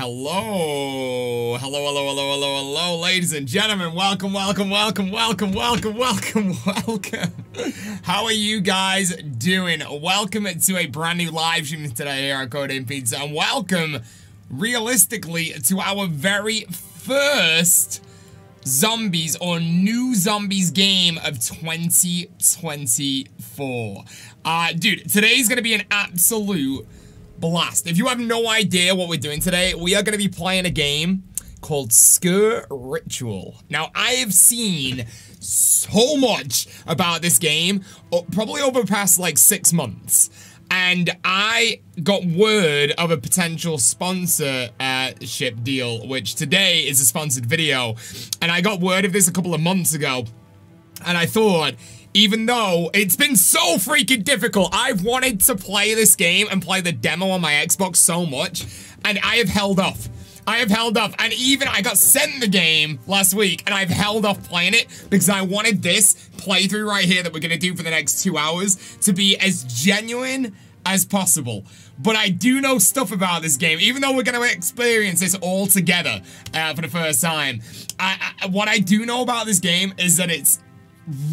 Hello, hello, hello, hello, hello, hello, ladies and gentlemen. Welcome, welcome, welcome, welcome, welcome, welcome, welcome. How are you guys doing? Welcome to a brand new live stream today here on Codename Pizza, and welcome, realistically, to our very first zombies or new zombies game of 2024. Uh, dude, today's gonna be an absolute blast. If you have no idea what we're doing today, we are going to be playing a game called Sker Ritual. Now, I have seen so much about this game, uh, probably over the past like six months. And I got word of a potential sponsorship deal, which today is a sponsored video. And I got word of this a couple of months ago. And I thought, even though it's been so freaking difficult. I've wanted to play this game and play the demo on my Xbox so much, and I have held off. I have held off, and even I got sent the game last week, and I've held off playing it because I wanted this playthrough right here that we're gonna do for the next two hours to be as genuine as possible. But I do know stuff about this game, even though we're going to experience this all together uh, for the first time. I, I, what I do know about this game is that it's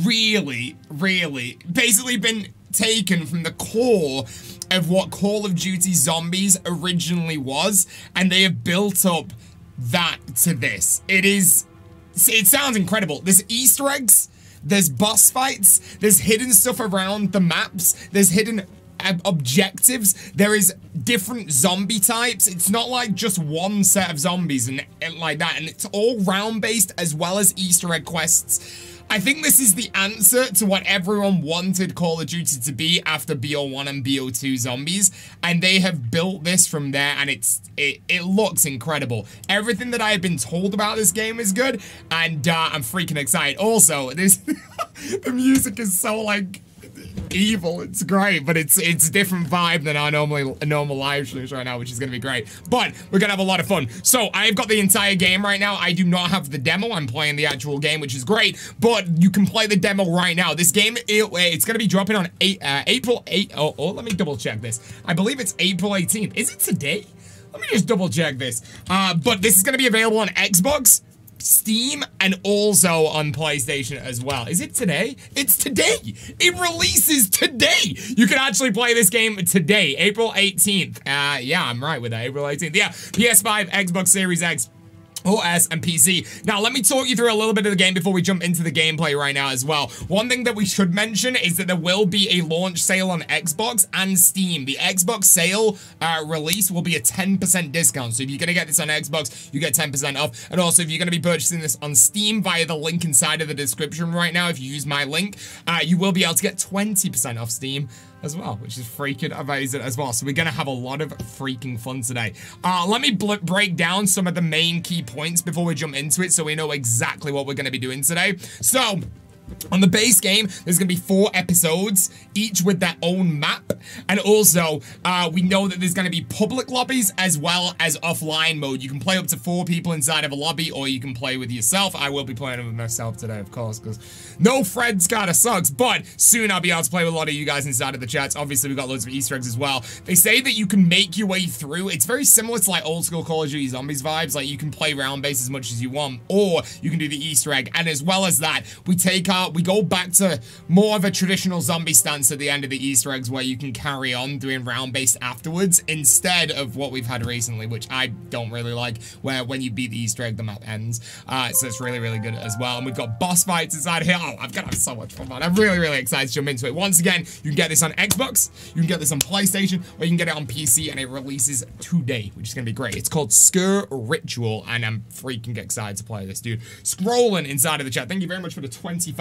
really, really basically been taken from the core of what Call of Duty Zombies originally was, and they have built up that to this. It is, it sounds incredible. There's Easter eggs, there's boss fights, there's hidden stuff around the maps, there's hidden objectives. There is different zombie types. It's not like just one set of zombies and, and like that, and it's all round-based as well as Easter egg quests. I think this is the answer to what everyone wanted Call of Duty to be after BO1 and BO2 zombies, and they have built this from there, and it's it, it looks incredible. Everything that I have been told about this game is good, and uh, I'm freaking excited. Also, this the music is so like evil. It's great, but it's it's a different vibe than our normally normal live streams right now, which is gonna be great. But we're gonna have a lot of fun. So I've got the entire game right now. I do not have the demo. I'm playing the actual game, which is great. But you can play the demo right now. This game, it, it's gonna be dropping on eight, uh, April 8. Oh, oh, let me double check this. I believe it's April 18th. Is it today? Let me just double check this. Uh, but this is gonna be available on Xbox, Steam and also on PlayStation as well. Is it today? It's today. It releases today. You can actually play this game today, April 18th. Uh, yeah, I'm right with that, April 18th. Yeah, PS5, Xbox Series X, OS and PC. Now, let me talk you through a little bit of the game before we jump into the gameplay right now as well. One thing that we should mention is that there will be a launch sale on Xbox and Steam. The Xbox sale uh, release will be a 10% discount. So if you're going to get this on Xbox, you get 10% off. And also, if you're going to be purchasing this on Steam via the link inside of the description right now, if you use my link, uh, you will be able to get 20% off Steam as well, which is freaking amazing as well. So we're going to have a lot of freaking fun today. Uh, let me break down some of the main key points before we jump into it so we know exactly what we're going to be doing today. So on the base game, there's going to be four episodes, each with their own map. And also, uh, we know that there's going to be public lobbies as well as offline mode. You can play up to four people inside of a lobby, or you can play with yourself. I will be playing with myself today, of course, because no friends kind of sucks. But soon I'll be able to play with a lot of you guys inside of the chats. Obviously, we've got loads of Easter eggs as well. They say that you can make your way through. It's very similar to like old school Call of Duty Zombies vibes. Like you can play round base as much as you want, or you can do the Easter egg. And as well as that, we take our we go back to more of a traditional zombie stance at the end of the Easter eggs where you can carry on doing round-based afterwards instead of what we've had recently, which I don't really like, where when you beat the Easter egg, the map ends. Uh, so it's really, really good as well. And we've got boss fights inside here. Oh, I've got to have so much fun, man. I'm really, really excited to jump into it. Once again, you can get this on Xbox, you can get this on PlayStation, or you can get it on PC, and it releases today, which is going to be great. It's called Sker Ritual, and I'm freaking excited to play this, dude. Scrolling inside of the chat. Thank you very much for the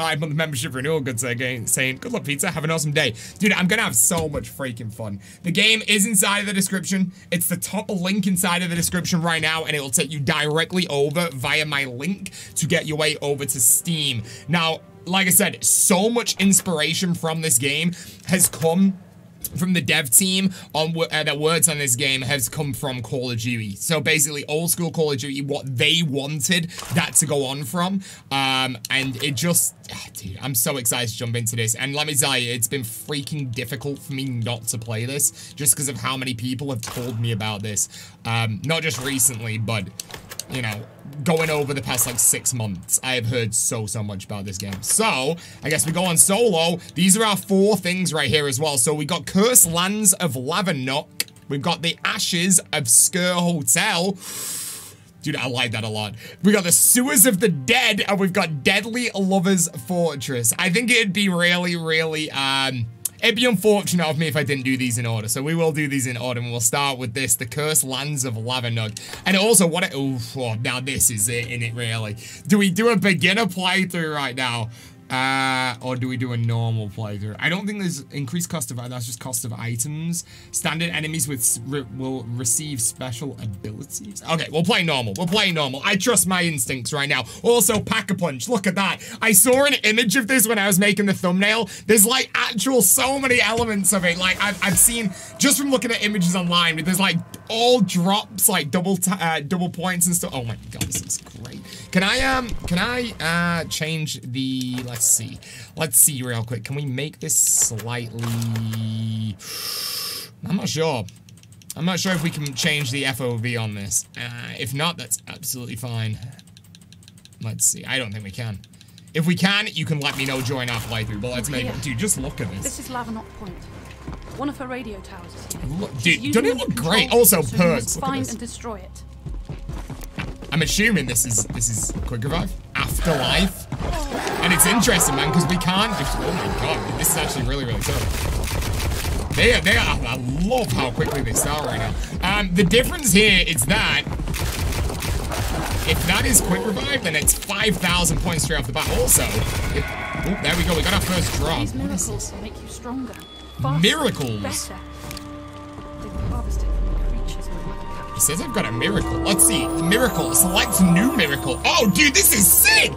25-month membership renewal. Good saying, saying, good luck, pizza. Have an awesome day. Dude, I'm gonna have so much freaking fun. The game is inside of the description. It's the top link inside of the description right now, and it will take you directly over via my link to get your way over to Steam. Now, like I said, so much inspiration from this game has come from the dev team on uh, that on this game has come from Call of Duty. So basically, old school Call of Duty, what they wanted that to go on from, um, and it just, ah, dude, I'm so excited to jump into this. And let me tell you, it's been freaking difficult for me not to play this, just because of how many people have told me about this. Um, not just recently, but you know, going over the past like six months, I have heard so, so much about this game. So, I guess we go on solo. These are our four things right here as well. So we got Cursed Lands of Lavanok. We've got the Ashes of Sker Hotel. Dude, I like that a lot. We got the Sewers of the Dead, and we've got Deadly Lover's Fortress. I think it'd be really, really, um, It'd be unfortunate of me if I didn't do these in order. So we will do these in order and we'll start with this, the Cursed Lands of Lavanug. And also what it, oh, now this is it in it really. Do we do a beginner playthrough right now? Uh, or do we do a normal playthrough? I don't think there's increased cost of, that's just cost of items. Standard enemies with re will receive special abilities. Okay, we'll play normal. We'll play normal. I trust my instincts right now. Also, Pack-a-Punch. Look at that. I saw an image of this when I was making the thumbnail. There's like actual so many elements of it. Like I've, I've seen just from looking at images online, there's like all drops, like double uh, double points and stuff. Oh my god, this looks great. Can I um can I uh change the let's see. Let's see real quick. Can we make this slightly I'm not sure. I'm not sure if we can change the FOV on this. Uh, if not, that's absolutely fine. Let's see. I don't think we can. If we can, you can let me know during our playthrough, but let's make it. Dude, just look at this. This is Lavanok Point. One of her radio towers is here. Look, dude, don't it look great? Also, so perks. Find and destroy it. I'm assuming this is this is quick revive afterlife, and it's interesting, man, because we can't. Just, oh my god, this is actually really really cool. They are, they are, I love how quickly they start right now. Um, the difference here is that if that is quick revive, then it's 5,000 points straight off the bat. Also, if, oh, there we go. We got our first drop. These miracles make you stronger. Faster, Miracles. Better. They've harvested says I've got a miracle. Let's see. Miracle. Select new miracle. Oh, dude, this is sick.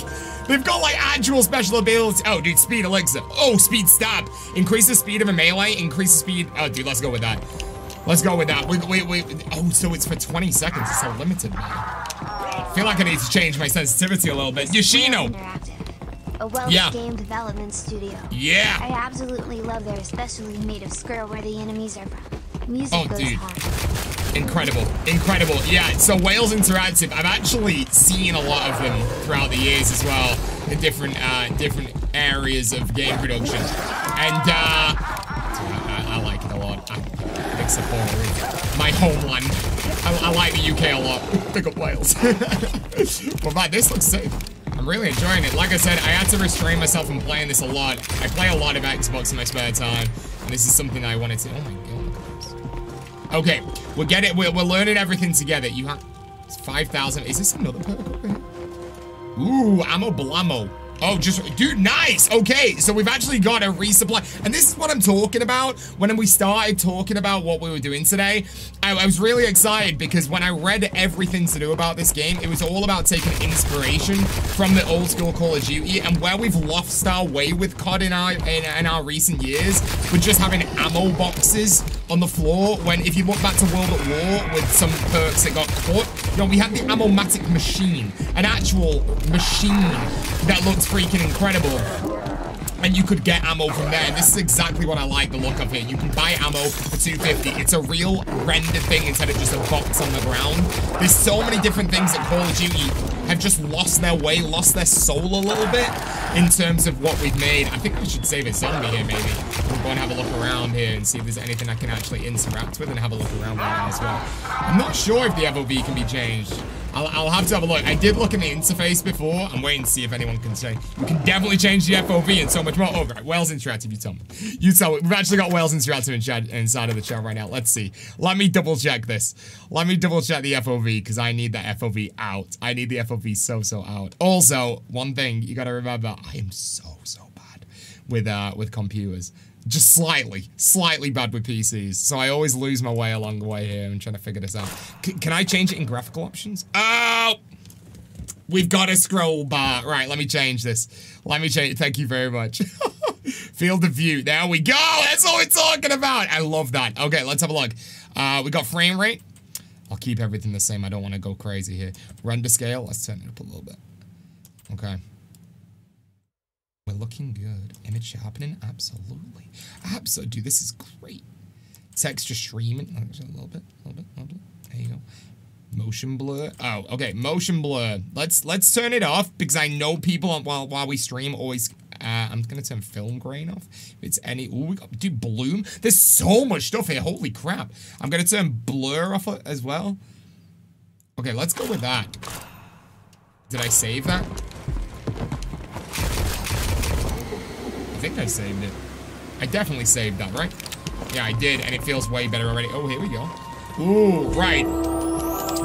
They've got like actual special abilities. Oh, dude, speed elixir. Oh, speed stab. Increase the speed of a melee. Increase the speed. Oh, dude, let's go with that. Let's go with that. Wait, wait, wait. Oh, so it's for 20 seconds. It's so limited, man. I feel like I need to change my sensitivity a little bit. Yoshino. A Welsh Yeah. game development studio. Yeah. I absolutely love their especially made of Sker where the enemies are from. Music Oh, dude. hard. Incredible. Incredible. Yeah, so Wales Interactive, I've actually seen a lot of them throughout the years as well in different uh, different areas of game production. And uh, I, I like it a lot. I, big supporter. My homeland. I, I like the UK a lot. Pick up Wales. but man, this looks safe. I'm really enjoying it. Like I said, I had to restrain myself from playing this a lot. I play a lot of Xbox in my spare time, and this is something I wanted to. Oh my god, look at this. Okay, we're we're, learning everything together. You have 5,000. Is this another perk? Ooh, ammo blamo. Oh, just, dude, nice. Okay, so we've actually got a resupply. And this is what I'm talking about. When we started talking about what we were doing today, I, I was really excited because when I read everything to do about this game, it was all about taking inspiration from the old school Call of Duty and where we've lost our way with COD in our, in, in our recent years, with just having ammo boxes on the floor when if you look back to World at War with some perks that got caught, you know, we had the Ammomatic machine, an actual machine that looked freaking incredible. And you could get ammo from there. This is exactly what I like the look of it. You can buy ammo for 250. It's a real rendered thing instead of just a box on the ground. There's so many different things that Call of Duty have just lost their way, lost their soul a little bit in terms of what we've made. I think I should save a zombie here, maybe. We'll go and have a look around here and see if there's anything I can actually interact with and have a look around right now as well. I'm not sure if the FOV can be changed. I'll, I'll, have to have a look. I did look in the interface before. I'm waiting to see if anyone can change. We can definitely change the FOV and so much more. Oh, right. Wales Interactive, you tell me. You tell me. We've actually got Wales Interactive in chat, inside of the chat right now. Let's see. Let me double check this. Let me double check the FOV because I need that FOV out. I need the FOV so, so out. Also, one thing you got to remember, I am so, so bad with, uh, with computers just slightly, slightly bad with PCs. So I always lose my way along the way here. I'm trying to figure this out. C can I change it in graphical options? Oh! We've got a scroll bar. Right, let me change this. Let me change Thank you very much. Field of view. There we go. That's what we're talking about. I love that. Okay, let's have a look. Uh, we got frame rate. I'll keep everything the same. I don't want to go crazy here. Render scale. Let's turn it up a little bit. Okay. We're looking good. Image sharpening. Absolutely. Absolutely. Dude, this is great. Texture streaming. A little bit. A little bit. A little bit. There you go. Motion blur. Oh, okay. Motion blur. Let's let's turn it off because I know people while while we stream always. Uh, I'm gonna turn film grain off. If it's any. Ooh, we got do bloom. There's so much stuff here. Holy crap! I'm gonna turn blur off as well. Okay, let's go with that. Did I save that? I think I saved it. I definitely saved that, right? Yeah, I did, and it feels way better already. Oh, here we go. Ooh, right.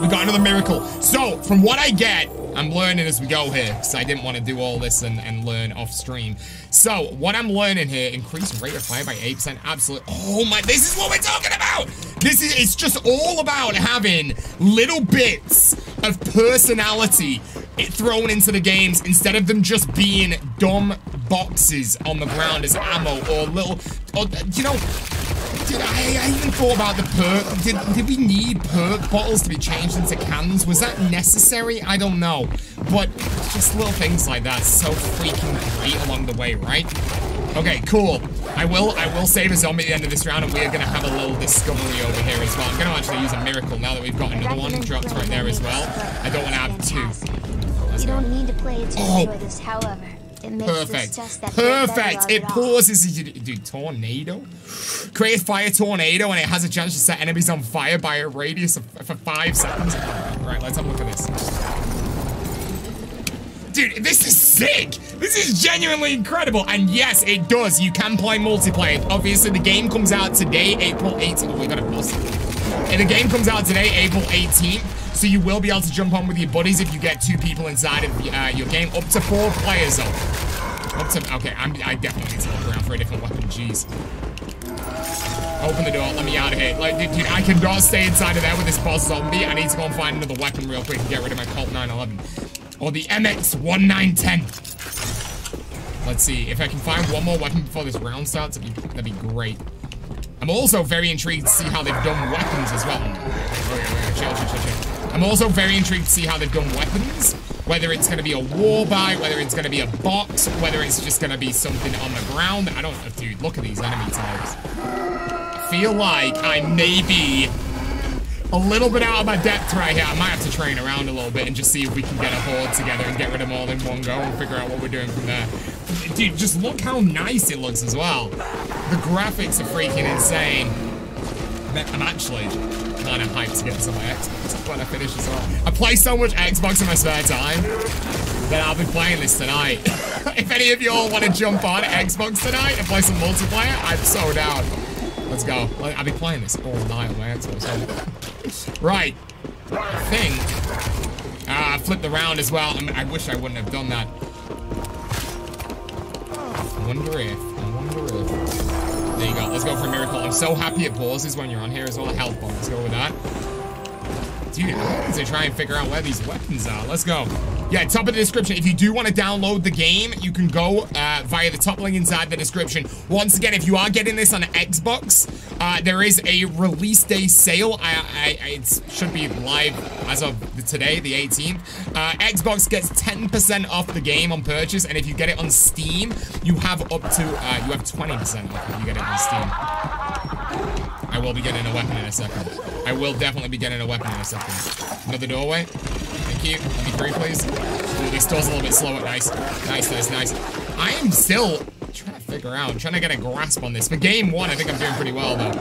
We got another miracle. So, from what I get, I'm learning as we go here, because I didn't want to do all this and, and learn off stream. So, what I'm learning here, increase rate of fire by 8%, absolute. Oh my, this is what we're talking about! This is, it's just all about having little bits of personality thrown into the games instead of them just being dumb boxes on the ground as ammo or little, or, you know, did I, I even thought about the perk. Did, did we need perk bottles to be changed into cans? Was that necessary? I don't know. But just little things like that. So freaking great along the way, right? Okay, cool. I will I will save a zombie at the end of this round, and we are going to have a little discovery over here as well. I'm going to actually use a miracle now that we've got another one dropped right there as well. I don't want to have two. You don't need to play it to oh. enjoy this, however. Perfect. Perfect. It pauses. Dude, tornado? Create a fire tornado and it has a chance to set enemies on fire by a radius of, for five seconds. Right, let's have a look at this. Dude, this is sick! This is genuinely incredible! And yes, it does. You can play multiplayer. Obviously, the game comes out today, April 18th. Oh, we got a boss. And the game comes out today, April 18th. So you will be able to jump on with your buddies if you get two people inside of uh, your game. Up to four players, though. Up to... Okay, I'm, I definitely need to look around for a different weapon. Jeez. Open the door. Let me out of here. Like, dude, I cannot stay inside of there with this boss zombie. I need to go and find another weapon real quick and get rid of my Colt 911. Or the MX-1910. Let's see. If I can find one more weapon before this round starts, that'd be, that'd be great. I'm also very intrigued to see how they've done weapons as well. Oh, chill, chill, chill, chill. I'm also very intrigued to see how they've done weapons. Whether it's going to be a war bite, whether it's going to be a box, whether it's just going to be something on the ground. I don't know, dude. Look at these enemy types. I feel like I may be a little bit out of my depth right here. I might have to train around a little bit and just see if we can get a horde together and get rid of them all in one go and figure out what we're doing from there. Dude, just look how nice it looks as well. The graphics are freaking insane. I'm actually kind of hyped to get this on my Xbox I finish as well. I play so much Xbox in my spare time that I'll be playing this tonight. if any of you all want to jump on Xbox tonight and play some multiplayer, I'm so down. Let's go. I'll be playing this all night on my Xbox. Right. I think. Ah, I flipped around as well. I wish I wouldn't have done that. I wonder if. I wonder if. There you go. Let's go for a miracle. I'm so happy it pauses when you're on here as well. A health bomb. Let's go with that. Dude, I need to try and figure out where these weapons are. Let's go. Yeah, top of the description. If you do want to download the game, you can go uh, via the top link inside the description. Once again, if you are getting this on Xbox, uh, there is a release day sale. I, I, it should be live as of today, the 18th. Uh, Xbox gets 10% off the game on purchase, and if you get it on Steam, you have up to, uh, you have 20% off if you get it on Steam. I will be getting a weapon in a second. I will definitely be getting a weapon in a second. Another doorway. Thank you. Through, please. Ooh, this door's a little bit slower. Nice. Nice, nice, nice. I am still trying to figure out, trying to get a grasp on this. For game one, I think I'm doing pretty well, though.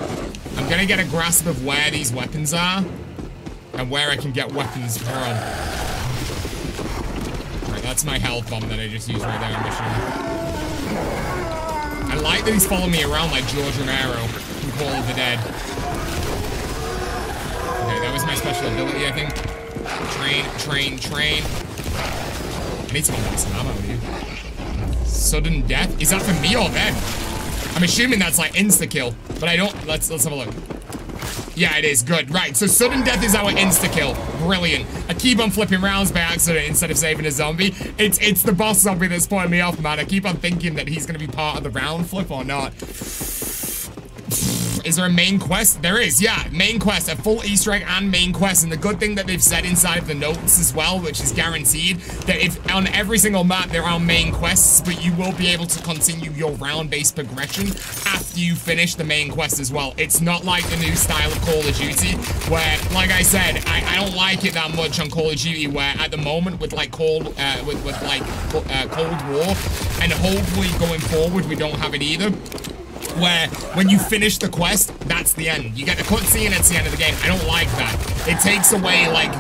I'm gonna get a grasp of where these weapons are and where I can get weapons from. Right, that's my health bomb that I just used right there mission. I like that he's following me around like George Romero from Call of the Dead. Okay, that was my special ability, I think. Train, train, train. I need someone with some ammo, dude. Sudden death? Is that for me or them? I'm assuming that's like insta-kill, but I don't. Let's let's have a look. Yeah, it is. Good. Right. So sudden death is our insta-kill. Brilliant. I keep on flipping rounds by accident instead of saving a zombie. It's it's the boss zombie that's putting me off, man. I keep on thinking that he's going to be part of the round flip or not. Is there a main quest? There is, yeah. Main quest, a full Easter egg and main quest. And the good thing that they've said inside of the notes as well, which is guaranteed, that if on every single map there are main quests, but you will be able to continue your round-based progression after you finish the main quest as well. It's not like the new style of Call of Duty, where, like I said, I, I don't like it that much on Call of Duty, where at the moment with like Cold, uh, with, with like uh, Cold War, and hopefully going forward we don't have it either where when you finish the quest, that's the end. You get the cutscene, it's the end of the game. I don't like that. It takes away, like,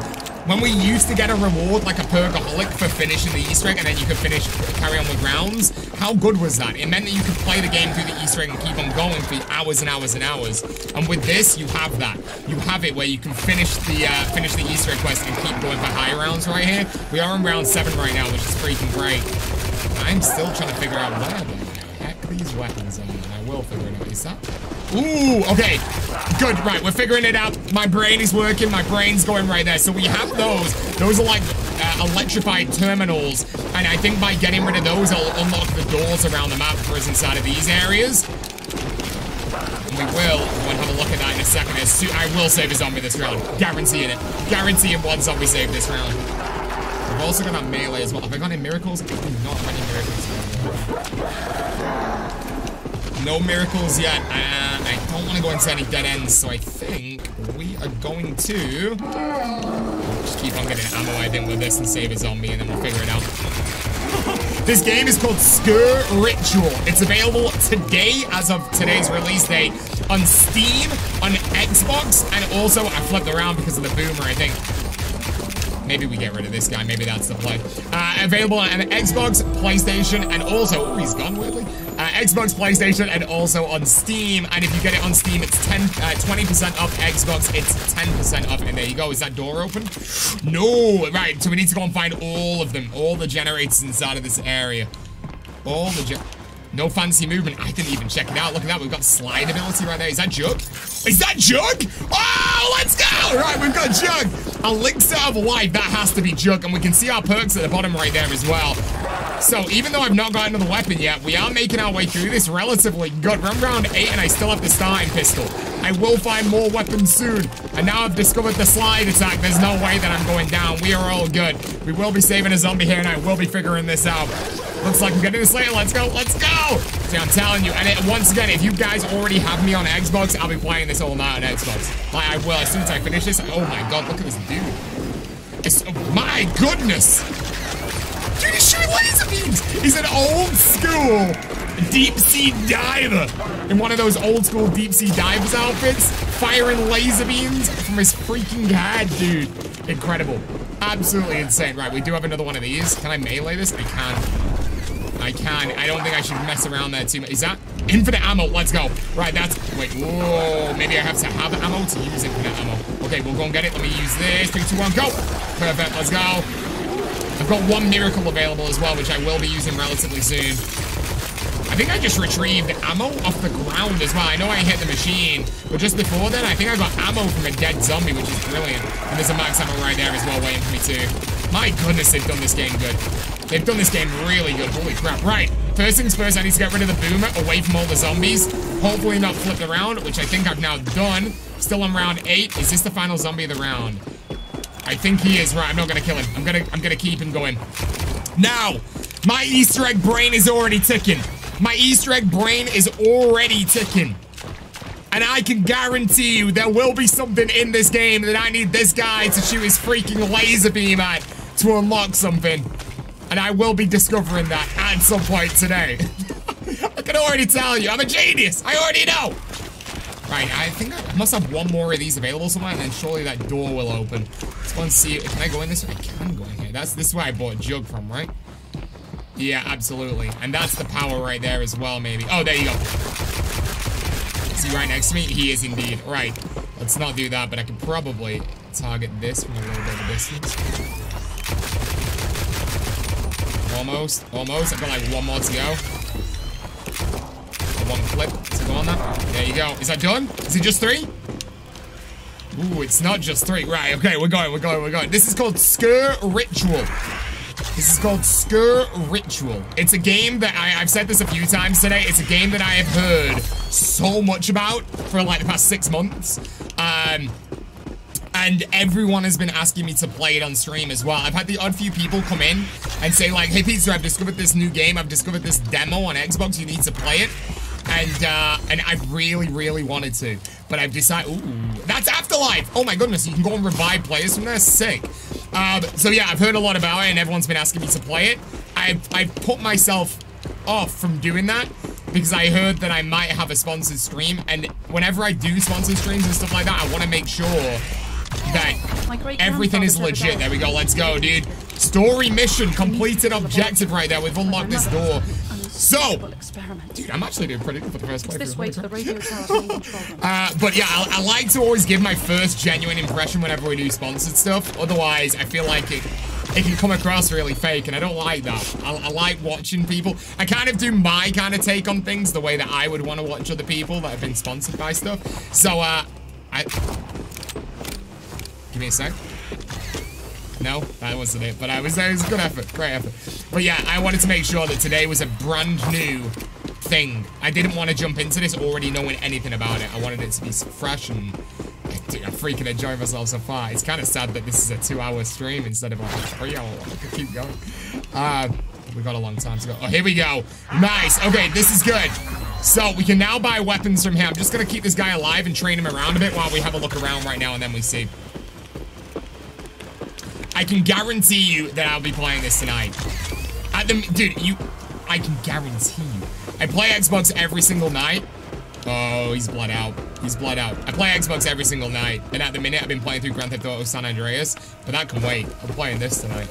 when we used to get a reward, like a perkaholic for finishing the Easter egg, and then you could finish, carry on with rounds, how good was that? It meant that you could play the game through the Easter egg and keep on going for hours and hours and hours. And with this, you have that. You have it where you can finish the uh, finish the Easter egg quest and keep going for high rounds right here. We are in round 7 right now, which is freaking great. I'm still trying to figure out where the heck these weapons are will figure it out. Is that? Ooh, okay. Good, right. We're figuring it out. My brain is working. My brain's going right there. So we have those. Those are like uh, electrified terminals. And I think by getting rid of those, I'll unlock the doors around the map for us inside of these areas. And we will. We'll have a look at that in a second. I will save a zombie this round. Guaranteeing it. Guaranteeing one zombie save this round. I've also got that melee as well. Have I got any miracles? I do not have any miracles. No miracles yet. Uh, I don't want to go into any dead ends, so I think we are going to just keep on getting ammo, I think, with this and save a zombie, and then we'll figure it out. this game is called Sker Ritual. It's available today, as of today's release date, on Steam, on Xbox, and also, I flipped around because of the boomer, I think. Maybe we get rid of this guy. Maybe that's the play. Uh, available on Xbox, PlayStation, and also... Oh, he's gone weirdly. Uh, Xbox, PlayStation, and also on Steam. And if you get it on Steam, it's 10, 20% uh, off Xbox. It's 10% off. And there you go. Is that door open? No. Right. So we need to go and find all of them. All the generators inside of this area. All the... No fancy movement. I didn't even check it out. Look at that. We've got slide ability right there. Is that Jug? Is that Jug? Oh, let's go! Right, we've got Jug. Elixir of Life. That has to be Jug. And we can see our perks at the bottom right there as well. So even though I've not gotten to the weapon yet, we are making our way through this relatively good. We're on round 8 and I still have the starting pistol. I will find more weapons soon. And now I've discovered the slide attack. There's no way that I'm going down. We are all good. We will be saving a zombie here and I will be figuring this out. Looks like I'm getting this later. Let's go. Let's go. See, I'm telling you. And it, once again, if you guys already have me on Xbox, I'll be playing this all night on Xbox. Like, I will. As soon as I finish this. Oh my god, look at this dude. It's, oh, my goodness. Dude, he's shooting laser beams. He's an old school deep sea diver in one of those old school deep sea divers outfits, firing laser beams from his freaking head, dude. Incredible. Absolutely insane. Right, we do have another one of these. Can I melee this? I can. I can. I don't think I should mess around there too much. Is that infinite ammo? Let's go. Right, that's... Wait, whoa. Maybe I have to have ammo to use infinite ammo. Okay, we'll go and get it. Let me use this. Three, two, one, go. Perfect. Let's go. I've got one miracle available as well, which I will be using relatively soon. I think I just retrieved ammo off the ground as well. I know I hit the machine, but just before then, I think I got ammo from a dead zombie, which is brilliant. And there's a max ammo right there as well waiting for me too. My goodness, they've done this game good. They've done this game really good. Holy crap. Right. First things first, I need to get rid of the boomer away from all the zombies. Hopefully not flipped around, which I think I've now done. Still on round eight. Is this the final zombie of the round? I think he is. Right, I'm not gonna kill him. I'm gonna I'm gonna keep him going. Now, my Easter egg brain is already ticking. My Easter egg brain is already ticking. And I can guarantee you there will be something in this game that I need this guy to shoot his freaking laser beam at to unlock something. And I will be discovering that at some point today. I can already tell you, I'm a genius. I already know. Right, I think I must have one more of these available somewhere, and then surely that door will open. Let's go and see. Can I go in this way? I can go in here. That's this is where I bought Jug from, right? Yeah, absolutely. And that's the power right there as well, maybe. Oh, there you go. Is he right next to me? He is indeed. Right. Let's not do that, but I can probably target this from a little bit of distance. Almost. Almost. I've got like one more to go. One clip to go on that. There you go. Is that done? Is it just three? Ooh, it's not just three. Right, okay, we're going, we're going, we're going. This is called Sker Ritual. This is called Sker Ritual. It's a game that I, have said this a few times today. It's a game that I have heard so much about for like the past six months. Um, and everyone has been asking me to play it on stream as well. I've had the odd few people come in and say like, hey Pizza, I've discovered this new game. I've discovered this demo on Xbox. You need to play it. And uh, and I really, really wanted to. But I've decided, ooh, that's Afterlife. Oh my goodness, you can go and revive players from there. Sick. Um, so yeah, I've heard a lot about it and everyone's been asking me to play it. I've, I've put myself off from doing that because I heard that I might have a sponsored stream. And whenever I do sponsored streams and stuff like that, I want to make sure that everything is legit. There we go. Let's go, dude. Story mission completed objective right there. We've unlocked this door. So, dude, I'm actually doing pretty good for the first playthrough. This way to the radio uh, but yeah, I, I, like to always give my first genuine impression whenever we do sponsored stuff. Otherwise, I feel like it it can come across really fake, and I don't like that. I, I like watching people. I kind of do my kind of take on things the way that I would want to watch other people that have been sponsored by stuff. So, uh, I Give me a sec. No, that wasn't it. But I was, it was a good effort. Great effort. But yeah, I wanted to make sure that today was a brand new thing. I didn't want to jump into this already knowing anything about it. I wanted it to be fresh and dude, I'm freaking enjoying myself so far. It's kind of sad that this is a two-hour stream instead of like a three-hour one. Could keep going. Uh, we got a long time to go. Oh, here we go. Nice. Okay, this is good. So we can now buy weapons from him. I'm just going to keep this guy alive and train him around a bit while we have a look around right now and then we see. I can guarantee you that I'll be playing this tonight. At the, dude, you, I can guarantee you. I play Xbox every single night. Oh, he's blood out. He's blood out. I play Xbox every single night. And at the minute, I've been playing through Grand Theft Auto San Andreas. But that can wait. I'm playing this tonight.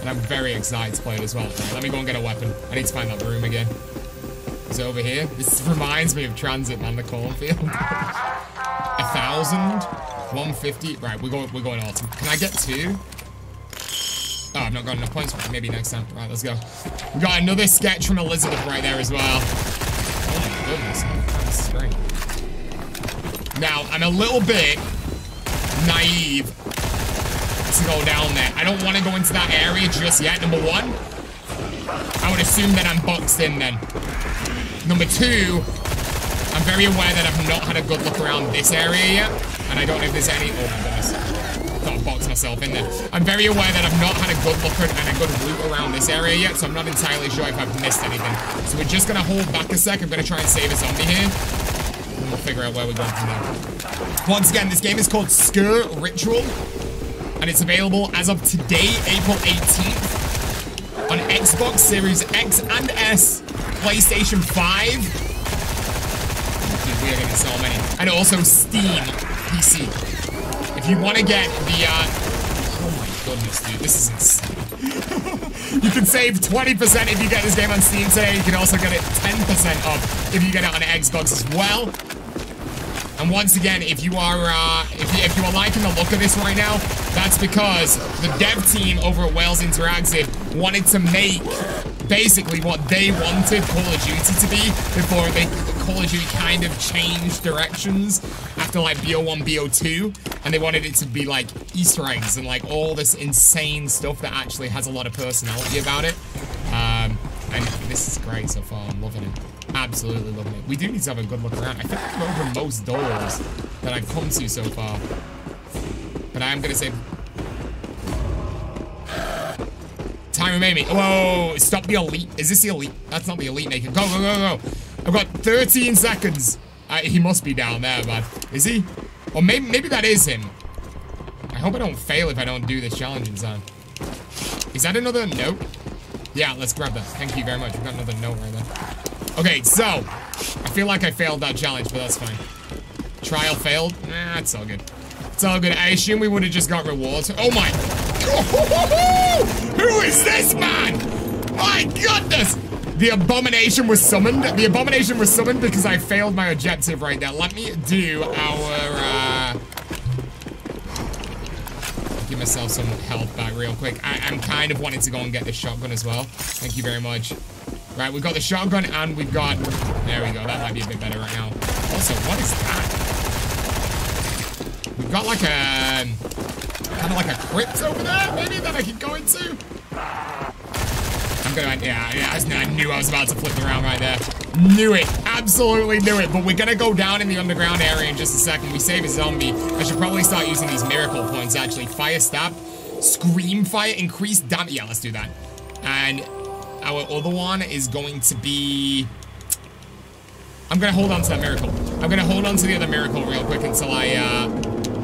And I'm very excited to play it as well. Let me go and get a weapon. I need to find that room again. Is it over here? This reminds me of Transit, man, the cornfield. a thousand? 150? Right, we're going, we're going autumn. Can I get two? Oh, I've not got enough points for it. Maybe next time. Right, let's go. We got another sketch from Elizabeth right there as well. Oh my goodness. Oh, that's strange. Now, I'm a little bit naive to go down there. I don't want to go into that area just yet, number one. I would assume that I'm boxed in then. Number two, I'm very aware that I've not had a good look around this area yet. And I don't know if there's any... Oh my goodness got box myself in there. I'm very aware that I've not had a good look and a good route around this area yet, so I'm not entirely sure if I've missed anything. So we're just gonna hold back a sec. I'm gonna try and save a zombie here. We'll figure out where we're going from there. Once again, this game is called Sker Ritual. And it's available as of today, April 18th. On Xbox Series X and S, PlayStation 5. Dude, we are getting so many. And also Steam PC. If you want to get the, uh... Oh my goodness, dude. This is insane. you can save 20% if you get this game on Steam today. You can also get it 10% off if you get it on Xbox as well. And once again, if you are uh, if you, if you are liking the look of this right now, that's because the dev team over at Wales Interactive wanted to make basically what they wanted Call of Duty to be before they Call of Duty kind of changed directions after like BO1, BO2, and they wanted it to be like Easter eggs and like all this insane stuff that actually has a lot of personality about it. Um, and this is great so far. I'm loving it. Absolutely loving it. We do need to have a good look around. I think I've opened most doors that I've come to so far. But I am going to say Time remaining. Whoa, stop the elite. Is this the elite? That's not the elite naked. Go, go, go, go. I've got 13 seconds. I, he must be down there, man. Is he? Or maybe, maybe that is him. I hope I don't fail if I don't do this challenge in time. Is that another note? Yeah, let's grab that. Thank you very much. We've got another note right there. Okay, so. I feel like I failed that challenge, but that's fine. Trial failed? Nah, it's all good. It's all good. I assume we would have just got rewards. Oh my. Who is this man? My goodness. The abomination was summoned. The abomination was summoned because I failed my objective right there. Let me do our, uh... Give myself some health back real quick. I am kind of wanting to go and get the shotgun as well. Thank you very much. Right, we've got the shotgun and we've got... There we go. That might be a bit better right now. Also, what is that? We've got like a kind of like a crypt over there, maybe that I can go into. I'm gonna, yeah, yeah, I knew I was about to flip around right there. Knew it, absolutely knew it. But we're gonna go down in the underground area in just a second. We save a zombie. I should probably start using these miracle points actually. Fire stab, scream fire, increase damage. Yeah, let's do that. And our other one is going to be. I'm gonna hold on to that miracle. I'm gonna hold on to the other miracle real quick until I, uh,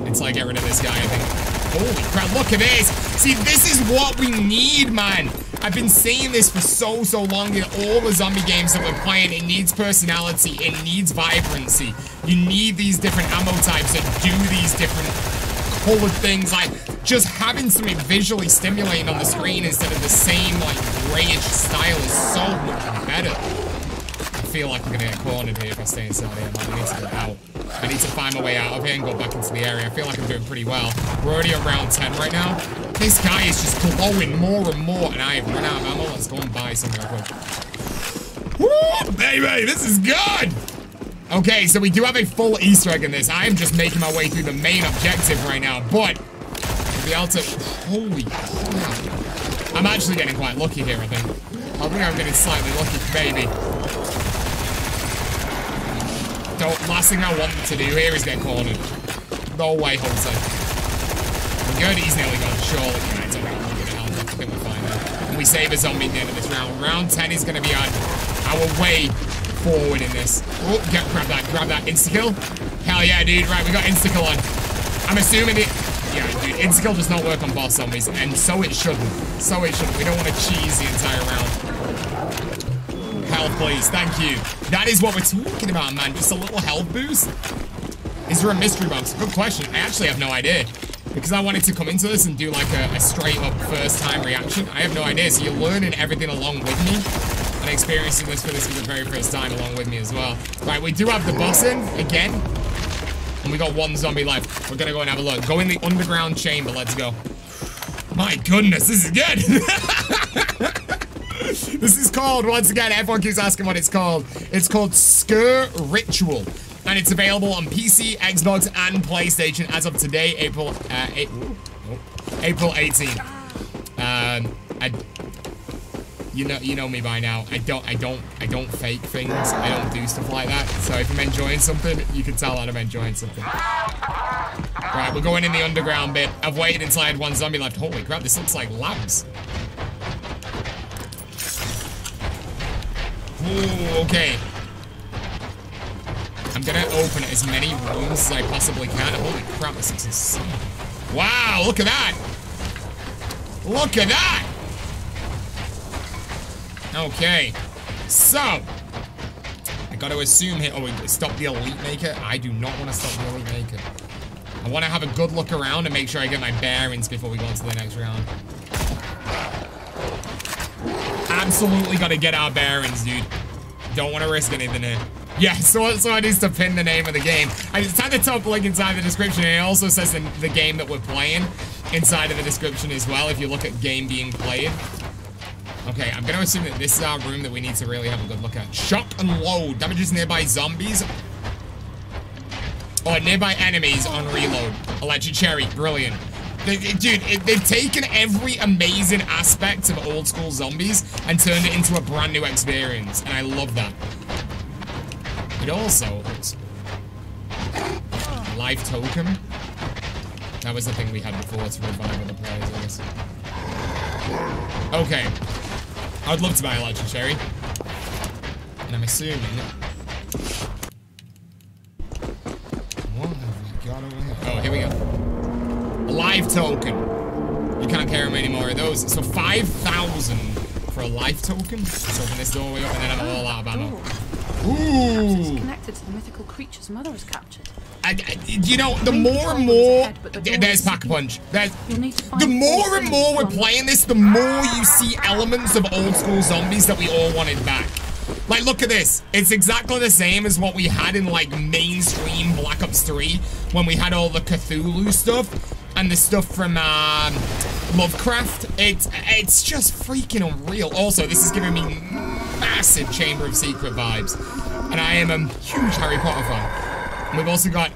until I get rid of this guy. I think. Holy crap! Look at this. See, this is what we need, man. I've been saying this for so, so long in all the zombie games that we're playing. It needs personality. It needs vibrancy. You need these different ammo types that do these different colored things. Like, just having something visually stimulating on the screen instead of the same, like, grayish style is so much better. I feel like I'm gonna get cornered here if I stay inside here. I need to get out. I need to find my way out of here and go back into the area. I feel like I'm doing pretty well. We're already at round 10 right now. This guy is just glowing more and more, and I have run out of ammo. Let's go and buy some real quick. Woo, baby, this is good! Okay, so we do have a full Easter egg in this. I am just making my way through the main objective right now, but able to... Holy crap. I'm actually getting quite lucky here, I think. I think I'm getting slightly lucky, baby. Don't, last thing I want to do here is get cornered. No way, Jose. We're good, he's nearly gone, surely. Yeah, it's okay, we're good I think we're fine there. And we save a zombie at the end of this round. Round 10 is going to be on our way forward in this. Oh, grab that, grab that. Insta-kill? Hell yeah, dude. Right, we got insta-kill on. I'm assuming it... Yeah, dude, insta-kill does not work on boss zombies, and so it shouldn't. So it shouldn't. We don't want to cheese the entire round. Health, please. Thank you. That is what we're talking about, man. Just a little health boost. Is there a mystery box? Good question. I actually have no idea. Because I wanted to come into this and do like a, a straight up first time reaction. I have no idea. So you're learning everything along with me. And experiencing this for this for the very first time along with me as well. Right, we do have the boss in again. And we got one zombie left. We're gonna go and have a look. Go in the underground chamber. Let's go. My goodness, this is good. this is called, once again, everyone keeps asking what it's called. It's called Sker Ritual. And it's available on PC, Xbox, and PlayStation as of today, April, uh, April 18. Um, I, you know, you know me by now. I don't, I don't, I don't fake things. I don't do stuff like that. So if I'm enjoying something, you can tell that I'm enjoying something. Right, we're going in the underground bit. I've waited until I had one zombie left. Holy crap, this looks like labs. Ooh, okay. I'm gonna open as many rooms as I possibly can. Holy crap, this is insane. Wow, look at that! Look at that! Okay. So, I gotta assume here. Oh, stop the Elite Maker. I do not want to stop the Elite Maker. I want to have a good look around and make sure I get my bearings before we go into the next round. Absolutely gotta get our bearings, dude. Don't want to risk anything here. Yeah, so, so it is to pin the name of the game. I just had the top link inside the description, and it also says the, the game that we're playing inside of the description as well, if you look at game being played. Okay, I'm gonna assume that this is our room that we need to really have a good look at. Shock and load. Damages nearby zombies. Or nearby enemies on reload. Electric cherry. Brilliant. They, dude, it, they've taken every amazing aspect of old school zombies and turned it into a brand new experience. And I love that. It also looks... Life token. That was the thing we had before to revive other players, I guess. Okay. I'd love to buy a Electric Cherry. And I'm assuming... What have we got over here? Oh, here we go. A life token. You can't carry many more of those. So 5,000 for a life token. Let's open this doorway up and then I'm all out of ammo. Ooh! connected to the mythical creature's mother was captured. I, I, you know, the more and more, there's pack a punch. There's, the more and more we're playing this, the more you see elements of old school zombies that we all wanted back. Like, look at this. It's exactly the same as what we had in, like, mainstream Black Ops 3 when we had all the Cthulhu stuff and the stuff from, um, Lovecraft. It's, it's just freaking unreal. Also, this is giving me massive Chamber of Secret vibes. And I am a huge Harry Potter fan. We've also got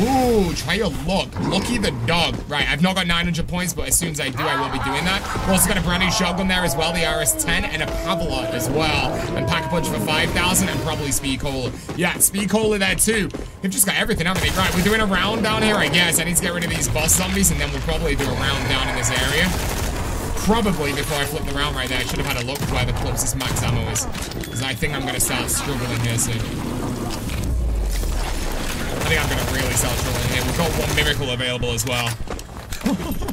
Ooh, try your luck. Lucky the dog. Right, I've not got 900 points, but as soon as I do, I will be doing that. We've also got a brand new shotgun there as well, the RS-10, and a Pavlov as well. And Pack-a-Punch for 5,000, and probably Speed Cola. Yeah, Speed Cola there too. They've just got everything, haven't they? Right, we're doing a round down here, I guess. I need to get rid of these boss zombies, and then we'll probably do a round down in this area. Probably before I flip the round right there, I should have had a look where the closest max ammo is. Because I think I'm going to start struggling here soon. I think I'm gonna really start trolling here. We've got one miracle available as well.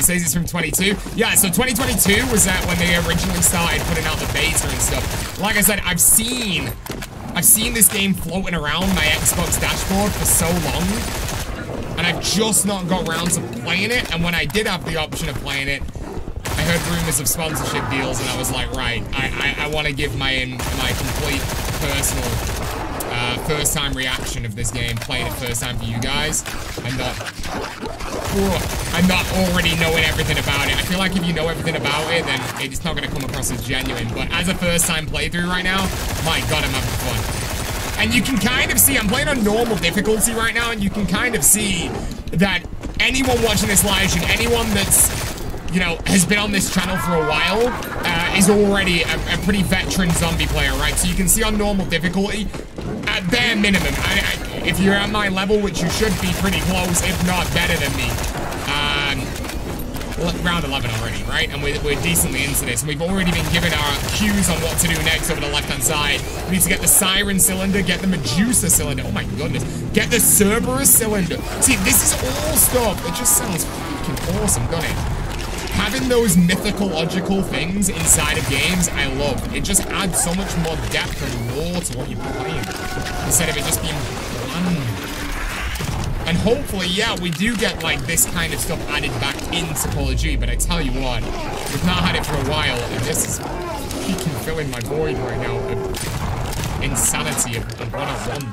He says it's from 22. Yeah, so 2022 was that when they originally started putting out the beta and stuff. Like I said, I've seen I've seen this game floating around my Xbox dashboard for so long. And I've just not got around to playing it. And when I did have the option of playing it, I heard rumors of sponsorship deals, and I was like, right, I I, I want to give my my complete personal uh, first time reaction of this game, playing it first time for you guys. I'm not, I'm not already knowing everything about it. I feel like if you know everything about it, then it's not going to come across as genuine. But as a first time playthrough right now, my god, I'm having fun. And you can kind of see, I'm playing on normal difficulty right now, and you can kind of see that anyone watching this live stream, anyone that's you know, has been on this channel for a while, uh, is already a, a, pretty veteran zombie player, right? So you can see on normal difficulty, at bare minimum, I, I, if you're at my level, which you should be pretty close, if not better than me, round 11 already, right? And we're, we're, decently into this. We've already been given our cues on what to do next over the left-hand side. We need to get the Siren cylinder, get the Medusa cylinder. Oh my goodness. Get the Cerberus cylinder. See, this is all stuff that just sounds freaking awesome, doesn't it? having those mythological things inside of games, I love. It just adds so much more depth and lore to what you're playing. Instead of it just being. And hopefully, yeah, we do get, like, this kind of stuff added back into Call of Duty, but I tell you what, we've not had it for a while, and this is peaking filling my void right now of insanity of, of one-on-one.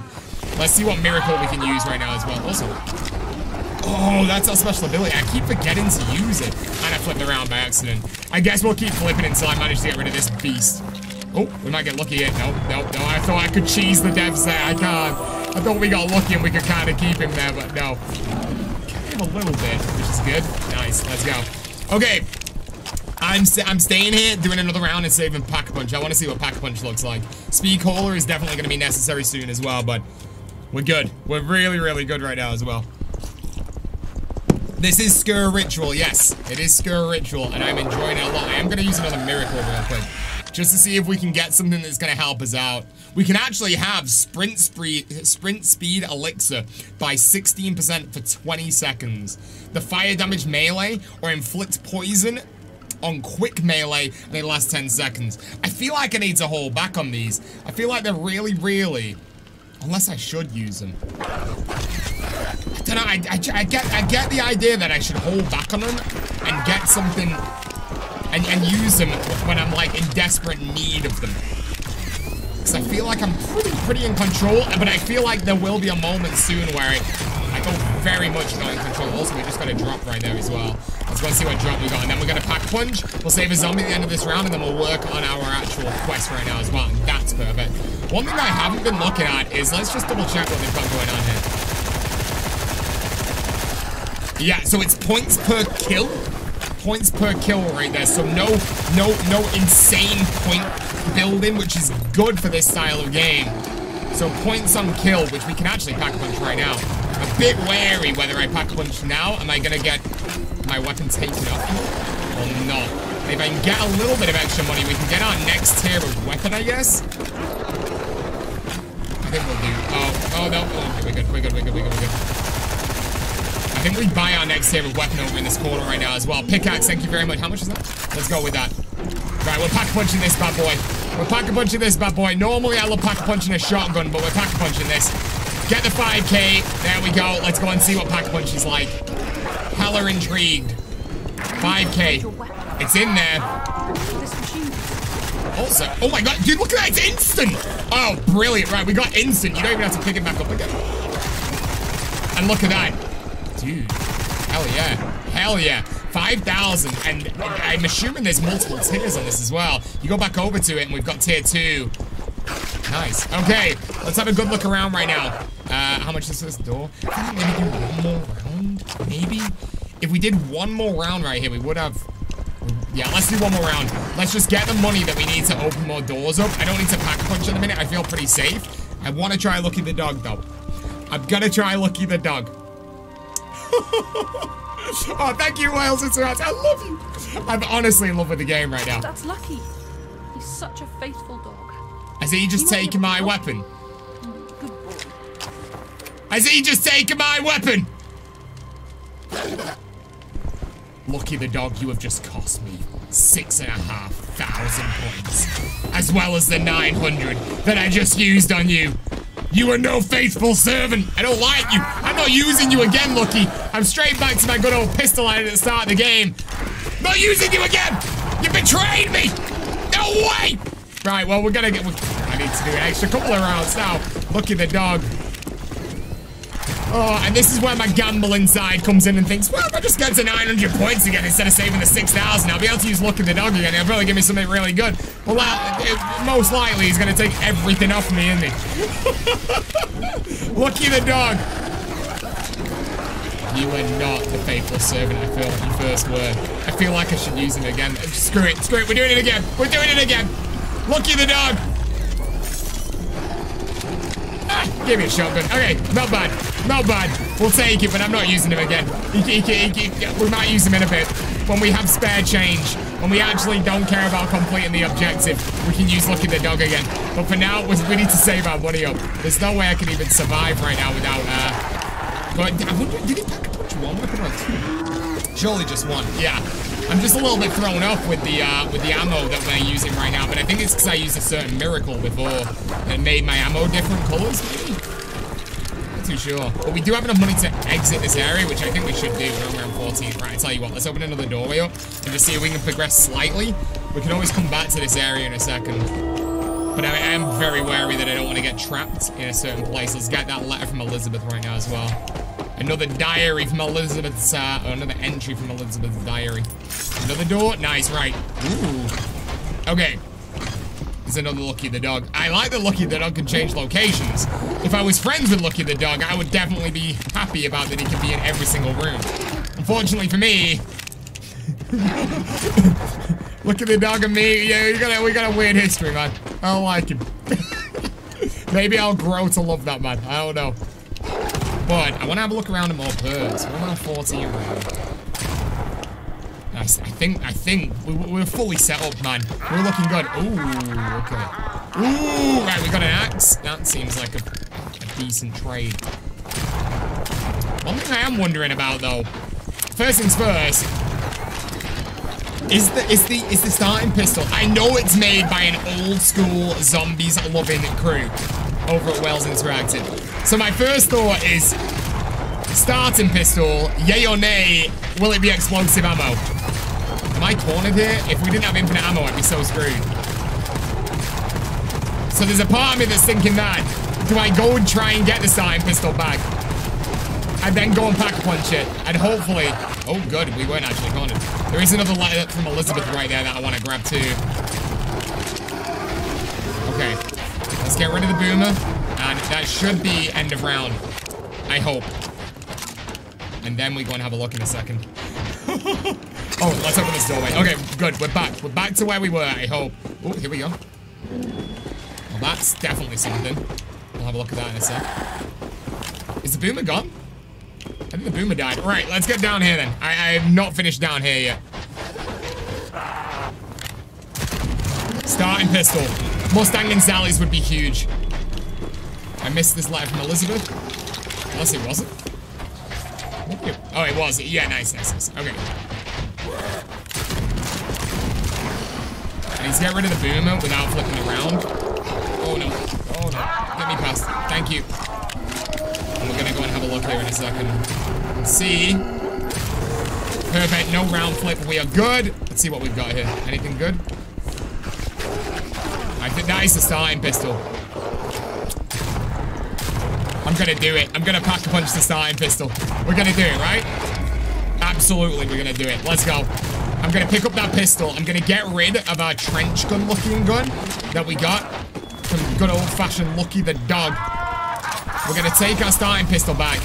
Let's see what miracle we can use right now as well. Also, Oh, that's our special ability. I keep forgetting to use it. And I flipped around by accident. I guess we'll keep flipping until I manage to get rid of this beast. Oh, we might get lucky here. Nope, nope, no. I thought I could cheese the devs there. I can't. I thought we got lucky and we could kind of keep him there, but no. Him a little bit, which is good. Nice. Let's go. Okay. I'm I'm staying here, doing another round and saving Pack-a-Punch. I want to see what Pack-a-Punch looks like. Speed Cola is definitely going to be necessary soon as well, but we're good. We're really, really good right now as well. This is Sker Ritual, yes. It is Sker Ritual, and I'm enjoying it a lot. I am going to use another Miracle real quick, just to see if we can get something that's going to help us out. We can actually have Sprint Speed, sprint speed Elixir by 16% for 20 seconds. The fire damage melee or inflict poison on quick melee and it lasts 10 seconds. I feel like I need to hold back on these. I feel like they're really, really... Unless I should use them. I don't know, I, I, I, get, I get the idea that I should hold back on them and get something and, and use them when I'm like in desperate need of them. Because I feel like I'm pretty, pretty in control, but I feel like there will be a moment soon where I, I go very much not in control. Also, we just got a drop right there as well. Let's go and see what drop we got. And then we're going to pack punch. We'll save a zombie at the end of this round, and then we'll work on our actual quest right now as well. And that's perfect. One thing I haven't been looking at is, let's just double check what they've got going on here. Yeah, so it's points per kill. Points per kill right there. So no, no, no insane point building, which is good for this style of game. So points on kill, which we can actually pack a punch right now. A bit wary whether I pack a punch now. Am I gonna get my weapon taken off or not? If I can get a little bit of extra money, we can get our next tier of weapon, I guess. I think we'll do. Oh, oh no. Oh, okay, we're good. We're good. We're good. We're good. We're good. We buy our next favorite weapon over in this corner right now as well. Pickaxe, thank you very much. How much is that? Let's go with that. Right, we're pack-a-punching this bad boy. We're pack-a-punching this bad boy. Normally I love pack punching a shotgun, but we're pack punching this. Get the 5k. There we go. Let's go and see what pack punch is like. Hella intrigued. 5k. It's in there. Also, oh my god, dude, look at that, it's instant! Oh, brilliant, right, we got instant. You don't even have to pick it back up again. And look at that. Dude. Hell yeah. Hell yeah. 5,000. And I'm assuming there's multiple tiers on this as well. You go back over to it and we've got tier 2. Nice. Okay, let's have a good look around right now. Uh, how much is this door? Maybe do one more round, maybe? If we did one more round right here, we would have... Yeah, let's do one more round. Let's just get the money that we need to open more doors up. I don't need to pack punch in a minute. I feel pretty safe. I want to try Lucky the dog, though. I'm gonna try Lucky the dog. oh, thank you, Wales and Surrounds. I love you. I'm honestly in love with the game right now. That's lucky. He's such a faithful dog. Has he just You taken my weapon? Good boy. Has he just taken my weapon? Lucky the dog, you have just cost me six and a half thousand points, as well as the 900 that I just used on you. You are no faithful servant. I don't like you. I'm not using you again, Lucky. I'm straight back to my good old pistol I had at the start of the game. Not using you again. You betrayed me. No way. Right, well, we're gonna get... I need to do an extra couple of rounds now. Lucky the dog. Oh, and this is where my gambling side comes in and thinks, well, if I just get to 900 points again instead of saving the 6,000, I'll be able to use Luck Lucky the Dog again. He'll probably give me something really good. Well, that, it, most likely he's going to take everything off me, isn't he? Lucky the Dog. You are not the faithful servant I feel you first were. I feel like I should use him again. Screw it, screw it, we're doing it again. We're doing it again. Lucky the Dog. Ah, give me a shotgun. Okay, not bad. Not bad. We'll take it, but I'm not using him again. He, he, he, we might use him in a bit. When we have spare change, when we actually don't care about completing the objective, we can use Lucky the Dog again. But for now, we we need to save our money up. There's no way I can even survive right now without, uh... But I wonder, did he pack a punch one weapon or two? Surely just one. Yeah. I'm just a little bit thrown off with the uh, with the ammo that we're using right now, but I think it's because I used a certain miracle before that made my ammo different colors, maybe? Too sure. But we do have enough money to exit this area, which I think we should do. We're on 14. Right, I tell you what, let's open another doorway up and just see if we can progress slightly. We can always come back to this area in a second. But I am very wary that I don't want to get trapped in a certain place. Let's get that letter from Elizabeth right now as well. Another diary from Elizabeth's, uh, or another entry from Elizabeth's diary. Another door? Nice, right. Ooh. Okay. There's another Lucky the Dog. I like that Lucky the Dog can change locations. If I was friends with Lucky the Dog, I would definitely be happy about that he can be in every single room. Unfortunately for me... Lucky the Dog and me, yeah, we got a, we got a weird history, man. I don't like him. Maybe I'll grow to love that man. I don't know. But I want to have a look around at more birds. We're on 14 round. Nice. I think, I think we, we're fully set up, man. We're looking good. Ooh, okay. Ooh, right, we got an axe. That seems like a, a decent trade. One thing I am wondering about, though. First things first. Is the is the is the starting pistol? I know it's made by an old school zombies loving crew over at Wales Interactive. So my first thought is starting pistol, yay or nay, will it be explosive ammo? Am I cornered here? If we didn't have infinite ammo, I'd be so screwed. So there's a part of me that's thinking that. Do I go and try and get the starting pistol back? And then go and pack punch it. And hopefully... Oh, good. We weren't actually cornered. There is another letter from Elizabeth right there that I want to grab too. Okay. Let's get rid of the boomer. And that should be end of round. I hope. And then we go and have a look in a second. oh, let's open this doorway. Okay, good. We're back. We're back to where we were, I hope. Oh, here we go. Well, that's definitely something. We'll have a look at that in a sec. Is the boomer gone? I think the boomer died. Right, let's get down here then. I, I have not finished down here yet. Starting pistol. Mustang and Sally's would be huge. I missed this letter from Elizabeth. Unless it wasn't. Oh, it was. Yeah, nice, nice, nice. Okay. I need to get rid of the boomer without flipping around. Oh, no. Oh, no. Get me past. Thank you. And we're gonna go and have a look here in a second. Let's see. Perfect. No round flip. We are good. Let's see what we've got here. Anything good? I think that is the starting pistol. I'm gonna do it. I'm gonna pack a punch the starting pistol. We're gonna do it, right? Absolutely, we're gonna do it. Let's go. I'm gonna pick up that pistol. I'm gonna get rid of our trench gun looking gun that we got from good old-fashioned Lucky the dog. We're gonna take our starting pistol back.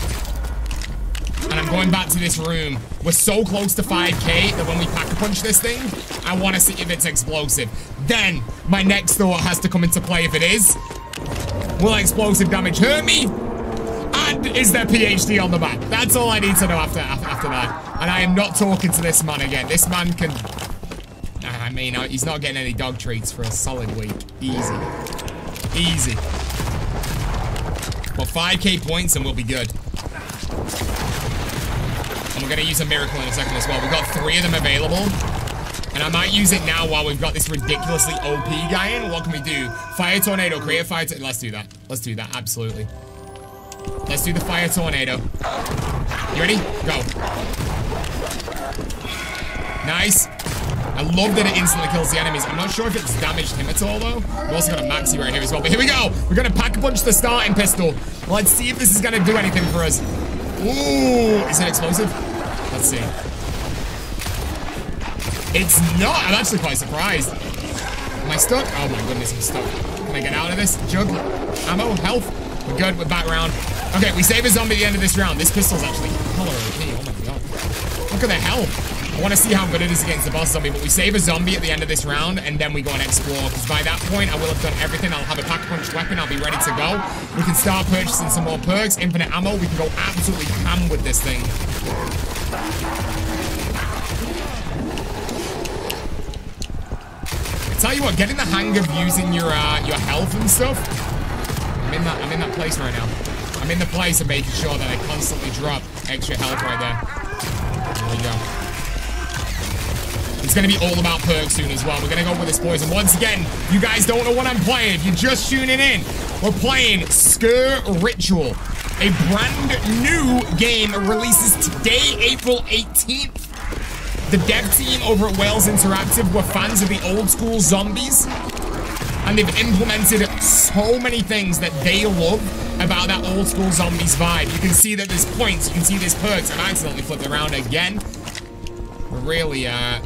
And I'm going back to this room. We're so close to 5k that when we pack-a-punch this thing, I want to see if it's explosive. Then, my next thought has to come into play if it is. Will explosive damage hurt me? And is there PhD on the map? That's all I need to know after, after that. And I am not talking to this man again. This man can... I mean, he's not getting any dog treats for a solid week. Easy. Easy. Well, 5k points and we'll be good. And we're going to use a miracle in a second as well. We've got three of them available. And I might use it now while we've got this ridiculously OP guy in. What can we do? Fire tornado, create fire Let's do that. Let's do that, absolutely. Let's do the fire tornado. You ready? Go. Nice. I love that it instantly kills the enemies. I'm not sure if it's damaged him at all, though. We've also got a maxi right here as well. But here we go. We're going to pack a bunch punch the starting pistol. Let's see if this is going to do anything for us. Ooh, is it explosive? Let's see. It's not. I'm actually quite surprised. Am I stuck? Oh my goodness, I'm stuck. Can I get out of this? Jug? Ammo? Health? We're good. We're back round. Okay, we save a zombie at the end of this round. This pistol's actually color okay. Oh my god. Look at the health. I want to see how good it is against the boss zombie, but we save a zombie at the end of this round, and then we go and explore, because by that point, I will have done everything. I'll have a pack-punch weapon. I'll be ready to go. We can start purchasing some more perks, infinite ammo. We can go absolutely ham with this thing. I tell you what, getting the hang of using your uh, your health and stuff, I'm in that I'm in that place right now. I'm in the place of making sure that I constantly drop extra health right there. There we go. It's going to be all about perks soon as well. We're going to go with this boys. And Once again, you guys don't know what I'm playing. You're just tuning in, we're playing Sker Ritual. A brand new game releases today, April 18th. The dev team over at Wales Interactive were fans of the old school zombies. And they've implemented so many things that they love about that old school zombies vibe. You can see that there's points, you can see there's perks. I've accidentally flipped around again. Really, uh,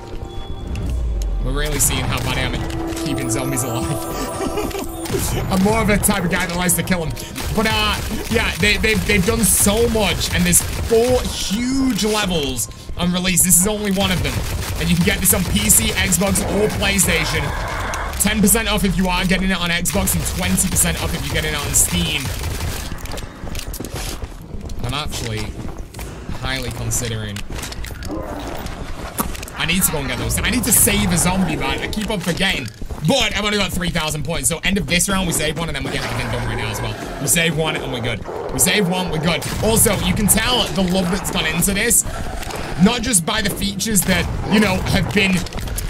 we're really seeing how bad I am at keeping zombies alive. I'm more of a type of guy that likes to kill them. But, uh, yeah, they, they've, they've done so much, and there's four huge levels on release. This is only one of them. And you can get this on PC, Xbox, or PlayStation. 10% off if you are getting it on Xbox, and 20% off if you're getting it on Steam. I'm actually highly considering I need to go and get those. I need to save a zombie, man. I keep on forgetting. But I've only got 3,000 points. So end of this round, we save one, and then we get everything done right now as well. We save one, and we're good. We save one, we're good. Also, you can tell the love that's gone into this. Not just by the features that, you know, have been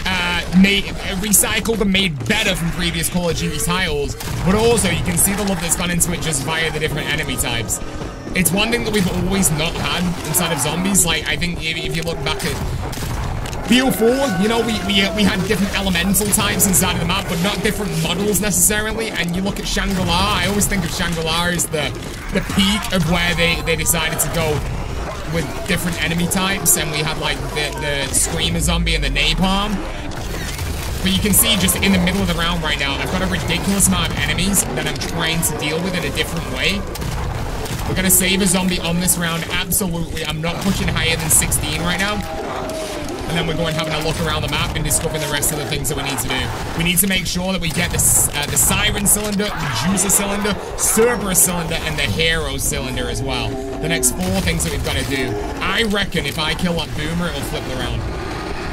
uh, made, recycled and made better from previous Call of Duty titles, but also you can see the love that's gone into it just via the different enemy types. It's one thing that we've always not had inside of zombies. Like, I think if, if you look back at BO4, you know, we, we, uh, we had different elemental types inside of the map, but not different models necessarily. And you look at Shangri-La, I always think of Shangri-La as the, the peak of where they, they decided to go with different enemy types. And we had, like, the, the Screamer Zombie and the Napalm. But you can see just in the middle of the round right now, I've got a ridiculous amount of enemies that I'm trying to deal with in a different way. We're going to save a zombie on this round, absolutely. I'm not pushing higher than 16 right now and then we're going having a look around the map and discovering the rest of the things that we need to do. We need to make sure that we get the, uh, the Siren cylinder, the Juicer cylinder, Cerberus cylinder, and the Hero cylinder as well. The next four things that we've got to do. I reckon if I kill that Boomer, it'll flip around.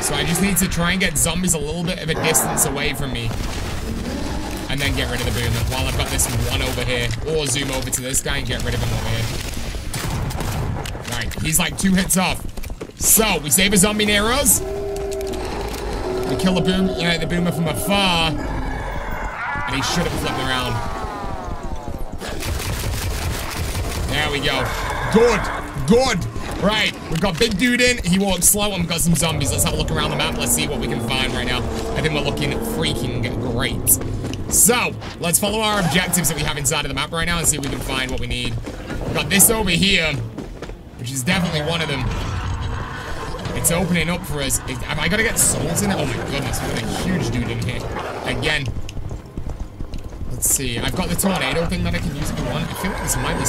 So I just need to try and get zombies a little bit of a distance away from me. And then get rid of the Boomer while I've got this one over here. Or zoom over to this guy and get rid of him over here. Right, he's like two hits off. So, we save a zombie us. We kill the, boom, uh, the boomer from afar. And he should have flipped around. There we go. Good. Good. Right. We've got big dude in. He walks slow and we've got some zombies. Let's have a look around the map. Let's see what we can find right now. I think we're looking freaking great. So, let's follow our objectives that we have inside of the map right now and see if we can find what we need. We've got this over here, which is definitely one of them. It's opening up for us. Am I gonna get souls in it? Oh my goodness, we've got a huge dude in here. Again. Let's see. I've got the tornado thing that I can use if I want. I feel like this might be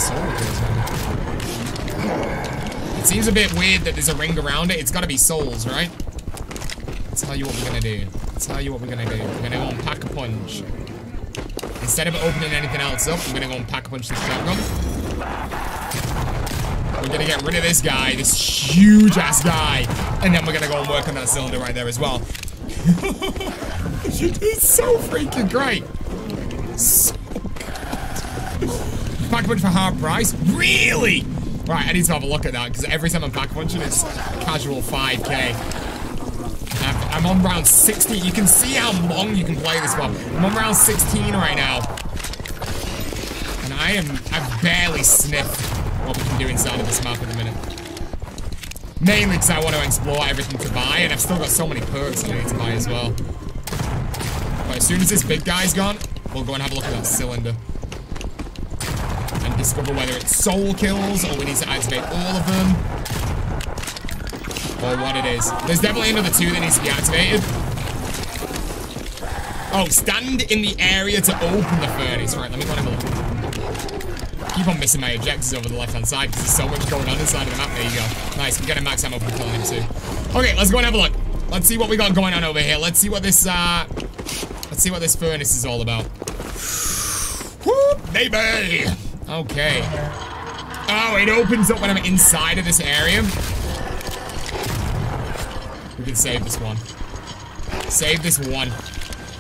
kills. It seems a bit weird that there's a ring around it. It's got to be souls, right? I'll tell you what we're gonna do. I'll tell you what we're gonna do. We're gonna go and pack a punch. Instead of opening anything else up, we're gonna go and pack a punch this shotgun. We're gonna get rid of this guy, this huge ass guy, and then we're gonna go and work on that cylinder right there as well. it's so freaking great. So. Pack punch for half price? Really? Right, I need to have a look at that because every time I'm pack punching, it's casual 5k. I'm on round 16. You can see how long you can play this one. I'm on round 16 right now. And I am, I've barely sniffed what we can do inside of this map in a minute. Mainly because I want to explore everything to buy, and I've still got so many perks I need to buy as well. But as soon as this big guy's gone, we'll go and have a look at that cylinder. And discover whether it's soul kills, or we need to activate all of them or what it is. There's definitely another two that needs to be activated. Oh, stand in the area to open the furnace. Right, let me go and have a look. Keep on missing my objectives over the left-hand side because there's so much going on inside of the map. There you go. Nice, we're getting max ammo from killing him too. Okay, let's go and have a look. Let's see what we got going on over here. Let's see what this, uh... Let's see what this furnace is all about. Whoop, baby! Okay. Oh, it opens up when I'm inside of this area. We can save this one. Save this one.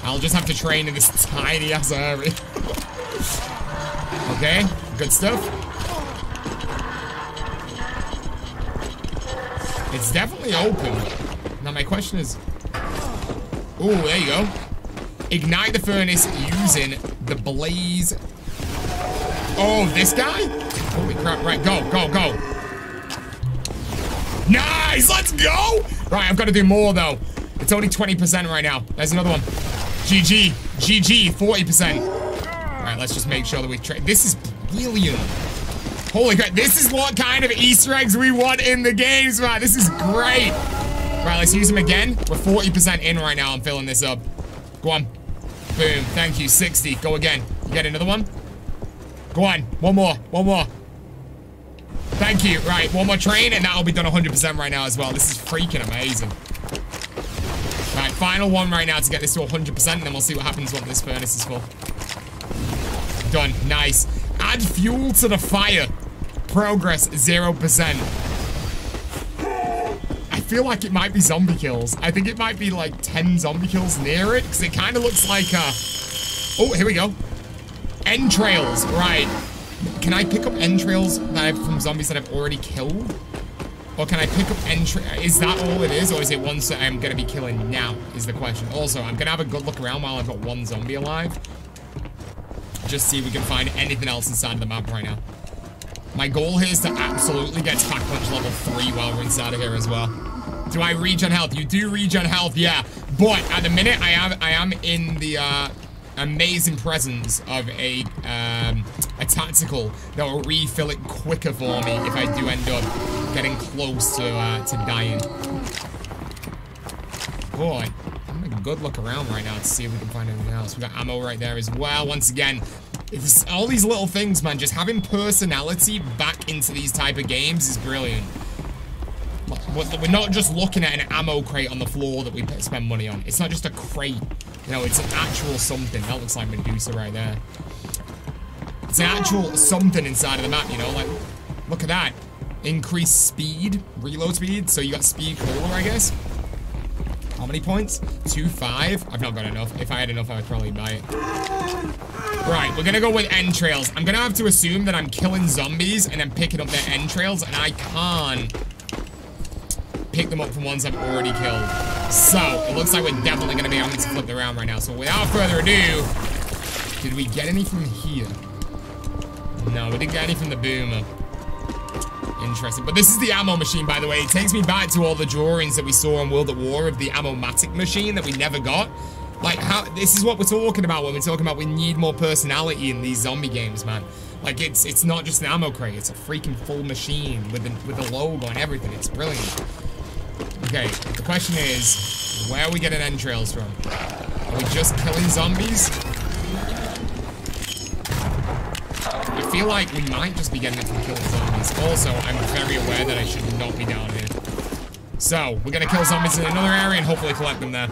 I'll just have to train in this tiny ass area. okay, good stuff. It's definitely open. Now my question is... Oh, there you go. Ignite the furnace using the blaze... Oh, this guy? Holy crap, right, go, go, go. Nice, let's go! Right, I've got to do more, though. It's only 20% right now. There's another one. GG. GG, 40%. All right, let's just make sure that we trade. This is brilliant. Holy crap, this is what kind of Easter eggs we want in the games, man. This is great. Right, let's use them again. We're 40% in right now. I'm filling this up. Go on. Boom. Thank you. 60. Go again. You get another one? Go on. One more. One more. Thank you. Right, one more train, and that'll be done 100% right now as well. This is freaking amazing. Right, final one right now to get this to 100%, and then we'll see what happens when this furnace is full. Done. Nice. Add fuel to the fire. Progress 0%. I feel like it might be zombie kills. I think it might be like 10 zombie kills near it, because it kind of looks like a... Oh, here we go. Entrails. Right. Can I pick up entrails that I've from zombies that I've already killed? Or can I pick up entrails? Is that all it is? Or is it ones that I'm going to be killing now? Is the question. Also, I'm going to have a good look around while I've got one zombie alive. Just see if we can find anything else inside of the map right now. My goal here is to absolutely get pack punch level 3 while we're inside of here as well. Do I regen health? You do regen health, yeah. But at the minute, I am I am in the uh, amazing presence of a um, a tactical that will refill it quicker for me if I do end up getting close to uh, to dying. Boy, good look around right now to see if we can find anything else. We got ammo right there as well. Once again, all these little things, man. Just having personality back into these type of games is brilliant. We're not just looking at an ammo crate on the floor that we spend money on. It's not just a crate. You know, it's an actual something. That looks like Medusa right there. It's an actual something inside of the map, you know? Like, look at that. Increased speed, reload speed. So you got speed cola, I guess. How many points? Two, five? I've not got enough. If I had enough, I would probably buy it. Right, we're gonna go with entrails. I'm gonna have to assume that I'm killing zombies and then picking up their entrails, and I can't pick them up from ones I've already killed. So, it looks like we're definitely to be able to flip around right now. So, without further ado, did we get any from here? No, we didn't get any from the boomer. Interesting. But this is the ammo machine, by the way. It takes me back to all the drawings that we saw on World at War of the ammo-matic machine that we never got. Like, how this is what we're talking about when we're talking about we need more personality in these zombie games, man. Like, it's it's not just an ammo crate. It's a freaking full machine with a, with a logo and everything. It's brilliant. Okay, the question is, where are we getting entrails from? Are we just killing zombies? I feel like we might just be getting it from killing zombies. Also, I'm very aware that I should not be down here. So, we're gonna kill zombies in another area and hopefully collect them there.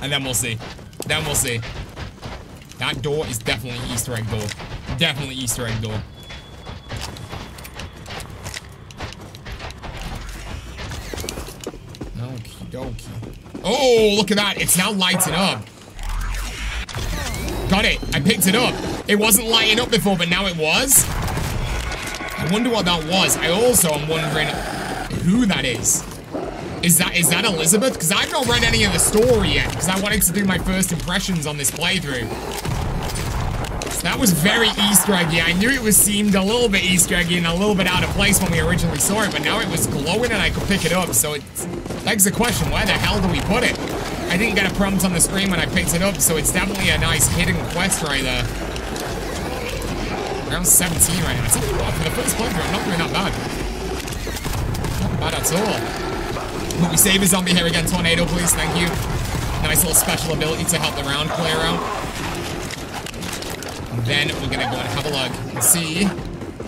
And then we'll see. Then we'll see. That door is definitely Easter egg door. Definitely Easter egg door. Okie dokie. Oh, look at that. It's now lighting up. Got it. I picked it up. It wasn't lighting up before, but now it was. I wonder what that was. I also am wondering who that is. Is that is that Elizabeth? Because I've not read any of the story yet, because I wanted to do my first impressions on this playthrough. So that was very Easter eggy. I knew it was seemed a little bit Easter eggy and a little bit out of place when we originally saw it, but now it was glowing and I could pick it up, so it begs the question, where the hell do we put it? I didn't get a prompt on the screen when I picked it up, so it's definitely a nice hidden quest right there. Around 17 right now. For the first playthrough, I'm not doing that bad. Not bad at all. Will we save a zombie here again? Tornado, please. Thank you. Nice little special ability to help the round clear out. And then we're going to go and have a look and see.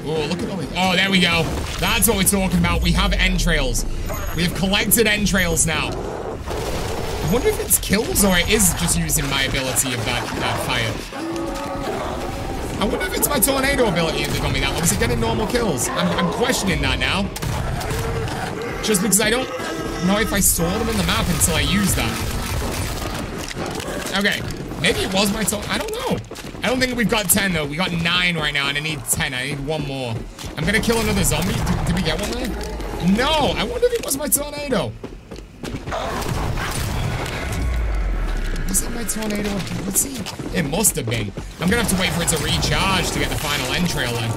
Oh, look at all these. Oh, there we go. That's what we're talking about. We have entrails. We have collected entrails now. I wonder if it's kills or it is just using my ability of that, that fire. I wonder if it's my tornado ability that got me that, or was it getting normal kills? I'm, I'm questioning that now. Just because I don't know if I saw them in the map until I used that. Okay, maybe it was my tornado. I don't know. I don't think we've got 10 though. We got 9 right now and I need 10. I need one more. I'm gonna kill another zombie. Did, did we get one there? No, I wonder if it was my tornado. Was that my tornado? Let's see. It must have been. I'm gonna have to wait for it to recharge to get the final entrail then.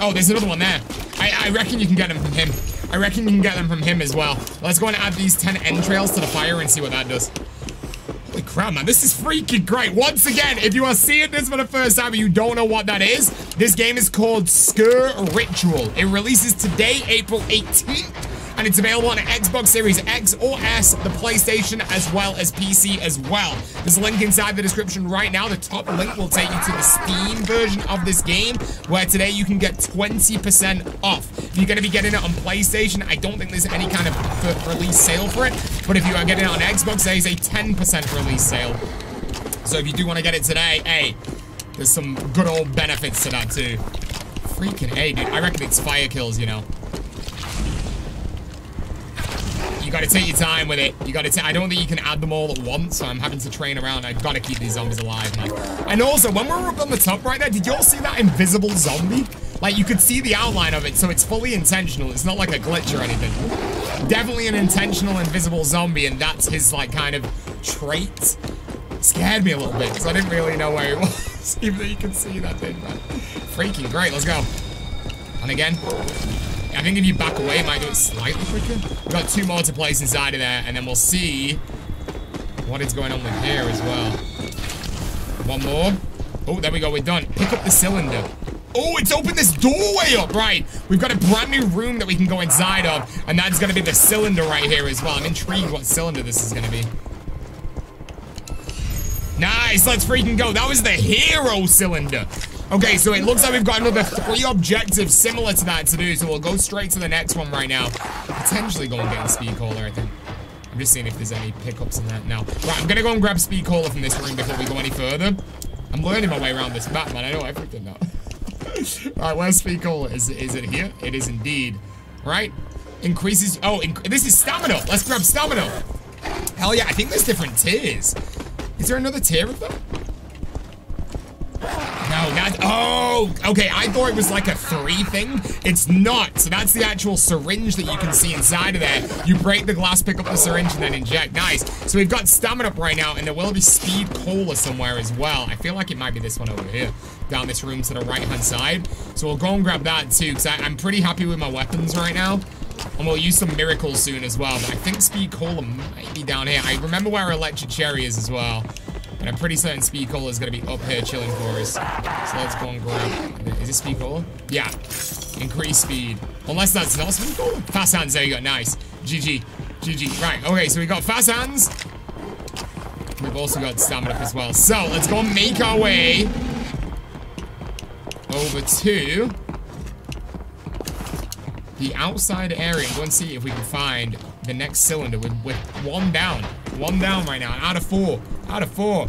Oh, there's another one there. I, I reckon you can get them from him. I reckon you can get them from him as well. Let's go and add these 10 entrails to the fire and see what that does. Holy crap, man. This is freaking great. Once again, if you are seeing this for the first time and you don't know what that is, this game is called Sker Ritual. It releases today, April 18th and it's available on Xbox Series X or S, the PlayStation, as well as PC as well. There's a link inside the description right now. The top link will take you to the Steam version of this game, where today you can get 20% off. If you're going to be getting it on PlayStation, I don't think there's any kind of release sale for it, but if you are getting it on Xbox, there is a 10% release sale. So if you do want to get it today, hey, there's some good old benefits to that too. Freaking hey, dude. I reckon it's fire kills, you know. You gotta take your time with it. You gotta I don't think you can add them all at once, I'm having to train around. I've gotta keep these zombies alive, man. And also, when we're up on the top right there, did you all see that invisible zombie? Like, you could see the outline of it, so it's fully intentional. It's not like a glitch or anything. Definitely an intentional invisible zombie, and that's his, like, kind of trait. Scared me a little bit, because I didn't really know where he was, even though you can see that thing, man. Freaking great, let's go. And again. I think if you back away, it might do it slightly quicker. We've got two more to place inside of there, and then we'll see what is going on with here as well. One more. Oh, there we go. We're done. Pick up the cylinder. Oh, it's opened this doorway up. Right. We've got a brand new room that we can go inside of, and that's going to be the cylinder right here as well. I'm intrigued what cylinder this is going to be. Nice. Let's freaking go. That was the hero cylinder. Okay, so it looks like we've got another three objectives similar to that to do, so we'll go straight to the next one right now. Potentially go and get the speed cola, I think. I'm just seeing if there's any pickups in that now. Right, I'm gonna go and grab speed cola from this room before we go any further. I'm learning my way around this map, man. I know everything now. Alright, where's speed cola? Is, is it here? It is indeed. Right? Increases... Oh, inc this is stamina. Let's grab stamina. Hell yeah, I think there's different tiers. Is there another tier of them? No, that's, oh, okay, I thought it was like a three thing. It's not, so that's the actual syringe that you can see inside of there. You break the glass, pick up the syringe, and then inject. Nice. So we've got stamina up right now, and there will be speed cola somewhere as well. I feel like it might be this one over here, down this room to the right-hand side. So we'll go and grab that too, because I'm pretty happy with my weapons right now. And we'll use some miracles soon as well, but I think speed cola might be down here. I remember where electric cherry is as well. And I'm pretty certain Speed Cola is going to be up here chilling for us. So let's go and grab... Is it Speed Cola? Yeah. Increase speed. Unless that's not. Fast hands. There you go. Nice. GG. GG. Right. Okay, so we got fast hands. We've also got stamina up as well. So let's go and make our way over to the outside area and go and see if we can find the next cylinder with, with one down. One down right now. Out of four. Out of four.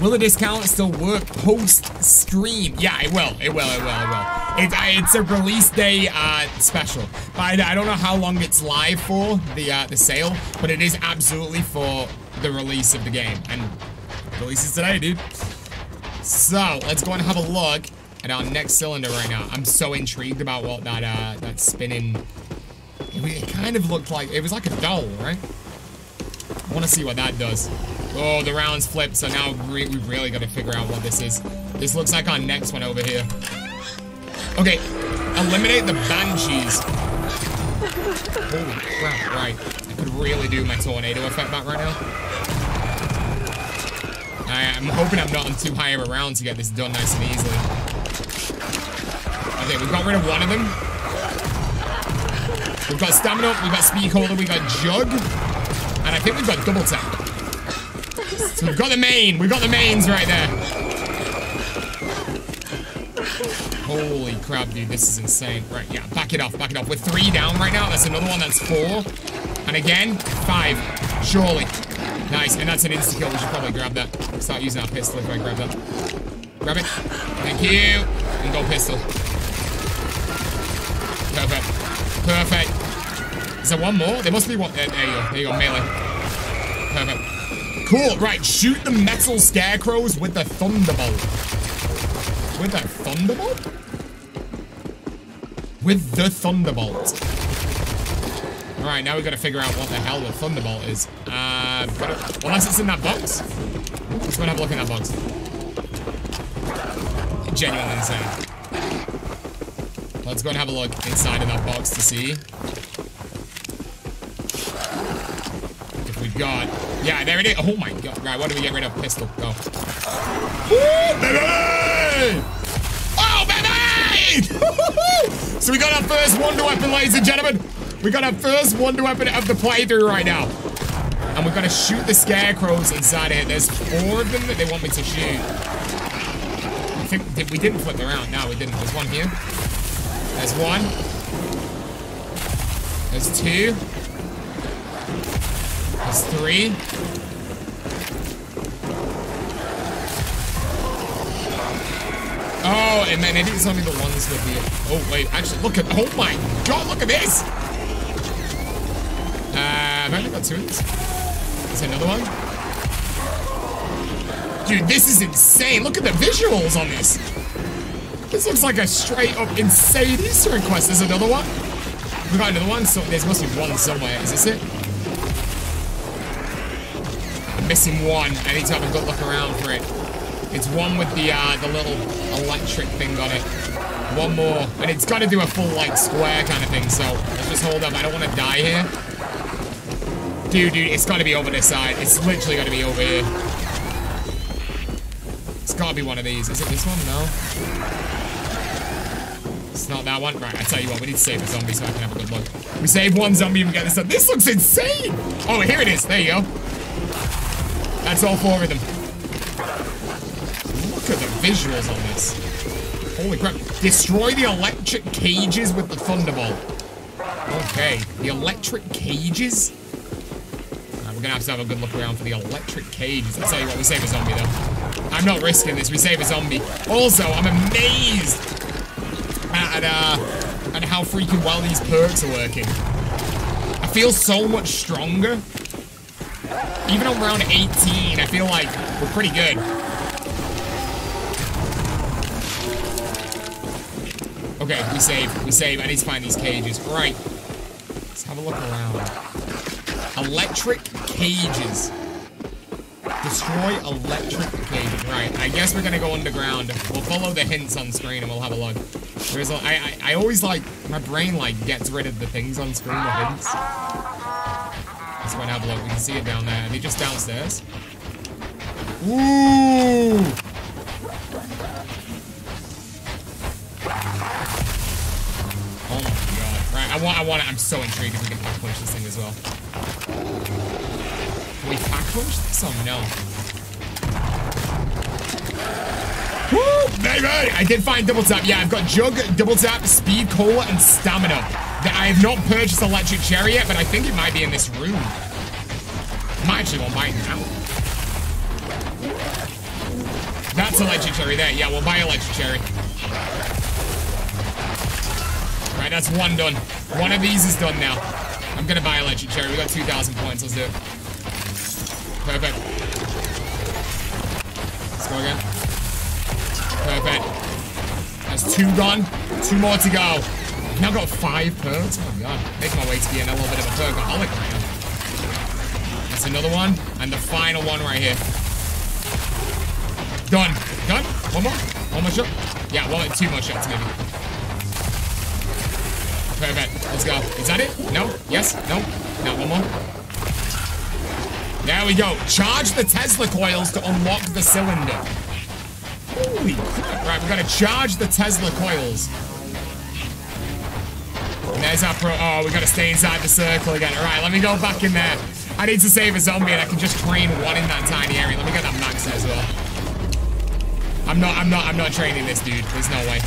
Will the discount still work post-stream? Yeah, it will. It will. It will. It will. It, uh, it's a release day uh, special. But I, I, don't know how long it's live for, the uh, the sale. But it is absolutely for the release of the game. And releases today, dude. So, let's go and have a look at our next cylinder right now. I'm so intrigued about what that, uh, that spinning... It, it kind of looked like... It was like a doll, right? I want to see what that does. Oh, the rounds flipped, so now we, we really got to figure out what this is. This looks like our next one over here. Okay, eliminate the Banshees. Holy crap, right. I could really do my tornado effect back right now. I, am hoping I'm not on too high of a round to get this done nice and easily. Okay, we've got rid of one of them. We've got stamina, we've got speed cola, we've got jug, and I think we've got double tap. So we've got the main, we've got the mains right there. Holy crap, dude, this is insane. Right, yeah, back it off, back it off. We're three down right now. That's another one, that's four. And again, five, surely. Nice, and that's an insta-kill. We should probably grab that. Start using our pistol if I grab that. Grab it. Thank you. And go pistol. Perfect. Perfect. Is there one more? There must be one. There, there you go. There you go. Melee. Perfect. Cool. Right. Shoot the metal scarecrows with the thunderbolt. With the thunderbolt? With the thunderbolt. Alright, now we gotta figure out what the hell the Thunderbolt is. Uh, gotta, unless it's in that box. Let's go and have a look in that box. Genuinely insane. Let's go and have a look inside of that box to see. If. Yeah, there it is. Oh my god. Right, what do we get rid of? Pistol. Go. Ooh, baby! Oh, baby! so we got our first wonder weapon, ladies and gentlemen. We got our first wonder weapon of the playthrough right now. And we're gonna shoot the scarecrows inside it. There's four of them that they want me to shoot. I think we didn't flip around. No, we didn't. There's one here. There's one. There's two. There's three. Oh, and man, it is only the ones with the... Oh, wait, actually, look at... Oh my god, look at this! Uh, I've only got two of these. Is there another one? Dude, this is insane. Look at the visuals on this. This looks like a straight up insane Easter egg quest. There's another one. We got another one. So there's must be one somewhere. Is this it? Missing one. anytime I need to look around for it. It's one with the uh, the little electric thing on it. One more. And it's got to do a full, like, square kind of thing. So let's just hold up. I don't want to die here. Dude, dude, it's gotta be over this side. It's literally gotta be over here. It's gotta be one of these. Is it this one? No. It's not that one. Right, I tell you what, we need to save a zombie so I can have a good look. We save one zombie and we get this done. This looks insane! Oh, here it is. There you go. That's all four of them. Look at the visuals on this. Holy crap. Destroy the electric cages with the Thunderbolt. Okay. The electric cages? We're gonna have to have a good look around for the electric cages. I'll tell you what, we save a zombie though. I'm not risking this, we save a zombie. Also, I'm amazed at, uh, at how freaking well these perks are working. I feel so much stronger. Even on round 18, I feel like we're pretty good. Okay, we save, we save. I need to find these cages. Right. Let's have a look around. Electric cages. Destroy electric cages. Right, I guess we're gonna go underground. We'll follow the hints on screen and we'll have a look. There's a, I, I, I always like, my brain like gets rid of the things on screen, the hints. Let's go and have a look. We can see it down there. Are they just downstairs? Ooh! Oh my god. Right, I want, I want it. I'm so intrigued if we can pack punch this thing as well. Can we pack punch this or oh, no? Woo, baby! I did find double tap. Yeah, I've got jug, double tap, speed, cola, and stamina. I have not purchased electric cherry yet, but I think it might be in this room. Might actually won't buy it now. That's electric cherry there. Yeah, we'll buy electric cherry. Right, that's one done. One of these is done now. I'm gonna buy electric cherry. We got 2,000 points. Let's do it. Perfect. Let's go again. Perfect. That's two gone. Two more to go. Now got five perks. Oh my god. Making my way to being a little bit of a perkaholic right now. That's another one. And the final one right here. Done. Done. One more. One more shot. Yeah, one, two more shots maybe. Perfect. Let's go. Is that it? No? Yes? No? No, one more. There we go. Charge the Tesla coils to unlock the cylinder. Holy crap. Right, we gotta charge the Tesla coils. There's our pro- Oh, we gotta stay inside the circle again. Alright, let me go back in there. I need to save a zombie and I can just train one in that tiny area. Let me get that max as well. I'm not, I'm not, I'm not training this dude. There's no way.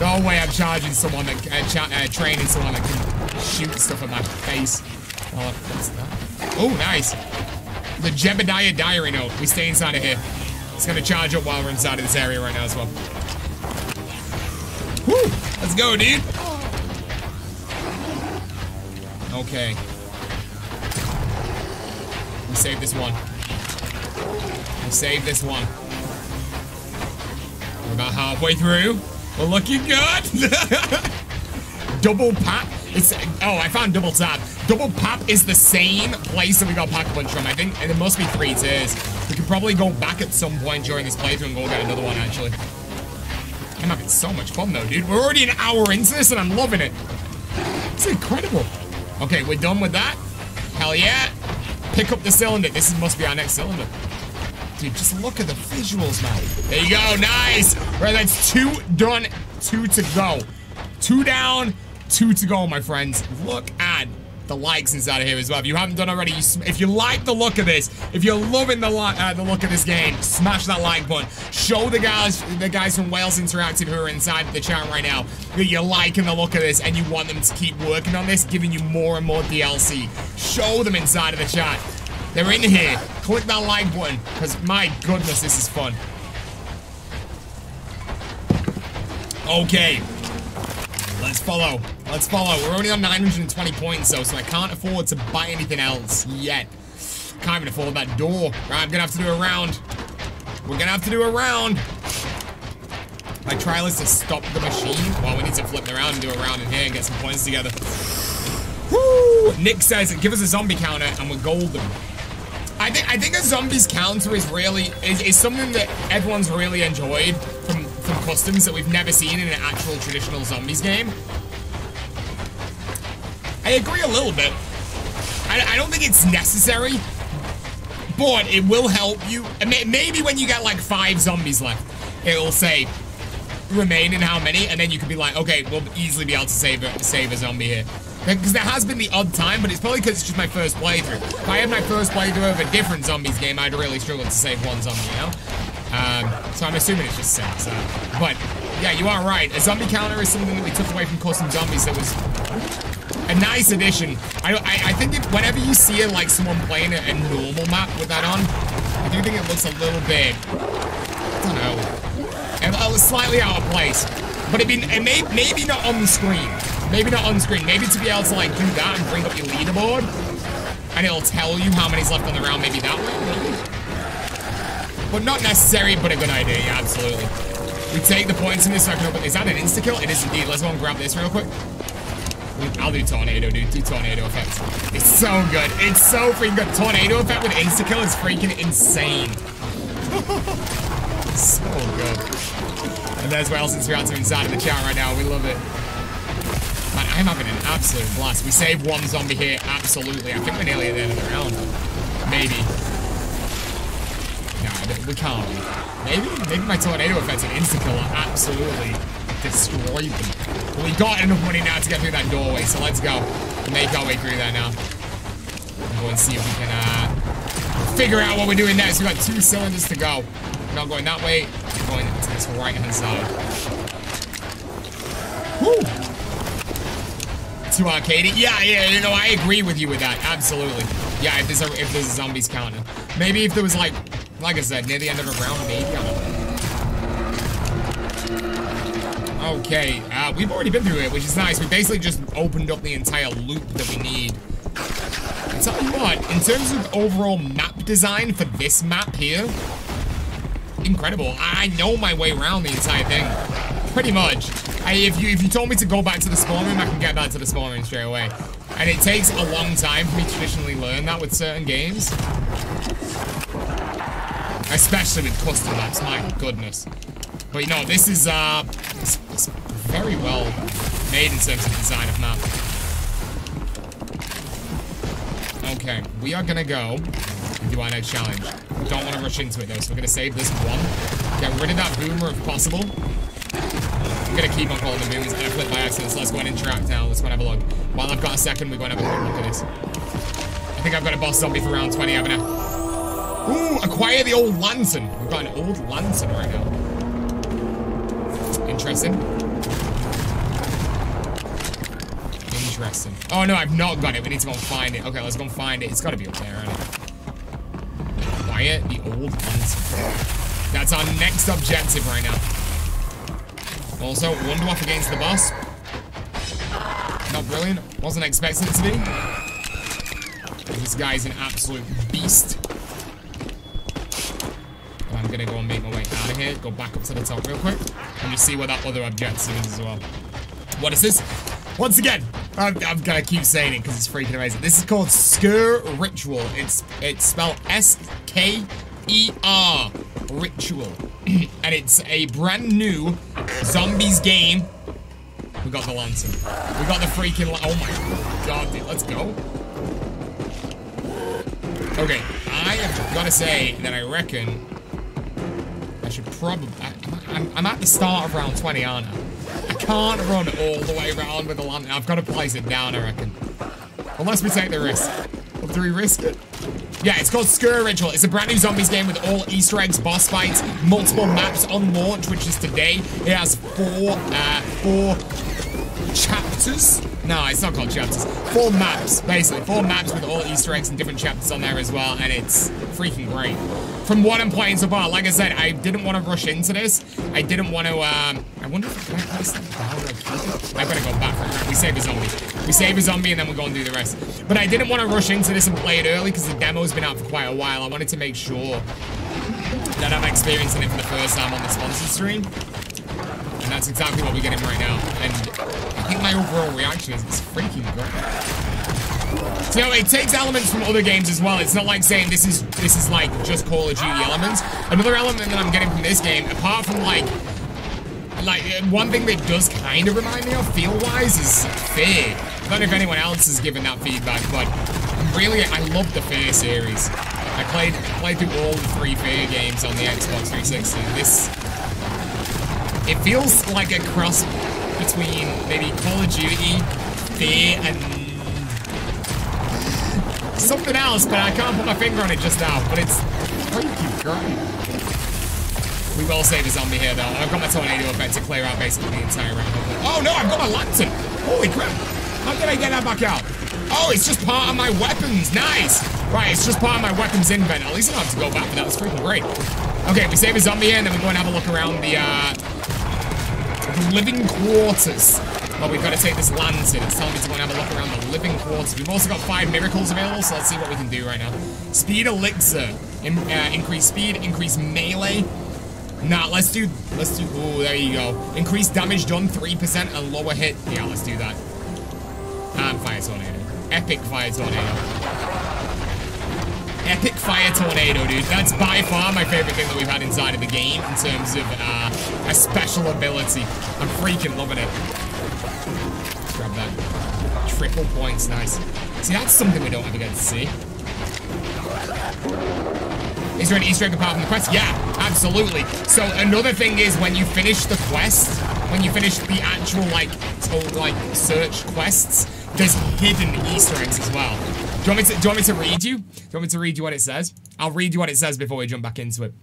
No way I'm charging someone that, uh, uh, training someone that can shoot stuff at my face. Oh, what's that? Oh, nice. The Jebediah Diary Note. We stay inside of here. It's gonna charge up while we're inside of this area right now as well. Woo! Let's go, dude. Okay. We save this one. We save this one. We're about halfway through. We're looking good. double pop. It's oh, I found double tap. Double pop is the same place that we got pack punch from. I think and it must be three tiers. We could probably go back at some point during this playthrough and go get another one. Actually, I'm having so much fun though, dude. We're already an hour into this and I'm loving it. It's incredible. Okay, we're done with that. Hell yeah. Pick up the cylinder. This must be our next cylinder. Dude, just look at the visuals, man. There you go. Nice. Right, that's two done. Two to go. Two down, two to go, my friends. Look at the likes inside of here as well. If you haven't done already, you if you like the look of this, if you're loving the, uh, the look of this game, smash that like button. Show the guys, the guys from Wales Interactive who are inside the chat right now that you're liking the look of this and you want them to keep working on this, giving you more and more DLC. Show them inside of the chat. They're in here. Click that like button, because my goodness, this is fun. Okay. Let's follow. Let's follow. We're only on 920 points, though, so I can't afford to buy anything else yet. Can't even afford that door. Right, I'm gonna have to do a round. We're gonna have to do a round. My trial is to stop the machine. Well, we need to flip it around and do a round in here and get some points together. Woo! Nick says, give us a zombie counter and we're golden. I think I think a zombies counter is really is, is something that everyone's really enjoyed from from customs that we've never seen in an actual traditional zombies game. I agree a little bit. I, I don't think it's necessary, but it will help you. Maybe when you get like five zombies left, it'll say remain in how many, and then you can be like, okay, we'll easily be able to save a, save a zombie here. Because there has been the odd time, but it's probably because it's just my first playthrough. If I had my first playthrough of a different zombies game, I'd really struggle to save one zombie, you know? Um, so I'm assuming it's just six. So. But, yeah, you are right. A zombie counter is something that we took away from Custom Zombies that was a nice addition. I, I, I think if, whenever you see it, like someone playing a, a normal map with that on, I do think it looks a little bit, I don't know, it was slightly out of place. But it, be, it may, maybe not on the screen. Maybe not on the screen. Maybe to be able to like do that and bring up your leaderboard. And it'll tell you how many's left on the round, maybe that way. But not necessary, but a good idea, yeah, absolutely. We take the points in this I can open. Is that an insta kill? It is indeed. Let's go and grab this real quick. I'll do tornado, dude. Do tornado effect. It's so good. It's so freaking good. Tornado effect with insta kill is freaking insane. so good. And there's Wales Interactive inside of the chat right now. We love it. Man, I'm having an absolute blast. We saved one zombie here, absolutely. I think we're nearly at the end of the round. Maybe. We can't. Maybe? Maybe my tornado effects and insta-kill absolutely destroyed them. But we got enough money now to get through that doorway, so let's go. Make our way through that now. And go and see if we can uh, figure out what we're doing next. We've got two cylinders to go. We're not going that way. We're going to this right hand side. Woo! Too arcadey? Yeah, yeah, you know, I agree with you with that. Absolutely. Yeah, if there's a, if there's zombies counter. Maybe if there was like, like I said, near the end of a round, maybe. Okay, uh, we've already been through it, which is nice. We basically just opened up the entire loop that we need. I tell you what, in terms of overall map design for this map here, incredible. I know my way around the entire thing. Pretty much. I, if you if you told me to go back to the spawn room, I can get back to the spawn room straight away. And it takes a long time for me to traditionally learn that with certain games. Especially with custom maps, my goodness. But you know, this is uh it's, it's very well made in terms of design of map. Okay, we are gonna go and do our next challenge. Don't want to rush into it though, so we're gonna save this one. Get rid of that boomer if possible. I'm gonna keep on calling the boomers I flip by accident, so let's go and interact now. Let's go and have a look. While I've got a second, we're going to have a quick look at this. I think I've got a boss zombie for round 20, haven't I? Ooh, acquire the old lantern. We've got an old lantern right now. Interesting. Interesting. Oh no, I've not got it. We need to go and find it. Okay, let's go and find it. It's got to be up there, right? Acquire the old lantern. That's our next objective right now. Also, Wonder off against the boss. Not brilliant. Wasn't expecting it to be. This guy's an absolute beast. Gonna go and make my way out of here, go back up to the top real quick, and just see what that other objective is as well. What is this? Once again, I'm, I'm gonna keep saying it because it's freaking amazing. This is called Sker Ritual. It's it's spelled S-K-E-R Ritual. and it's a brand new zombies game. We got the lantern. We got the freaking Oh my god, dude, let's go. Okay, I have got to say that I reckon I should probably... I'm, I'm at the start of round 20, aren't I? I can't run all the way around with the lantern. I've got to place it down, I reckon. Unless we take the risk. Or do we risk it? Yeah, it's called Sker Ritual. It's a brand new zombies game with all Easter eggs, boss fights, multiple maps on launch, which is today. It has four, uh, four chapters. No, it's not called chapters. Four maps, basically. Four maps with all Easter eggs and different chapters on there as well, and it's freaking great. From what I'm playing so far, like I said, I didn't want to rush into this. I didn't want to, um, I wonder if I or. I better go back. We save a zombie. We save a zombie and then we'll go and do the rest. But I didn't want to rush into this and play it early because the demo's been out for quite a while. I wanted to make sure that I'm experiencing it for the first time on the sponsor stream. And that's exactly what we're getting right now. And I think my overall reaction is it's freaking great. So, it takes elements from other games as well. It's not like saying this is this is like just Call of Duty elements. Another element that I'm getting from this game, apart from like like one thing that does kind of remind me of feel-wise is Fear. I don't know if anyone else has given that feedback, but really I love the Fear series. I played played through all the three Fear games on the Xbox 360. This it feels like a cross between maybe Call of Duty, Fear, and something else, but I can't put my finger on it just now. But it's freaking great. We will save a zombie here, though. I've got my tornado effect to clear out basically the entire round. Oh no, I've got my lantern. Holy crap! How did I get that back out? Oh, it's just part of my weapons. Nice. Right, it's just part of my weapons invent. At least I don't have to go back for that. That's freaking great. Okay, we save a zombie here, and then we go and have a look around the uh, living quarters. But we've got to take this lantern. It's telling me to go and have a look around the living quarters. We've also got five miracles available, so let's see what we can do right now. Speed elixir. In, uh, increase speed, increase melee. Nah, let's do, let's do, oh, there you go. Increase damage done 3% and lower hit. Yeah, let's do that. And fire tornado. Epic fire tornado. Epic Fire Tornado, dude. That's by far my favorite thing that we've had inside of the game in terms of uh, a special ability. I'm freaking loving it. Grab that. Triple points, nice. See, that's something we don't ever get to see. Is there an Easter egg apart from the quest? Yeah, absolutely. So another thing is when you finish the quest, when you finish the actual like total like search quests, there's hidden Easter eggs as well. Do you, want me to, do you want me to read you? Do you want me to read you what it says? I'll read you what it says before we jump back into it.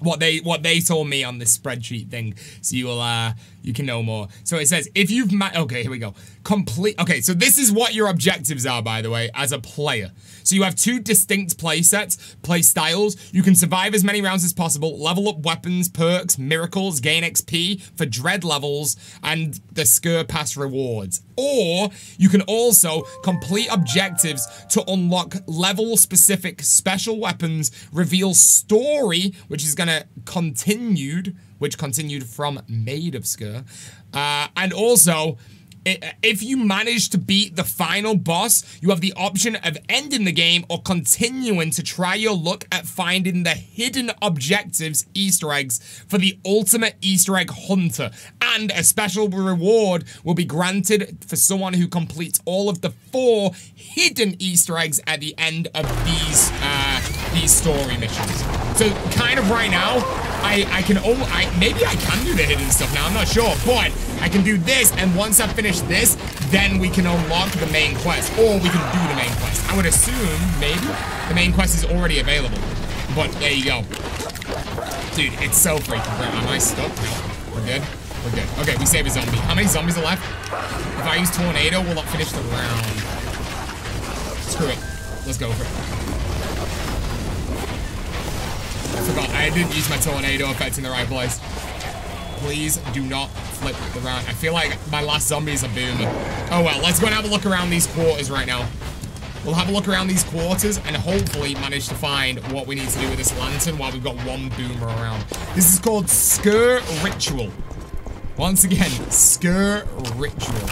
What they what they told me on this spreadsheet thing. So you'll uh you can know more. So it says if you've ma okay here we go. Complete okay so this is what your objectives are by the way as a player so you have two distinct play sets play styles you can survive as many rounds as possible level up weapons perks miracles gain xp for dread levels and the Sker pass rewards or you can also complete objectives to unlock level specific special weapons reveal story which is gonna continued which continued from Maid of Sker. Uh, and also, if you manage to beat the final boss, you have the option of ending the game or continuing to try your luck at finding the hidden objectives Easter eggs for the ultimate Easter egg hunter. And a special reward will be granted for someone who completes all of the four hidden Easter eggs at the end of these these story missions. So kind of right now, I, I can only, I, maybe I can do the hidden stuff now, I'm not sure, but I can do this, and once I finish this, then we can unlock the main quest, or we can do the main quest. I would assume, maybe, the main quest is already available, but there you go. Dude, it's so freaking great. Am I stuck? No, we're good. We're good. Okay, we save a zombie. How many zombies are left? If I use Tornado, we'll finish the round? Screw it. Let's go for it. I forgot. I didn't use my tornado effect in the right place. Please do not flip around. I feel like my last zombies are booming. Oh well, let's go and have a look around these quarters right now. We'll have a look around these quarters and hopefully manage to find what we need to do with this lantern while we've got one boomer around. This is called Sker Ritual. Once again, Sker Ritual.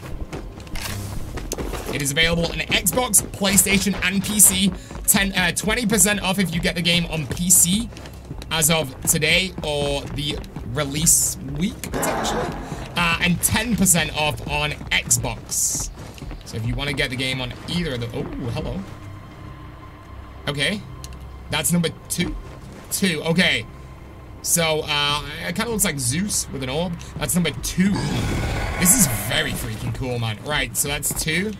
It is available on Xbox, PlayStation, and PC. 10, 20% uh, off if you get the game on PC as of today or the release week, potentially. Uh, and 10% off on Xbox. So if you want to get the game on either of the... Oh, hello. Okay. That's number two. Two. Okay. So, uh, it kind of looks like Zeus with an orb. That's number two. This is very freaking cool, man. Right, so that's two.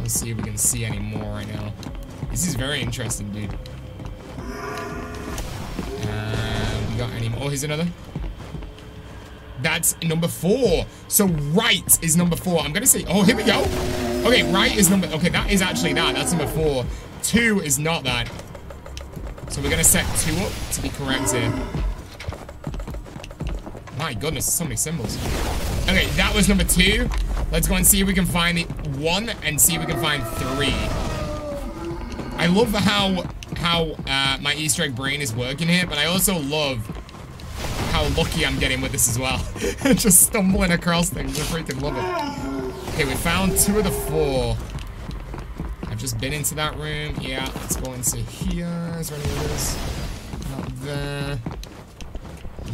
Let's see if we can see any more right now. This is very interesting, dude. Uh, got any more? Oh, here's another. That's number four. So right is number four. I'm gonna say, oh, here we go. Okay, right is number, okay, that is actually that. That's number four. Two is not that. So we're gonna set two up to be correct here. My goodness, so many symbols. Okay, that was number two. Let's go and see if we can find the one and see if we can find three. I love how how uh, my Easter egg brain is working here, but I also love how lucky I'm getting with this as well. Just stumbling across things. I freaking love it. Okay, we found two of the four. I've just been into that room. Yeah, let's go into here. Is there any others? Not there.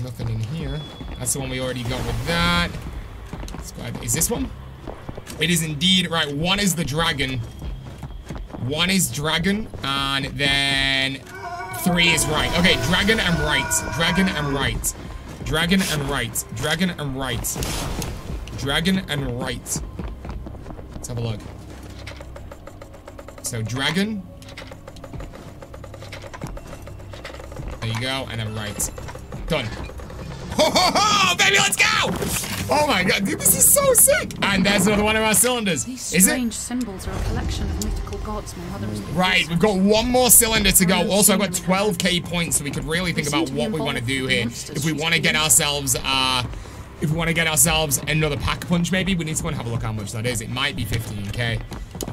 Nothing in here. That's the one we already got with that. Is this one? It is indeed. Right, one is the dragon. One is dragon, and then three is right. Okay, dragon and right. Dragon and right. Dragon and right. Dragon and right. Dragon and right. Let's have a look. So, dragon. There you go, and then right. Done. Ho ho ho! Baby, let's go! Oh my god, dude, this is so sick! And there's another one of our cylinders. These Is strange it? symbols are a collection of mythical gods my mother has Right, we've got one more cylinder to go. Also, I've got 12k points, so we could really think about what we want to do here. If we want to get ourselves, uh, if we want to get ourselves another pack punch, maybe we need to go and have a look how much that is. It might be 15k.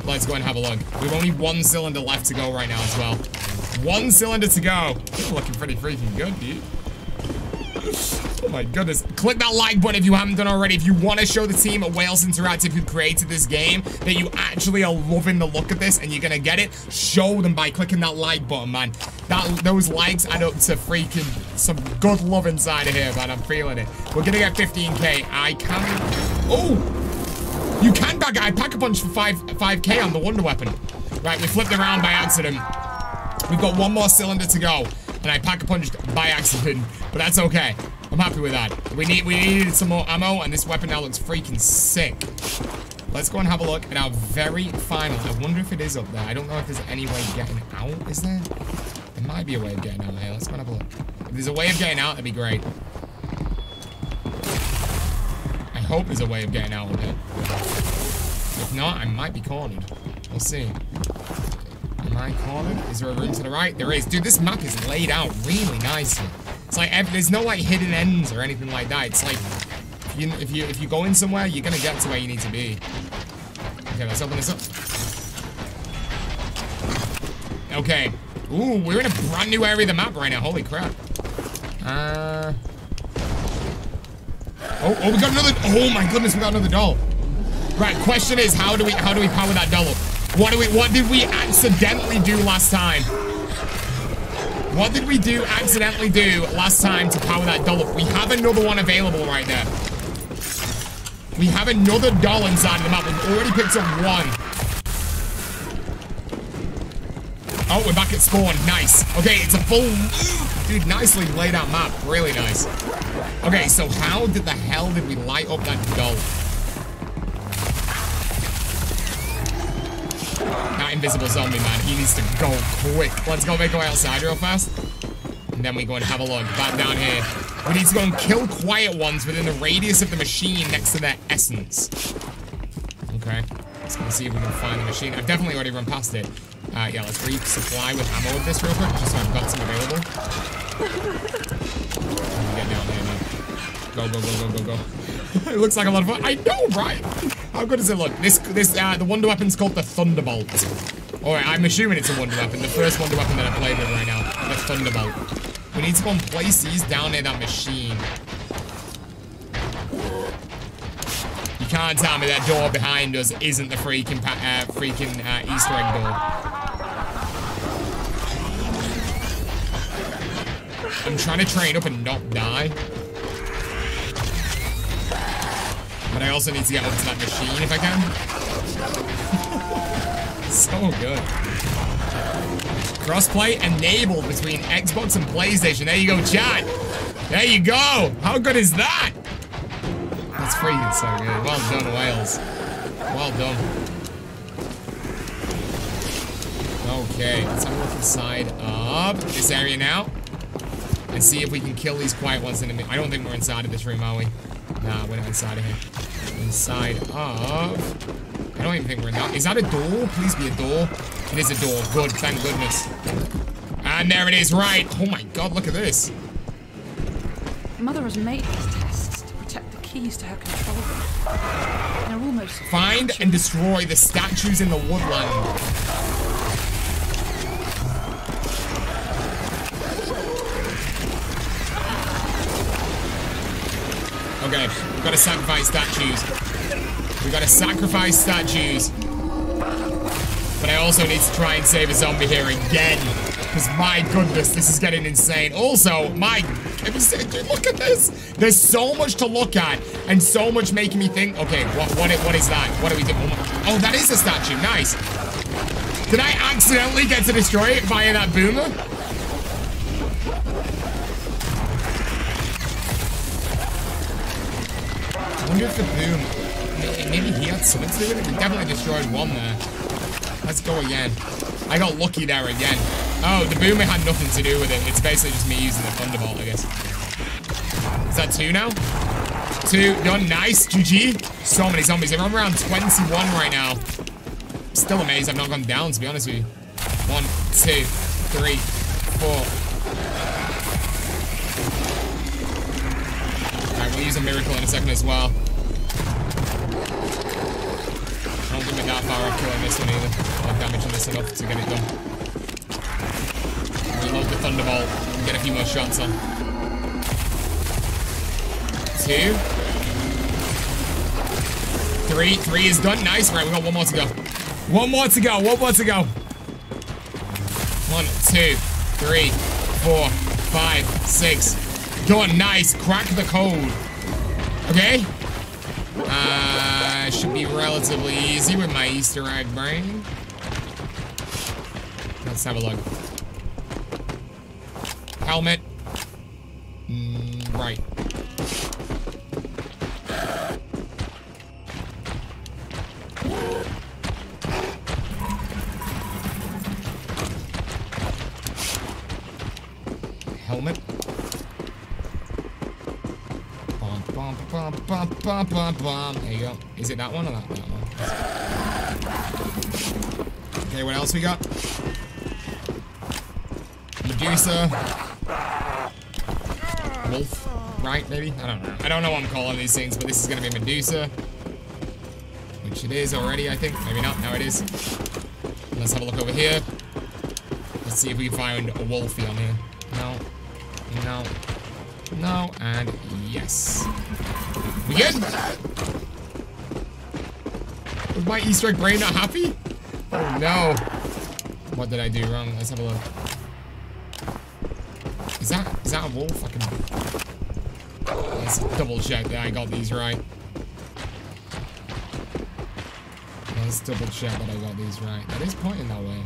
Let's go and have a look. We've only one cylinder left to go right now as well. One cylinder to go. You're looking pretty freaking good, dude. Oh my goodness. Click that like button if you haven't done already. If you want to show the team at Wales Interactive who created this game that you actually are loving the look of this and you're going to get it, show them by clicking that like button, man. That Those likes add up to freaking some good love inside of here, man. I'm feeling it. We're going to get 15k. I can... Oh! You can back I pack a punch for 5, 5k on the Wonder Weapon. Right, we flipped around by accident. We've got one more cylinder to go. And I pack a punched by accident. But that's okay. I'm happy with that. We need we needed some more ammo, and this weapon now looks freaking sick. Let's go and have a look at our very final. I wonder if it is up there. I don't know if there's any way of getting out, is there? There might be a way of getting out here. Let's go and have a look. If there's a way of getting out, that'd be great. I hope there's a way of getting out of it. If not, I might be cornered. We'll see. Am I cornered? Is there a room to the right? There is. Dude, this map is laid out really nicely. It's like, there's no like hidden ends or anything like that. It's like, you, if you if you go in somewhere, you're gonna get to where you need to be. Okay, let's open this up. Okay. Ooh, we're in a brand new area of the map right now. Holy crap. Uh. Oh, oh, we got another. Oh my goodness, we got another doll. Right. Question is, how do we how do we power that doll up? What do we what did we accidentally do last time? What did we do accidentally do last time to power that doll up? We have another one available right there. We have another doll inside of the map. We've already picked up one. Oh, we're back at spawn. Nice. Okay, it's a full... Dude, nicely laid out map. Really nice. Okay, so how did the hell did we light up that doll? That invisible zombie, man. He needs to go quick. Let's go make our way outside real fast. And then we go and have a look. Back down here. We need to go and kill quiet ones within the radius of the machine next to their essence. Okay. Let's go see if we can find the machine. I've definitely already run past it. Uh, yeah, let's resupply with ammo with this real quick, just so I've got some available. Get down. Go, go, go, go, go, go. it looks like a lot of fun. I know, right? How good does it look? This, this, uh, the wonder weapon's called the Thunderbolt. Alright, I'm assuming it's a wonder weapon. The first wonder weapon that I played with right now. The Thunderbolt. We need to go and place these down near that machine. You can't tell me that door behind us isn't the freaking, uh, freaking uh, Easter egg door. I'm trying to train up and not die. But I also need to get up to that machine if I can. so good. Crossplay enabled between Xbox and PlayStation. There you go, chat. There you go. How good is that? That's freaking so good. Well done, Wales. Well done. Okay, let's have a look inside of this area now and see if we can kill these quiet ones in a minute. I don't think we're inside of this room, are we? Nah, we're not inside of here. Inside of... I don't even think we're in that. Is that a door? Please be a door. It is a door. Good, thank goodness. And there it is, right. Oh my god, look at this. Mother has made these tests to protect the keys to her control room. Are almost... Find and destroy the statues in the woodland. Got to sacrifice statues. We've got to sacrifice statues. But I also need to try and save a zombie here again. Because my goodness, this is getting insane. Also, my... Look at this. There's so much to look at. And so much making me think, okay, what what, what is that? What do we do? Oh, that is a statue. Nice. Did I accidentally get to destroy it via that boomer? I wonder if the boom, maybe he had something to do with it. We definitely destroyed one there. Let's go again. I got lucky there again. Oh, the boomer had nothing to do with it. It's basically just me using the thunderbolt, I guess. Is that two now? Two, done, nice, GG. So many zombies. I'm around 21 right now. Still amazed I've not gone down, to be honest with you. One, two, three, four. We'll use a miracle in a second as well. I don't think we're that far off killing this one either. Or damaging this enough to get it done. Reload the Thunderbolt and get a few more shots on. Two. Three. Three is done. Nice. Right, we got one more to go. One more to go. One more to go. One, two, three, four, five, six. Done. Nice. Crack the code. Okay. Uh, should be relatively easy with my Easter egg brain. Let's have a look. Is it that one or that, that one? Okay, what else we got? Medusa. Wolf, right, maybe? I don't know. I don't know what I'm calling these things, but this is gonna be Medusa. Which it is already, I think. Maybe not. Now it is. Let's have a look over here. Let's see if we find a Wolfie on here. No. No. No. And yes. We good? My Easter egg brain not happy? Oh no. What did I do wrong? Let's have a look. Is that is that a wolf? I can Let's double check that I got these right. Let's double check that I got these right. That is pointing that way.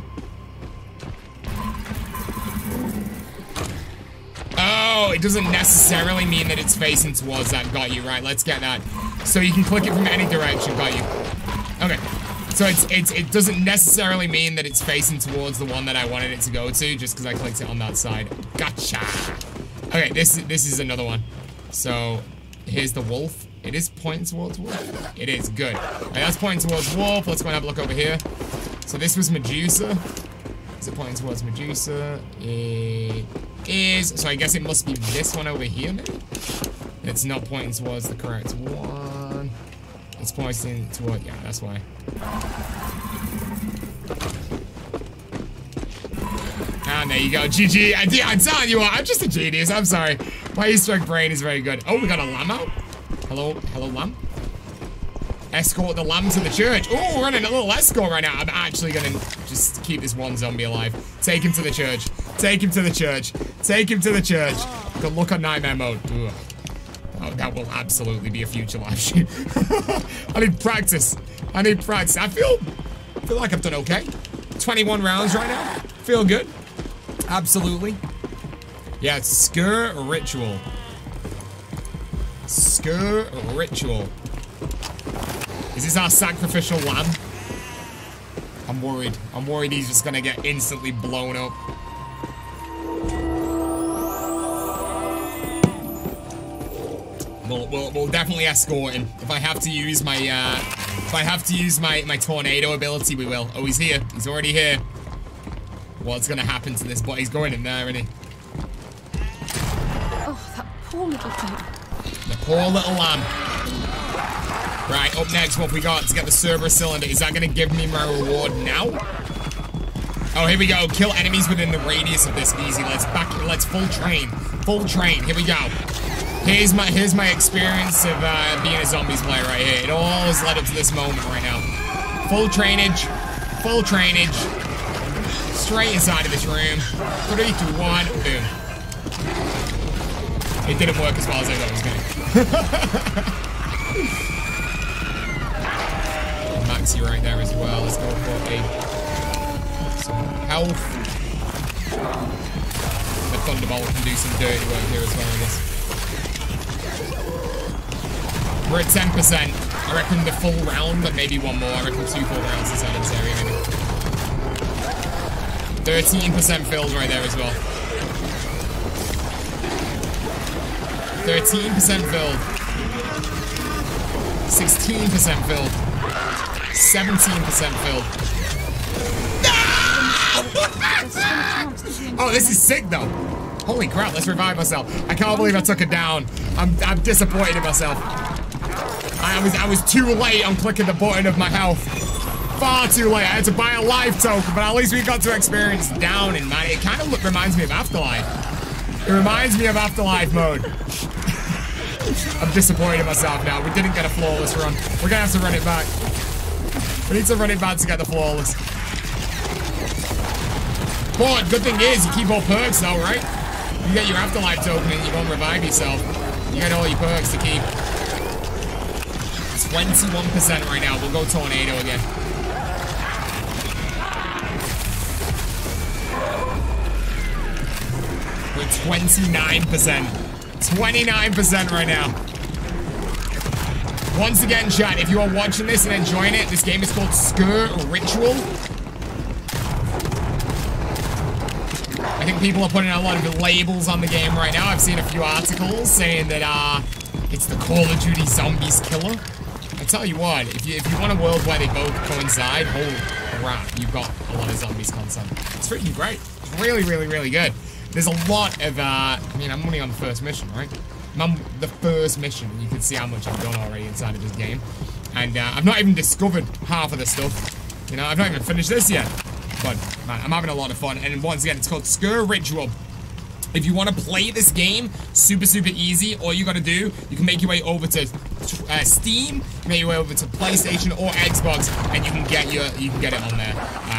Oh, it doesn't necessarily mean that it's facing towards that. Got you, right. Let's get that. So you can click it from any direction. Got you. So it's, it's it doesn't necessarily mean that it's facing towards the one that I wanted it to go to, just because I clicked it on that side. Gotcha. Okay, this, this is another one. So here's the wolf. It is pointing towards wolf. It is, good. Right, that's pointing towards wolf. Let's go and have a look over here. So this was Medusa. Is it pointing towards Medusa? It is. So I guess it must be this one over here, maybe? It's not pointing towards the correct one. It's pointing toward, yeah, that's why. And there you go, GG. I, I'm telling you what, I'm just a genius. I'm sorry. My Easter egg brain is very good. Oh, we got a out. Hello, hello, lamb. Escort the lamb to the church. Oh, we're running a little escort right now. I'm actually gonna just keep this one zombie alive. Take him to the church. Take him to the church. Take him to the church. Good look on nightmare mode. Ugh. That will absolutely be a future live stream. I need practice. I need practice. I feel, feel like I've done okay. 21 rounds right now. Feel good. Absolutely. Yeah, it's Sker Ritual. Sker Ritual. Is this our sacrificial lamb? I'm worried. I'm worried he's just gonna get instantly blown up. We'll, we'll, we'll definitely escort him. If I have to use my, uh, if I have to use my, my tornado ability, we will. Oh, he's here. He's already here. What's gonna happen to this boy? He's going in there, isn't he? Oh, that poor little thing. The poor little lamb. Right, up next, what we got to get the Cerberus cylinder. Is that gonna give me my reward now? Oh, here we go. Kill enemies within the radius of this. Easy. Let's back. Let's full train. Full train. Here we go. Here's my here's my experience of uh, being a zombies player right here. It all has led up to this moment right now. Full trainage. Full trainage. Straight inside of this room. Three, two, one. Boom. It didn't work as well as I thought it was going. Maxi right there as well. Let's go for a some health. The Thunderbolt can do some dirty work here as well, I guess. We're at 10%. I reckon the full round, but maybe one more. I reckon two full rounds of this area, maybe. 13% filled right there as well. 13% filled. 16% filled. 17% filled. oh, this is sick though. Holy crap, let's revive myself. I can't believe I took it down. I'm, I'm disappointed in myself. I was I was too late on clicking the button of my health. Far too late. I had to buy a life token, but at least we got to experience down in man. It kind of reminds me of Afterlife. It reminds me of Afterlife mode. I'm disappointed in myself now. We didn't get a flawless run. We're gonna have to run it back. We need to run it back to get the flawless. But good thing is, you keep all perks though, right? You get your afterlife token and you won't revive yourself. You get all your perks to keep. 21% right now. We'll go tornado again. We're 29%. 29% right now. Once again, chat, if you are watching this and enjoying it, this game is called Sker Ritual. I think people are putting a lot of labels on the game right now. I've seen a few articles saying that uh, it's the Call of Duty Zombies killer. Tell you what, if you if you want a world where they both coincide, holy crap, you've got a lot of zombies content. It's freaking great. It's really, really, really good. There's a lot of, uh, I mean, I'm only on the first mission, right? I'm the first mission. You can see how much I've done already inside of this game. And uh, I've not even discovered half of the stuff. You know, I've not even finished this yet. But, man, I'm having a lot of fun. And once again, it's called Sker Ritual. If you want to play this game, super, super easy. All you got to do, you can make your way over to uh, Steam, maybe over to PlayStation or Xbox, and you can get your, you can get it on there.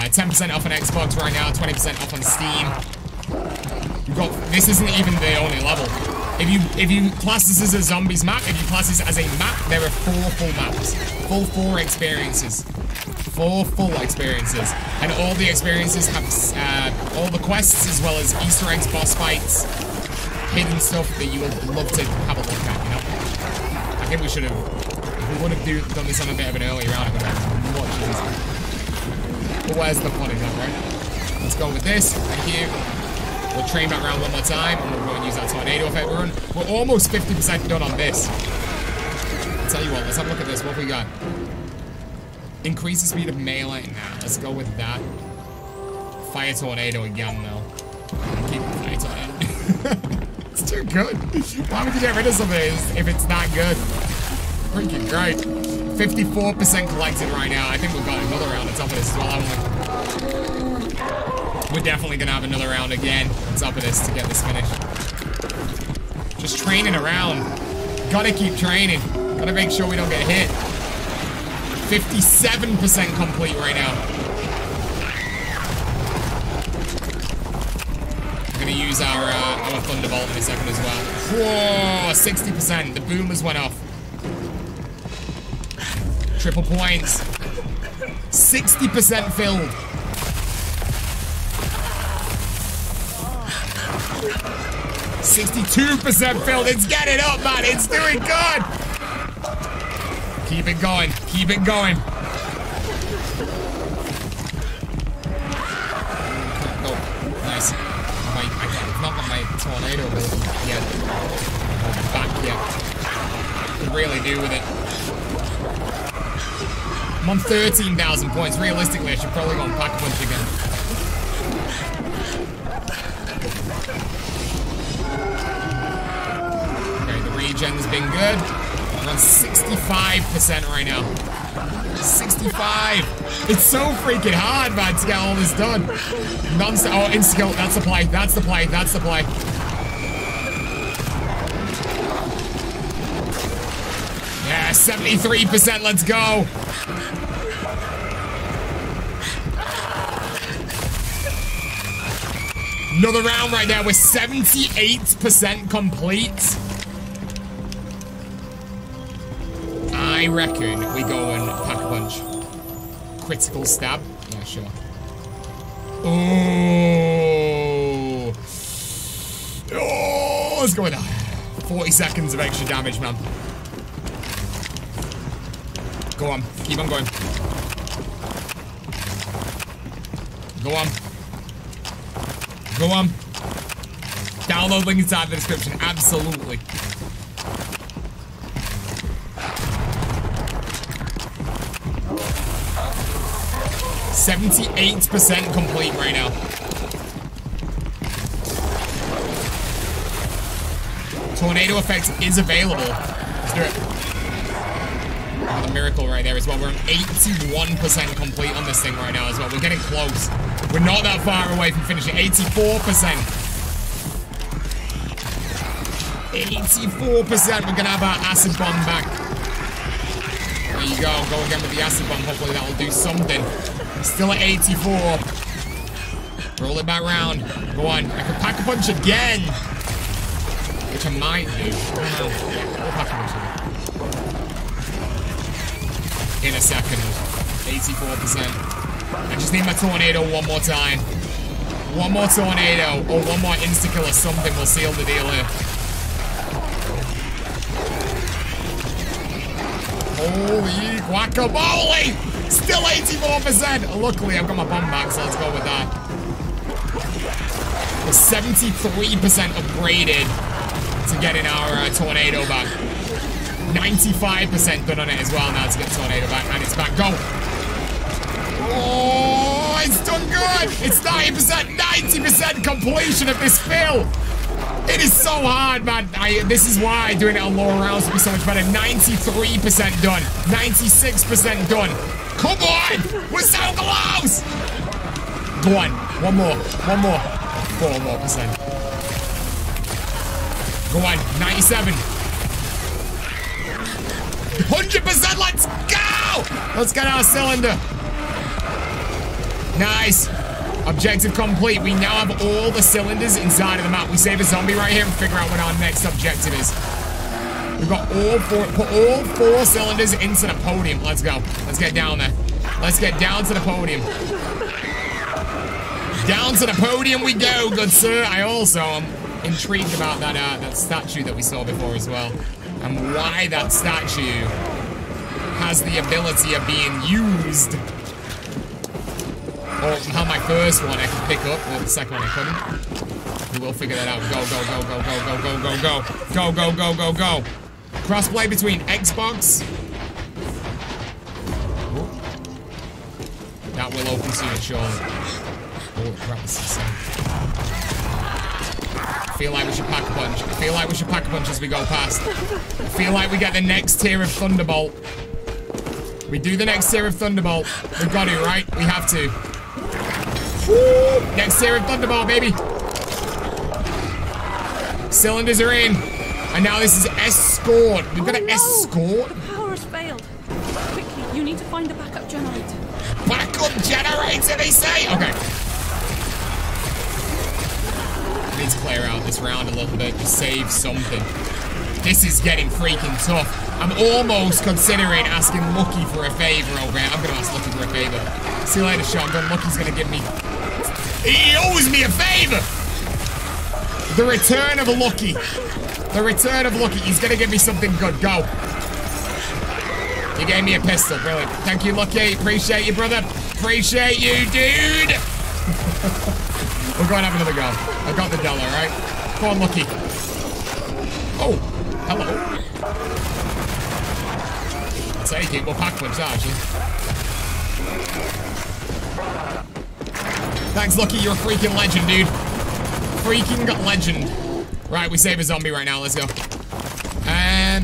10% uh, off on Xbox right now, 20% off on Steam. You've got, this isn't even the only level. If you if you class this as a zombies map, if you class this as a map, there are four full maps. Full four experiences. Four full experiences. And all the experiences have uh, all the quests as well as Easter eggs, boss fights, hidden stuff that you would love to have a look at, you think we should have we would have do, done this on a bit of an earlier round, it would have much easier. But where's the fun in that, right? Let's go with this. Thank you. We'll train back around one more time, and we'll go and use that tornado effect run. We're almost 50% done on this. I'll tell you what, let's have a look at this. What have we got? Increase the speed of melee. Nah, let's go with that. Fire tornado again, though. Keep fire tornado. it's too good. Why would you get rid of something if it's not good? Freaking great. 54% collected right now. I think we've got another round on top of this as well, haven't we? We're definitely gonna have another round again on top of this to get this finished. Just training around. Gotta keep training. Gotta make sure we don't get hit. 57% complete right now. I'm gonna use our, uh, our Thunderbolt in a second as well. Whoa, 60%. The boomers went off. Triple points. 60% filled. 62% filled. It's getting up, man. It's doing good. Keep it going. Keep it going. Tornado yet. Yet. Can really do with it. I'm on 13,000 points. Realistically, I should probably go on Pack Punch again. Okay, the regen's been good. I'm on 65% right now. 65. It's so freaking hard, man, to get all this done. non Oh, insta-kill. That's the play. That's the play. That's the play. 73%. Let's go. Another round right there. We're 78% complete. I reckon we go and pack a punch. Critical stab? Yeah, sure. Oh. Oh, let's go with that. 40 seconds of extra damage, man. Go on. Keep on going. Go on. Go on. Download link inside the description. Absolutely. 78% complete right now. Tornado effect is available. Let's do it. Miracle right there as well. We're 81% complete on this thing right now as well. We're getting close. We're not that far away from finishing. 84%. 84%. We're gonna have our acid bomb back. There you go. Go again with the acid bomb. Hopefully that'll do something. Still at 84. Roll it back round. Go on. I can pack a punch again. Which I might do. In a second. 84%. I just need my tornado one more time. One more tornado or one more insta-kill or something will seal the deal here. Holy guacamole! Still 84%. Luckily, I've got my bomb back, so let's go with that. 73% upgraded to getting our uh, tornado back. 95% done on it as well now to get tornado back, and it's back. Go! Oh, it's done good! It's 90%, 90% completion of this fill! It is so hard, man. I, this is why doing it on lower rounds would be so much better. 93% done. 96% done. Come on! We're so close! Go on. One more. One more. Four more percent. Go on. 97. 100%. Let's go! Let's get our cylinder. Nice. Objective complete. We now have all the cylinders inside of the map. We save a zombie right here and figure out what our next objective is. We've got all four, put all four cylinders into the podium. Let's go. Let's get down there. Let's get down to the podium. Down to the podium we go, good sir. I also am intrigued about that, uh, that statue that we saw before as well. And why that statue has the ability of being used oh, or how my first one I can pick up, or the second one I couldn't. We will figure that out. Go, go, go, go, go, go, go, go, go. Go, go, go, go, go. Crossplay between Xbox. Ooh. That will open soon, surely. Oh, crap, this is I feel like we should pack a punch. I feel like we should pack a punch as we go past. I feel like we get the next tier of Thunderbolt. We do the next tier of Thunderbolt. We've got it, right? We have to. Woo! Next tier of Thunderbolt, baby. Cylinders are in. And now this is escort. We've got oh, an no. escort. The power has failed. Quickly, you need to find a backup generator. Backup generator, they say. Okay. To clear out this round a little bit to save something. This is getting freaking tough. I'm almost considering asking Lucky for a favor over here. I'm gonna ask Lucky for a favor. See you later, Shotgun. Lucky's gonna give me... He owes me a favor! The return of Lucky. The return of Lucky. He's gonna give me something good. Go. He gave me a pistol. Brilliant. Thank you, Lucky. Appreciate you, brother. Appreciate you, dude. We'll go and have another go. I've got the dollar, right? Come on, Lucky. Oh, hello. I'll take it. We'll pack that, actually. Thanks, Lucky. You're a freaking legend, dude. Freaking legend. Right, we save a zombie right now. Let's go. And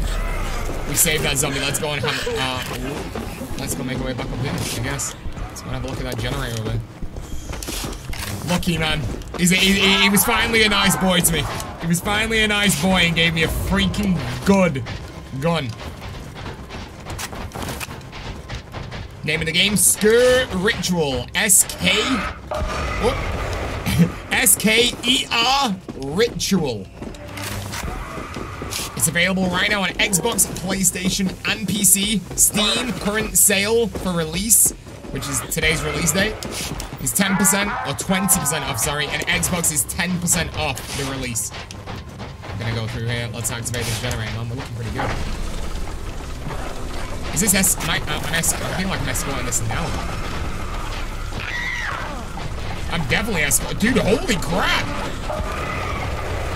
we saved that zombie. Let's go and have. Uh, let's go make our way back up here. I guess. Let's go and have a look at that generator over there. Lucky man. He's a, he, he, was finally a nice boy to me. He was finally a nice boy and gave me a freaking good gun. Name of the game, Sker Ritual. S-K... S-K-E-R Ritual. It's available right now on Xbox, PlayStation, and PC. Steam, current sale for release, which is today's release date, is 10% or 20% off, sorry, and Xbox is 10% off the release. I'm gonna go through here. Let's activate this generator, man. We're looking pretty good. Is this S? I, uh? I feel like I'm escorting this now. I'm definitely escorting. Dude, holy crap!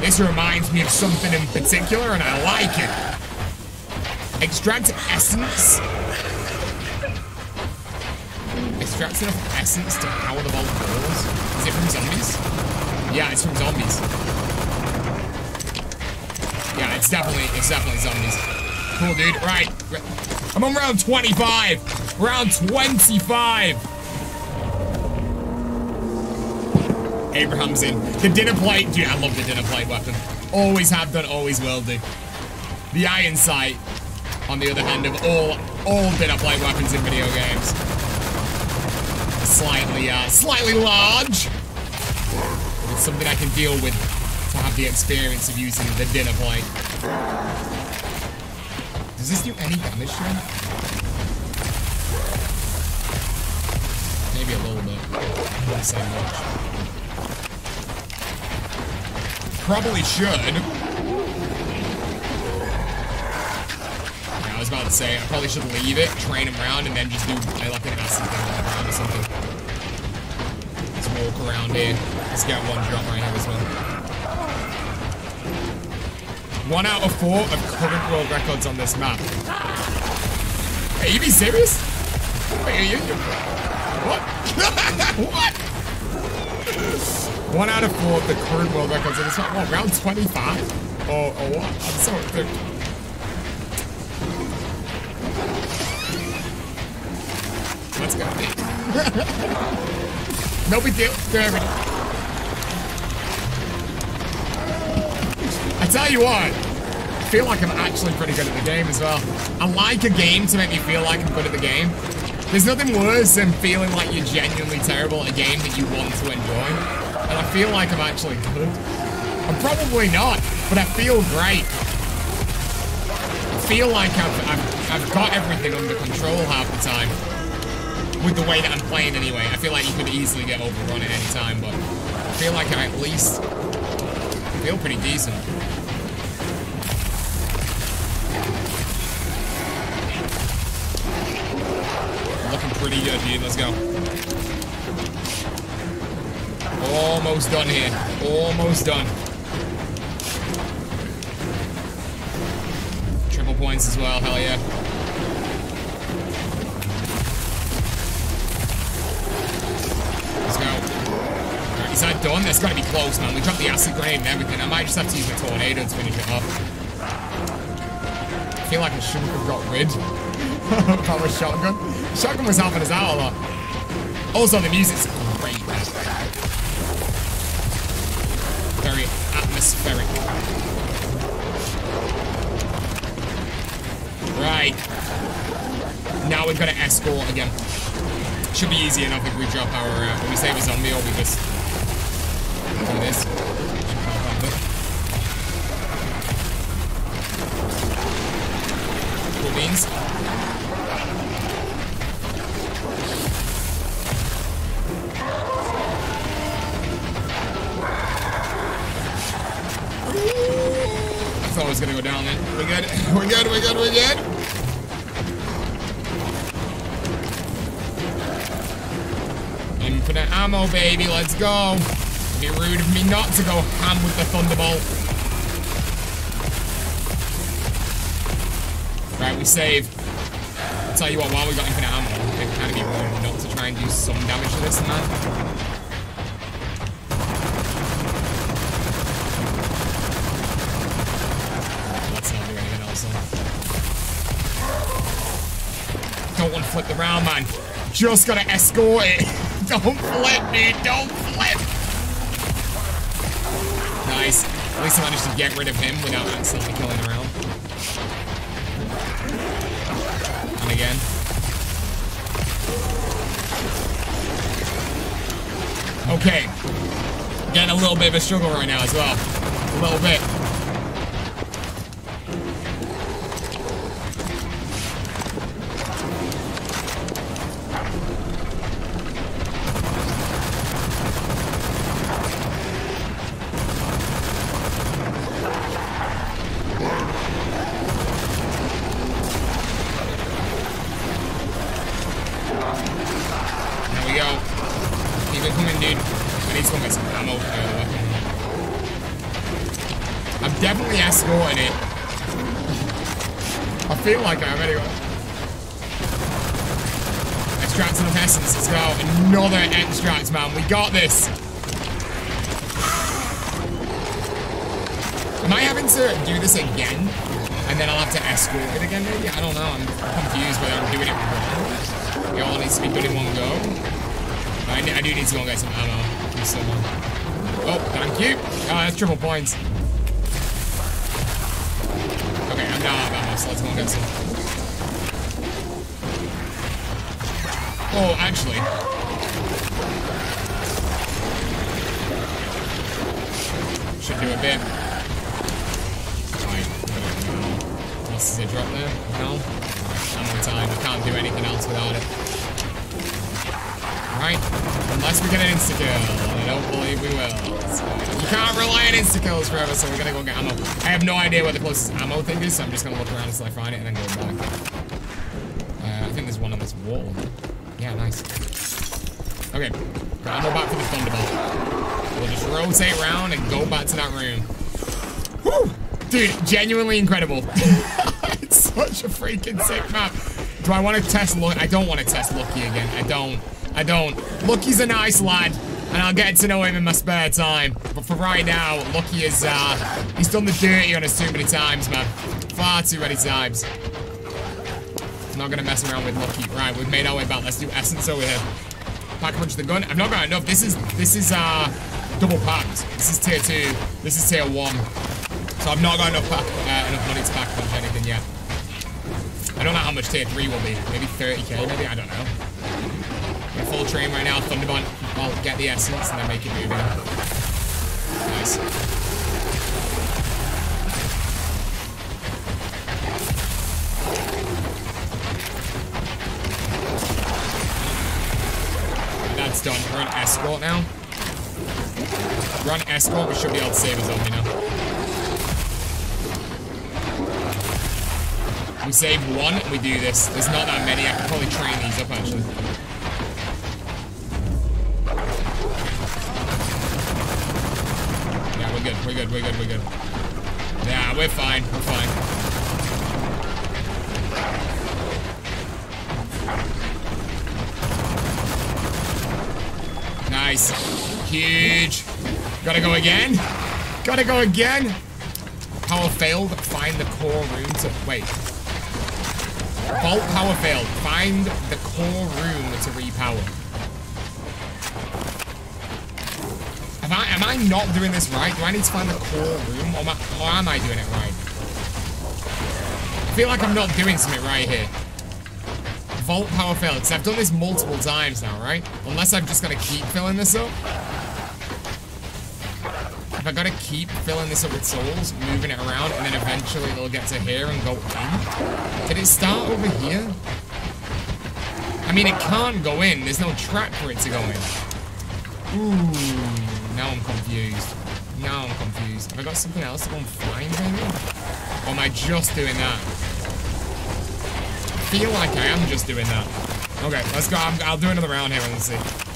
This reminds me of something in particular, and I like it. Extract essence. Extract enough essence to power the vault doors. Is it from zombies? Yeah, it's from zombies. Yeah, it's definitely, it's definitely zombies. Cool, dude. Right. I'm on round 25. Round 25. Abraham's in. The dinner plate. Dude, I love the dinner plate weapon. Always have done, always will do. The iron sight, on the other hand, of all all dinner plate weapons in video games. Slightly, uh, slightly large. It's something I can deal with to have the experience of using the dinner plate. Does this do any damage to him? Maybe a little bit. Not so much. Probably should. I was about to say, I probably should leave it, train him around, and then just do like an acid thing on the ground or something. Walk around get one drop right here as well. One out of four of current world records on this map. Are you be serious? Wait, are you? What? what? One out of four of the current world records on this map. What, round 25? Or, or what? I'm so... Let's go. No big deal. Everything. I tell you what, I feel like I'm actually pretty good at the game as well. I like a game to make me feel like I'm good at the game. There's nothing worse than feeling like you're genuinely terrible at a game that you want to enjoy. And I feel like I'm actually good. I'm probably not, but I feel great. I feel like I've, I've, I've got everything under control half the time with the way that I'm playing anyway. I feel like you could easily get overrun at any time, but I feel like I at least feel pretty decent. Looking pretty good, dude. Let's go. Almost done here. Almost done. Triple points as well. Hell yeah. Done? That's gotta be close, man. We dropped the acid grenade and everything. I might just have to use my tornado to finish it off. I feel like I shouldn't have got rid of our shotgun. Shotgun was helping us out a lot. Also, the music's great. Very atmospheric. Right. Now we've got to escort again. Should be easy enough if we drop our, uh, we save a zombie or we just do this. Cool beans. I thought I was gonna go down then. We're good. We're good. We're good. We're good. Infinite ammo, baby. Let's go. Rude of me not to go ham with the Thunderbolt. Right, we save. I'll tell you what, while we got infinite ammo, it'd kind of be rude not to try and do some damage to this man. Don't want to flip the round, man. Just gotta escort it. Don't flip, dude. Don't At least I managed to get rid of him without accidentally killing around. And again. Okay. Getting a little bit of a struggle right now as well. A little bit. Am I having to do this again? And then I'll have to escort it again, maybe? I don't know. I'm confused whether I'm doing it wrong. It all needs to be done in one go. I, I do need to go and get some ammo from. Oh, thank you. Oh, that's triple points. Okay, I'm out of ammo, so let's go and get some. Oh, actually. Should do a bit. This is a drop there. No. Ammo time. I can't do anything else without it. Right? Unless we get an insta-kill. I don't believe we will. So, you can't rely on insta-kills forever, so we're gonna go get ammo. I have no idea where the closest ammo thing is, so I'm just gonna look around until I find it and then go back. Uh, I think there's one on this wall. Yeah, nice. Okay. Right, I'm back for the Thunderbolt. We'll just rotate around and go back to that room. Whew! Dude, genuinely incredible. such a freaking sick map. Do I want to test Lucky? I don't want to test Lucky again. I don't. I don't. Lucky's a nice lad, and I'll get to know him in my spare time. But for right now, Lucky is, uh, he's done the dirty on us too many times, man. Far too many times. I'm not gonna mess around with Lucky. Right, we've made our way back. Let's do Essence over here. Pack punch the gun. I've not got enough. This is, this is, uh, double packed. This is tier two. This is tier one. So I've not got enough, pack, uh, enough money to pack punch anything yet. I don't know how much tier 3 will be. Maybe 30k, maybe? I don't know. I'm full train right now. Thunderbolt. I'll get the essence and then make it move in. Nice. That's done. We're an escort now. Run escort, we should be able to save his you Save one and we do this. There's not that many. I can probably train these up actually. Yeah, we're good. We're good. We're good. We're good. Yeah, we're fine. We're fine. Nice. Huge. Gotta go again. Gotta go again. Power failed. To find the core room to... Wait. Vault power failed. Find the core room to repower. Am I, am I not doing this right? Do I need to find the core room? Or am I, or am I doing it right? I feel like I'm not doing something right here. Vault power failed. Because I've done this multiple times now, right? Unless I'm just going to keep filling this up. Gotta keep filling this up with souls, moving it around, and then eventually it'll get to here and go in? Did it start over here? I mean, it can't go in. There's no track for it to go in. Ooh, now I'm confused. Now I'm confused. Have I got something else to go and find, maybe? Or am I just doing that? I feel like I am just doing that. Okay, let's go. i will do another round here and see.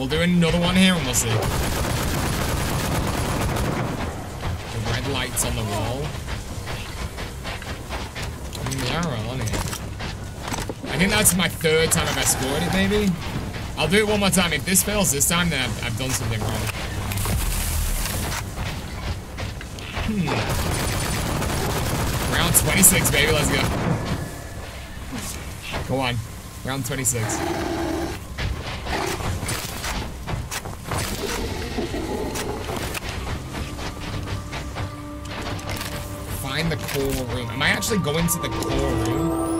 We'll do another one here and we'll see. The red lights on the wall. I on here. I think that's my third time I've escorted it, maybe? I'll do it one more time. If this fails this time, then I've, I've done something wrong. Hmm. Round 26, baby. Let's go. Go on. Round 26. Find the core room. Am I actually going to the core room?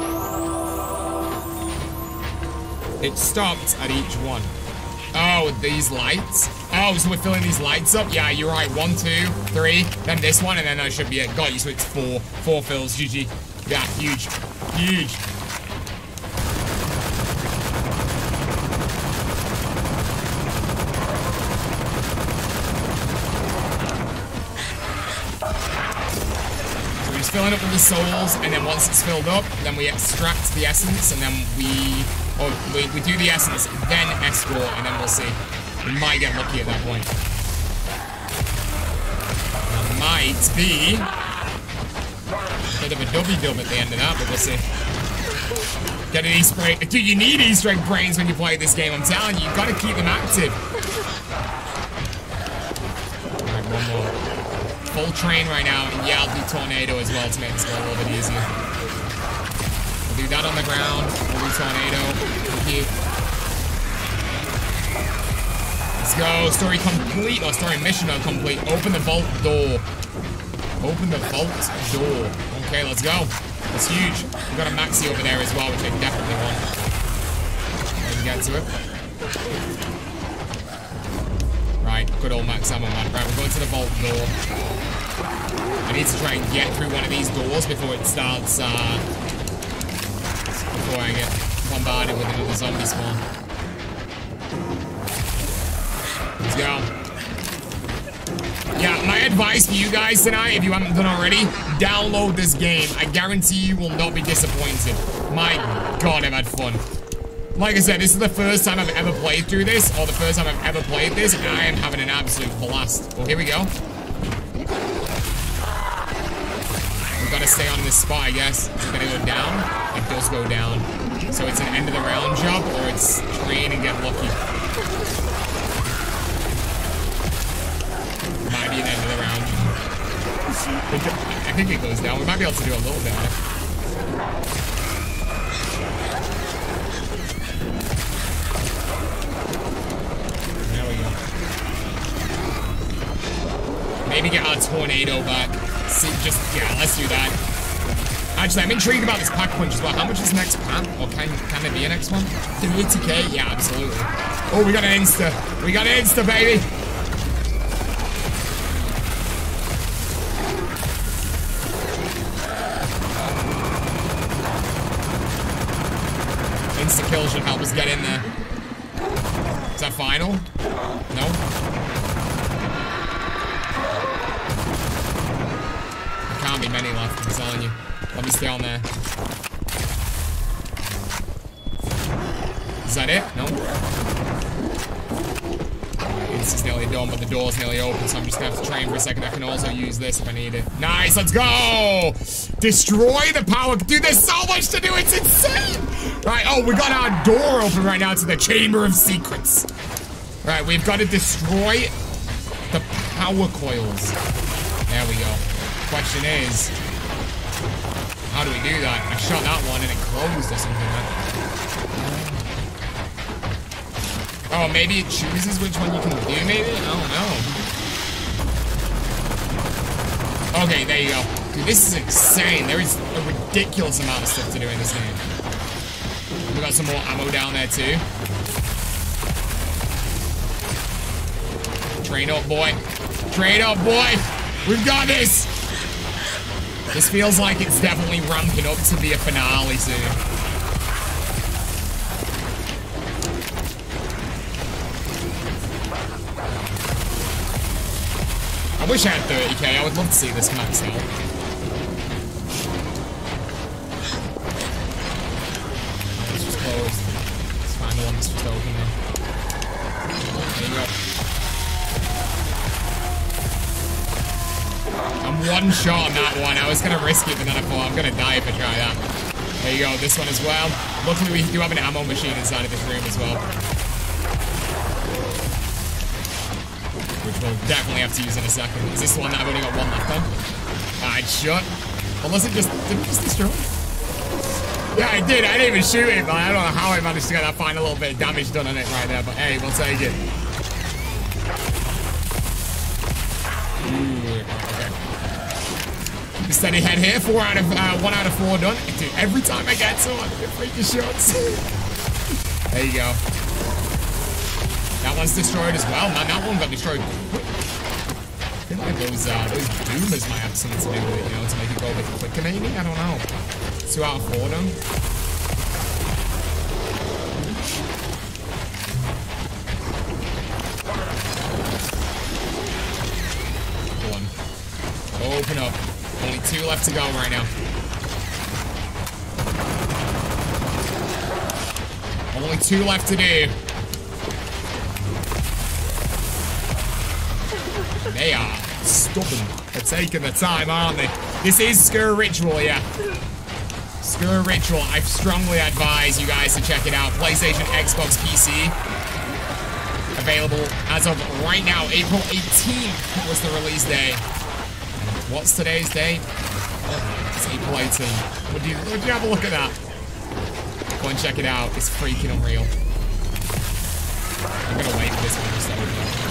It stopped at each one. Oh, these lights? Oh, so we're filling these lights up? Yeah, you're right. One, two, three, then this one, and then that should be it. Got you, so it's four. Four fills, GG. Yeah, huge. Huge. Filling up with the souls, and then once it's filled up, then we extract the essence, and then we, oh, we, we do the essence, then escort, and then we'll see. We might get lucky at that point. That might be a bit of a dubby dub at the end of that, but we'll see. Get an Easter egg. Dude, you need Easter egg brains when you play this game, I'm telling you. You've got to keep them active. Train right now, and I'll do Tornado as well to make this go a little bit easier. We'll do that on the ground. We'll do Tornado. Let's go. Story complete. Oh, story mission complete. Open the vault door. Open the vault door. Okay, let's go. It's huge. We've got a Maxi over there as well, which I definitely want. Let me get to it. Right, good old max ammo, man. Right, we're going to the vault door. I need to try and get through one of these doors before it starts, uh... Before I get bombarded with another zombie spawn. Let's go. Yeah, my advice for you guys tonight, if you haven't done already, download this game. I guarantee you will not be disappointed. My god, I've had fun. Like I said, this is the first time I've ever played through this, or the first time I've ever played this, and I am having an absolute blast. Well, here we go. Stay on this spot, I guess. Is it to go down? It does go down. So it's an end of the round jump, or it's train and get lucky. Might be an end of the round. I think it goes down. We might be able to do a little bit There we go. Maybe get our tornado back. See, just, yeah, let's do that. Actually, I'm intrigued about this pack punch as well. How much is the next pack? Or can, can it be a next one? 30k? Yeah, absolutely. Oh, we got an Insta. We got an Insta, baby. Let's go! Destroy the power. Dude, there's so much to do, it's insane! Right, oh, we got our door open right now to the Chamber of Secrets. Right, we've got to destroy the power coils. There we go. Question is, how do we do that? I shot that one and it closed or something. Oh, maybe it chooses which one you can do, maybe? I don't know. Okay, there you go. Dude, this is insane. There is a ridiculous amount of stuff to do in this game. We got some more ammo down there, too. Train up, boy. Train up, boy. We've got this. This feels like it's definitely ramping up to be a finale soon. Wish I had 30k. I would love to see this max out. I'm one shot on that one. I was gonna risk it, but then I thought I'm gonna die if I try that. There you go, this one as well. Luckily we do have an ammo machine inside of this room as well. Which we'll definitely have to use in a second. Is this one that I've only got one left on? Alright, shot. Unless it just did it just destroy? Yeah, I did. I didn't even shoot it, but I don't know how I managed to get that final little bit of damage done on it right there. But hey, we'll take it. Ooh, okay. Steady head here. Four out of uh, one out of four done. Dude, every time I get to one, it freaking shots. there you go. One's destroyed as well. Man, that one got destroyed. I feel like those uh, those boomers might have something to do with it, you know, to make it go a bit quicker maybe. I don't know. Two out of four done. One. Open up. Only two left to go right now. Only two left to do. Stubborn. They're taking the time, aren't they? This is Sker Ritual, yeah. Sker Ritual. I strongly advise you guys to check it out. PlayStation, Xbox, PC. Available as of right now. April 18th was the release day. What's today's date? Oh, it's April 18th. Would you, would you have a look at that? Go and check it out. It's freaking unreal. I'm gonna wait for this one.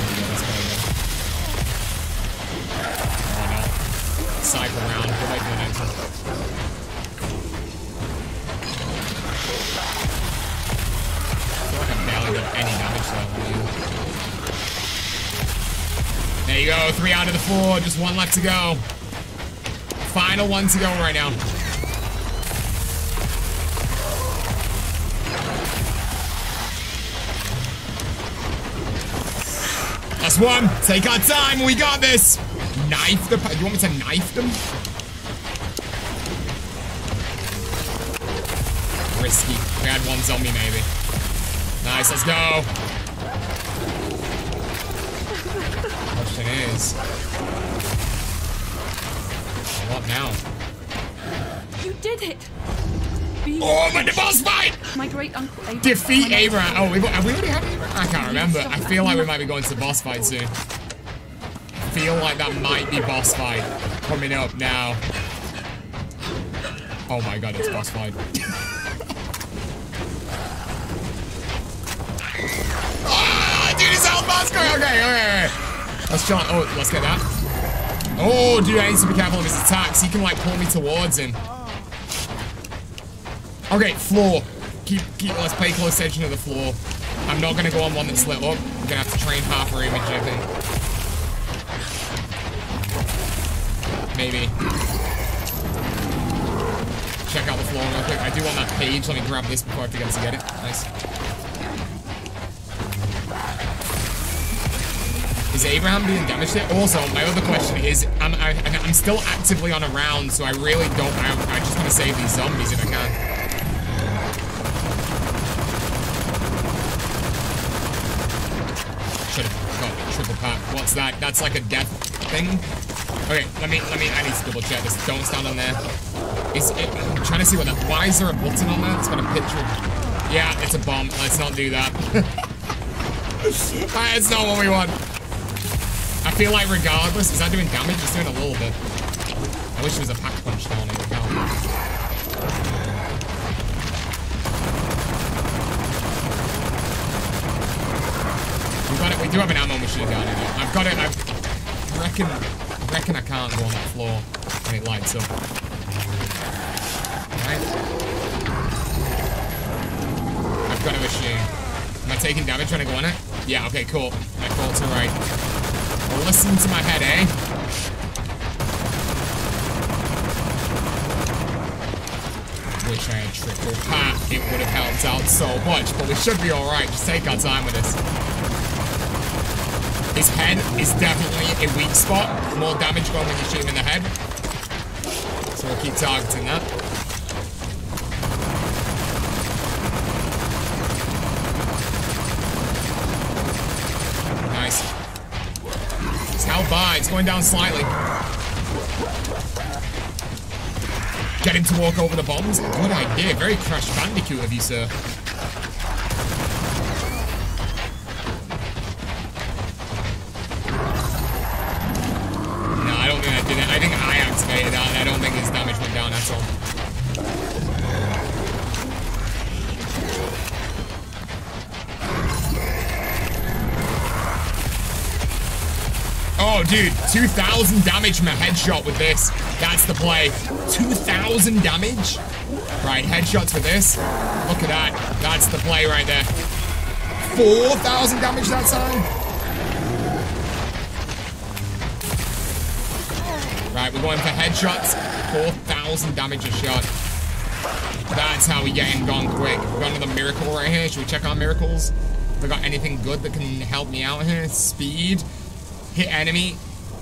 Cycle around. We'll wait for the next one. I barely done any damage though. There you go. Three out of the four. Just one left to go. Final one to go right now. That's one. Take our time. We got this. Knife the. Do you want me to knife them? Risky. Bad had one zombie maybe. Nice, let's go. Question is, what now? You did it! Be Oh, but the boss fight! my great uncle Abraham. Defeat Abraham. Oh, we've, have we already had Abraham? I can't remember. I feel like we might be going to the boss fight soon. Feel like that might be boss fight coming up now. Oh my god, it's boss fight. ah, dude, it's out boss going. Okay, okay, okay. Let's try. Oh, let's get that. Oh, dude, I need to be careful of his attacks. He can like pull me towards him. Okay, floor. Keep, keep, let's pay close attention to the floor. I'm not gonna go on one that's lit up. I'm gonna have to train half our image, I Maybe. Check out the floor real quick. I do want that page. Let me grab this before I forget to get it. Nice. Is Abraham being damaged? Also, my other question is, I'm, I, I'm still actively on a round, so I really don't, I, I just want to save these zombies if I can. What's that? That's like a death thing? Okay, let me, let me, I need to double check this. Don't stand on there. Is it, I'm trying to see what that, why is there a button on there? It's got a picture. Yeah, it's a bomb. Let's not do that. That's not what we want. I feel like regardless, is that doing damage? It's doing a little bit. I wish there was a pack punch down in the count. We got it. We do have an ammo machine gun it. I've got it. I reckon. I reckon I can't go on that floor when it lights up. Right. I've got a machine. Am I taking damage when I go on it? Yeah. Okay. Cool. My thoughts are right. Well, listen to my head, eh? Wish I had triple. It would have helped out so much, but we should be alright. Just take our time with this. His head is definitely a weak spot. More damage going when you shoot him in the head. So we'll keep targeting that. Nice. It's held by. It's going down slightly. Get him to walk over the bombs. Good idea. Very Crash Bandicoot of you, sir. 2,000 damage from a headshot with this. That's the play. 2,000 damage? Right, headshots for this. Look at that. That's the play right there. 4,000 damage that time? Right, we're going for headshots. 4,000 damage a shot. That's how we get him gone quick. We've got another miracle right here. Should we check our miracles? Have I got anything good that can help me out here? Speed. Hit enemy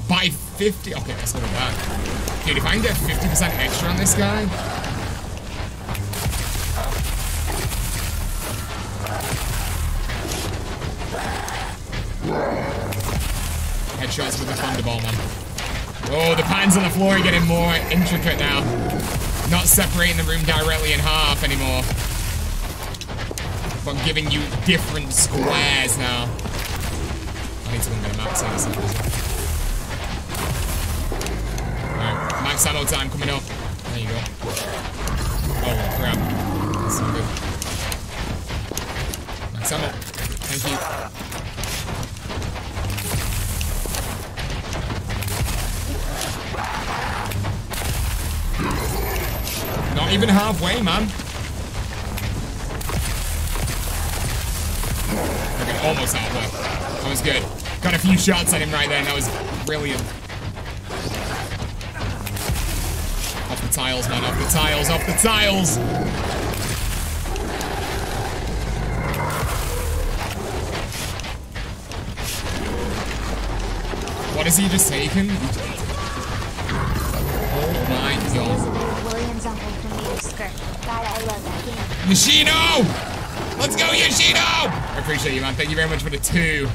by 50. Okay, let's look at that. Dude, if I can get 50% extra on this guy. Headshots with the Thunderbolt, man. Oh, the patterns on the floor are getting more intricate now. Not separating the room directly in half anymore. But giving you different squares now. I need to a max ammo max ammo time coming up. There you go. Oh, crap. That's not good. Max ammo. Thank you. Not even halfway, man. Okay, almost halfway. That was good. Got a few shots at him right there, and that was brilliant. Tiles, man. Off the tiles. Off the tiles. What has he just taken? Oh my god. William's uncle from Maid of Sker. God, I love that game. Let's go, Yoshino! I appreciate you, man. Thank you very much for the two.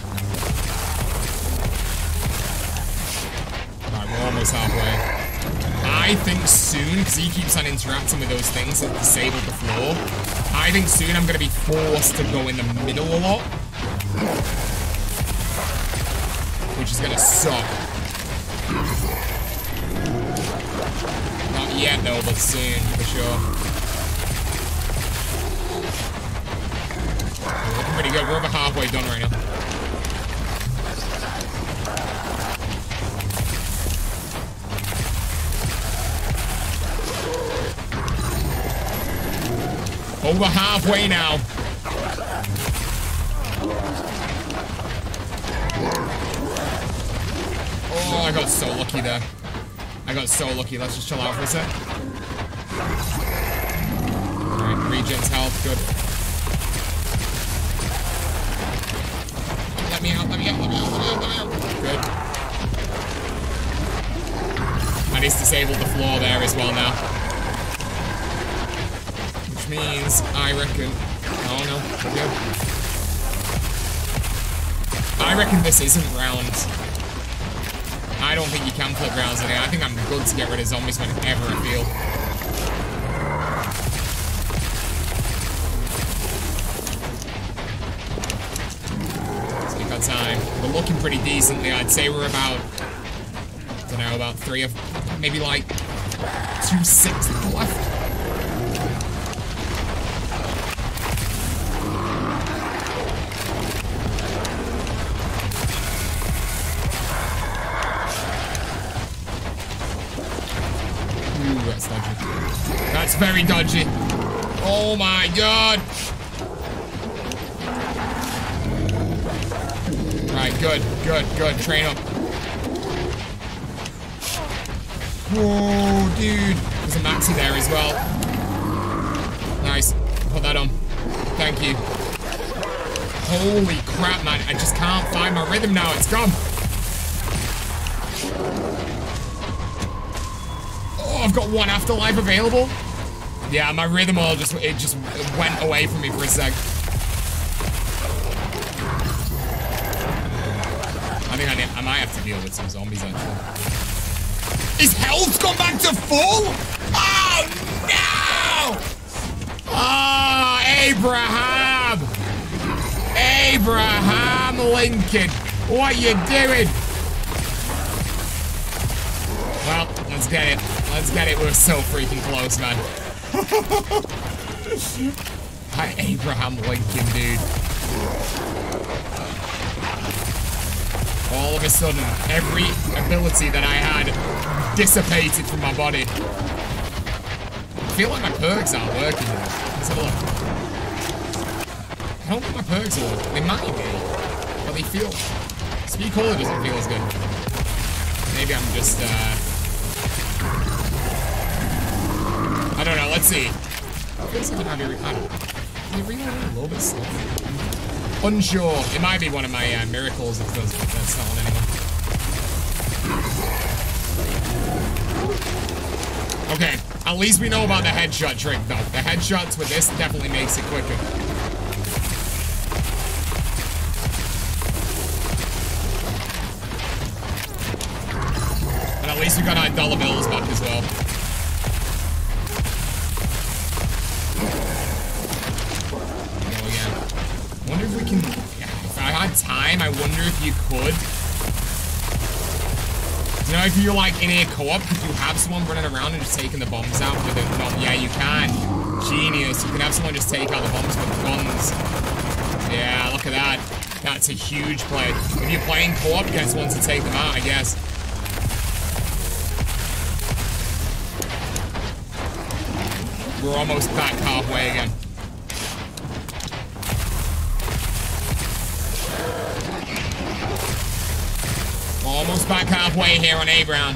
Alright, we're almost halfway. I think soon, because he keeps on interacting with those things that disable the floor, I think soon I'm going to be forced to go in the middle a lot. Which is going to suck. Not yet though, but soon, for sure. We're looking pretty good. We're over halfway done right now. Over halfway now. Oh, I got so lucky there. I got so lucky. Let's just chill out for a sec. Alright, regen's health. Good. Let me out, let me out, let me out, let me out, let me out. Good. And he's disabled the floor there as well now means I reckon. Oh no, good. I reckon this isn't round. I don't think you can flip rounds in it. I think I'm good to get rid of zombies whenever I feel. Take our time. We're looking pretty decently. I'd say we're about, I don't know, about three of, maybe like two sixths left. God. Right, good, good, good. Train up. Oh, dude. There's a maxi there as well. Nice. Put that on. Thank you. Holy crap, man. I just can't find my rhythm now. It's gone. Oh, I've got one afterlife available. Yeah, my rhythm all just, it just went away from me for a sec. I think I, need, I might have to deal with some zombies, actually. His health's gone back to full? Oh, no! Oh, Abraham! Abraham Lincoln! What you doing? Well, let's get it. Let's get it. We're so freaking close, man. Hi, Abraham Lincoln, dude. All of a sudden, every ability that I had dissipated from my body. I feel like my perks aren't working. Let's have a look. I don't think my perks are working. They might be, but they feel... Speed Cola doesn't feel as good. Maybe I'm just, uh... Let's? Unsure. It might be one of my uh, miracles if those that's not on anymore. Okay, at least we know about the headshot trick though. The headshots with this definitely makes it quicker. But at least we got our dollar bills back as well. Time, I wonder if you could. You know, if you're like in a co-op, could you have someone running around and just taking the bombs out with a gun? Yeah, you can. Genius. You can have someone just take out the bombs with guns. Yeah, look at that. That's a huge play. If you're playing co-op, you get someone to take them out, I guess. We're almost back halfway again. Back halfway here on A Brown.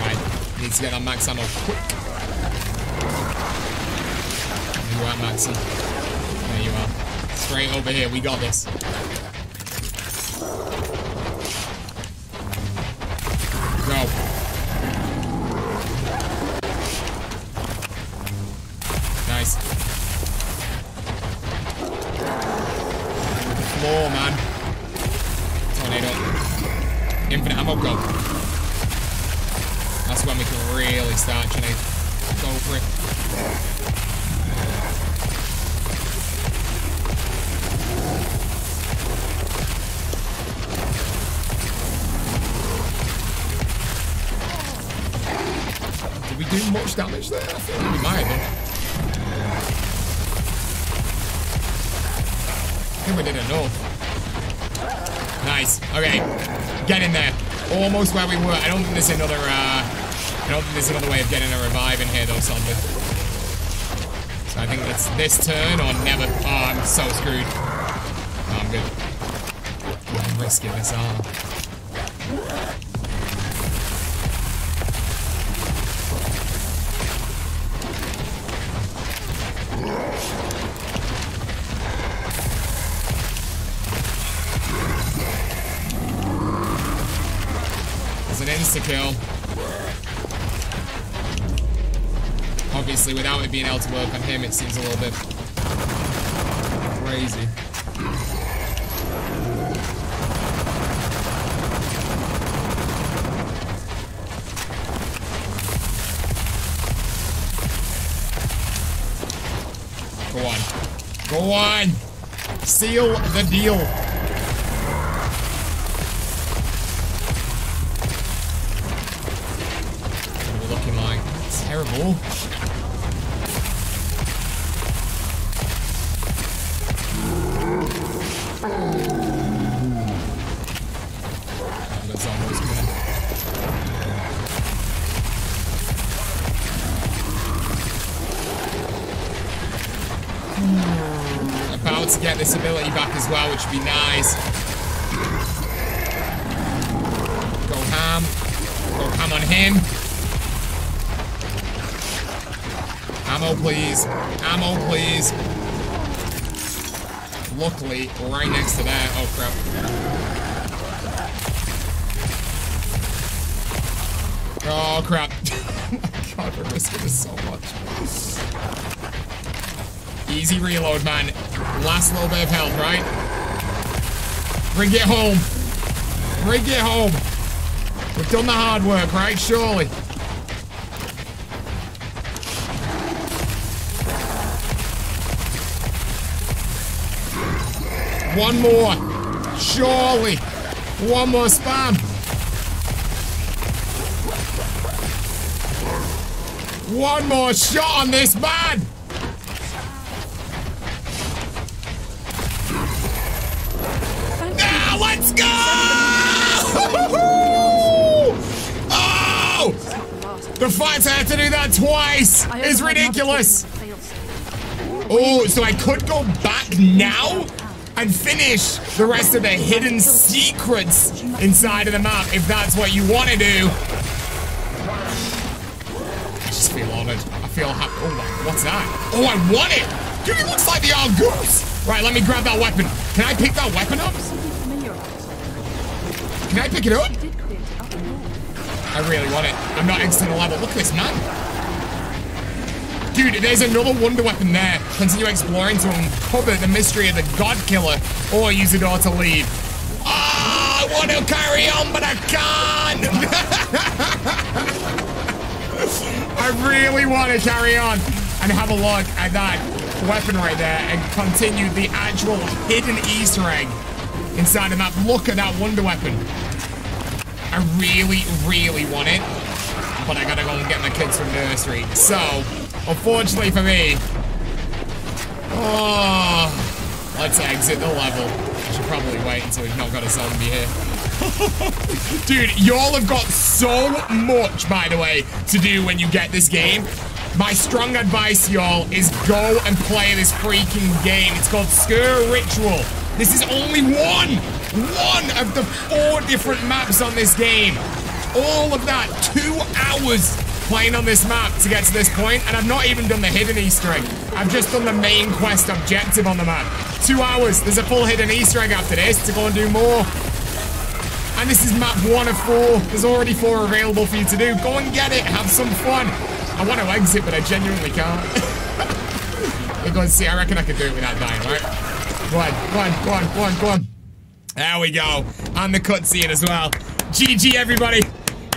Right, needs to get on max ammo quick. You are, Maxi. There you are. Straight over here, we got this. There's another, uh... I don't think there's another way of getting a revive in here, though, sadly. So I think it's this turn or never. Oh, I'm so screwed. I'm good. I'm risking this arm. To work on him, it seems a little bit crazy. Go on. Go on! Seal the deal. Be nice. Go ham. Go ham on him. Ammo, please. Ammo, please. Luckily, right next to that. Oh, crap. Oh, crap. God, we're risking this so much. Easy reload, man. Last little bit of health, right? Bring it home. Bring it home. We've done the hard work, right? Surely. One more. Surely. One more spam. One more shot on this man. Let's go! Oh! The fact I had to do that twice is ridiculous. notification of failsafe. Oh, so I could go back now and finish the rest of the hidden secrets inside of the map if that's what you want to do. I just feel honored. I feel happy. Oh, my, what's that? Oh, I want it! Dude, it looks like the Argoose! Right, let me grab that weapon. Can I pick that weapon up? Can I pick it up? He did create it after all. I really want it. I'm not exiting the level. Look at this man. Dude, there's another wonder weapon there. Continue exploring to uncover the mystery of the God Killer, or use the door to leave. Ah, I want to carry on, but I can't. I really want to carry on and have a look at that weapon right there and continue the actual hidden Easter egg inside the map. Look at that wonder weapon. I really, really want it, but I gotta go and get my kids from nursery. So, unfortunately for me, oh, let's exit the level. I should probably wait until we've not got a zombie here. Dude, y'all have got so much, by the way, to do when you get this game. My strong advice, y'all, is go and play this freaking game. It's called Sker Ritual. This is only one, one of the four different maps on this game. All of that, two hours playing on this map to get to this point, and I've not even done the hidden Easter egg. I've just done the main quest objective on the map. Two hours. There's a full hidden Easter egg after this to go and do more. And this is map one of four. There's already four available for you to do. Go and get it. Have some fun. I want to exit, but I genuinely can't. We're going see. I reckon I could do it without dying, right? Go on, go on, go on, go on, go on. There we go. On the cutscene as well. GG, everybody.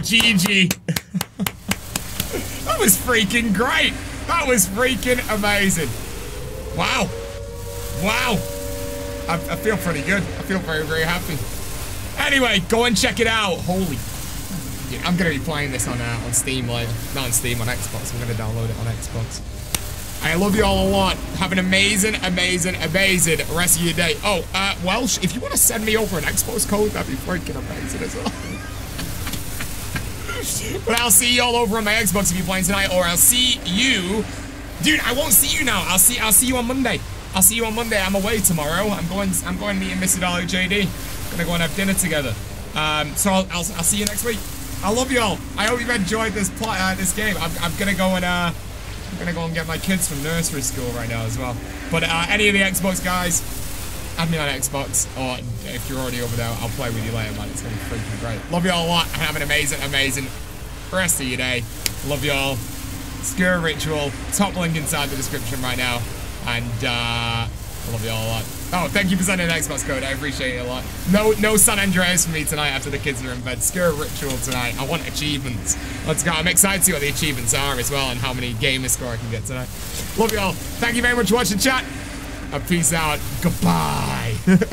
GG. that was freaking great. That was freaking amazing. Wow. Wow. I, I, feel pretty good. I feel very, very happy. Anyway, go and check it out. Holy. Yeah, I'm going to be playing this on uh, on Steam later. Not on Steam, on Xbox. I'm going to download it on Xbox. I love you all a lot. Have an amazing, amazing, amazing rest of your day. Oh, uh, Welsh, if you want to send me over an Xbox code, that'd be freaking amazing as well. but I'll see you all over on my Xbox if you're playing tonight, or I'll see you. Dude, I won't see you now. I'll see I'll see you on Monday. I'll see you on Monday. I'm away tomorrow. I'm going I'm going to meet MrDalekJD. Gonna go and have dinner together. Um, so I'll, I'll, I'll see you next week. I love you all. I hope you've enjoyed this plot, uh, this game. I'm, I'm gonna go and uh I'm gonna go and get my kids from nursery school right now as well. But uh, any of the Xbox guys, add me on Xbox, or if you're already over there, I'll play with you later, man. It's gonna be freaking great. Love you all a lot, and have an amazing, amazing rest of your day. Love you all. Sker Ritual, top link inside the description right now. And uh, love you all a lot. Oh, thank you for sending an Xbox code. I appreciate it a lot. No, no San Andreas for me tonight after the kids are in bed. Sker Ritual tonight. I want achievements. Let's go. I'm excited to see what the achievements are as well and how many gamer score I can get tonight. Love you all. Thank you very much for watching, chat. A peace out. Goodbye.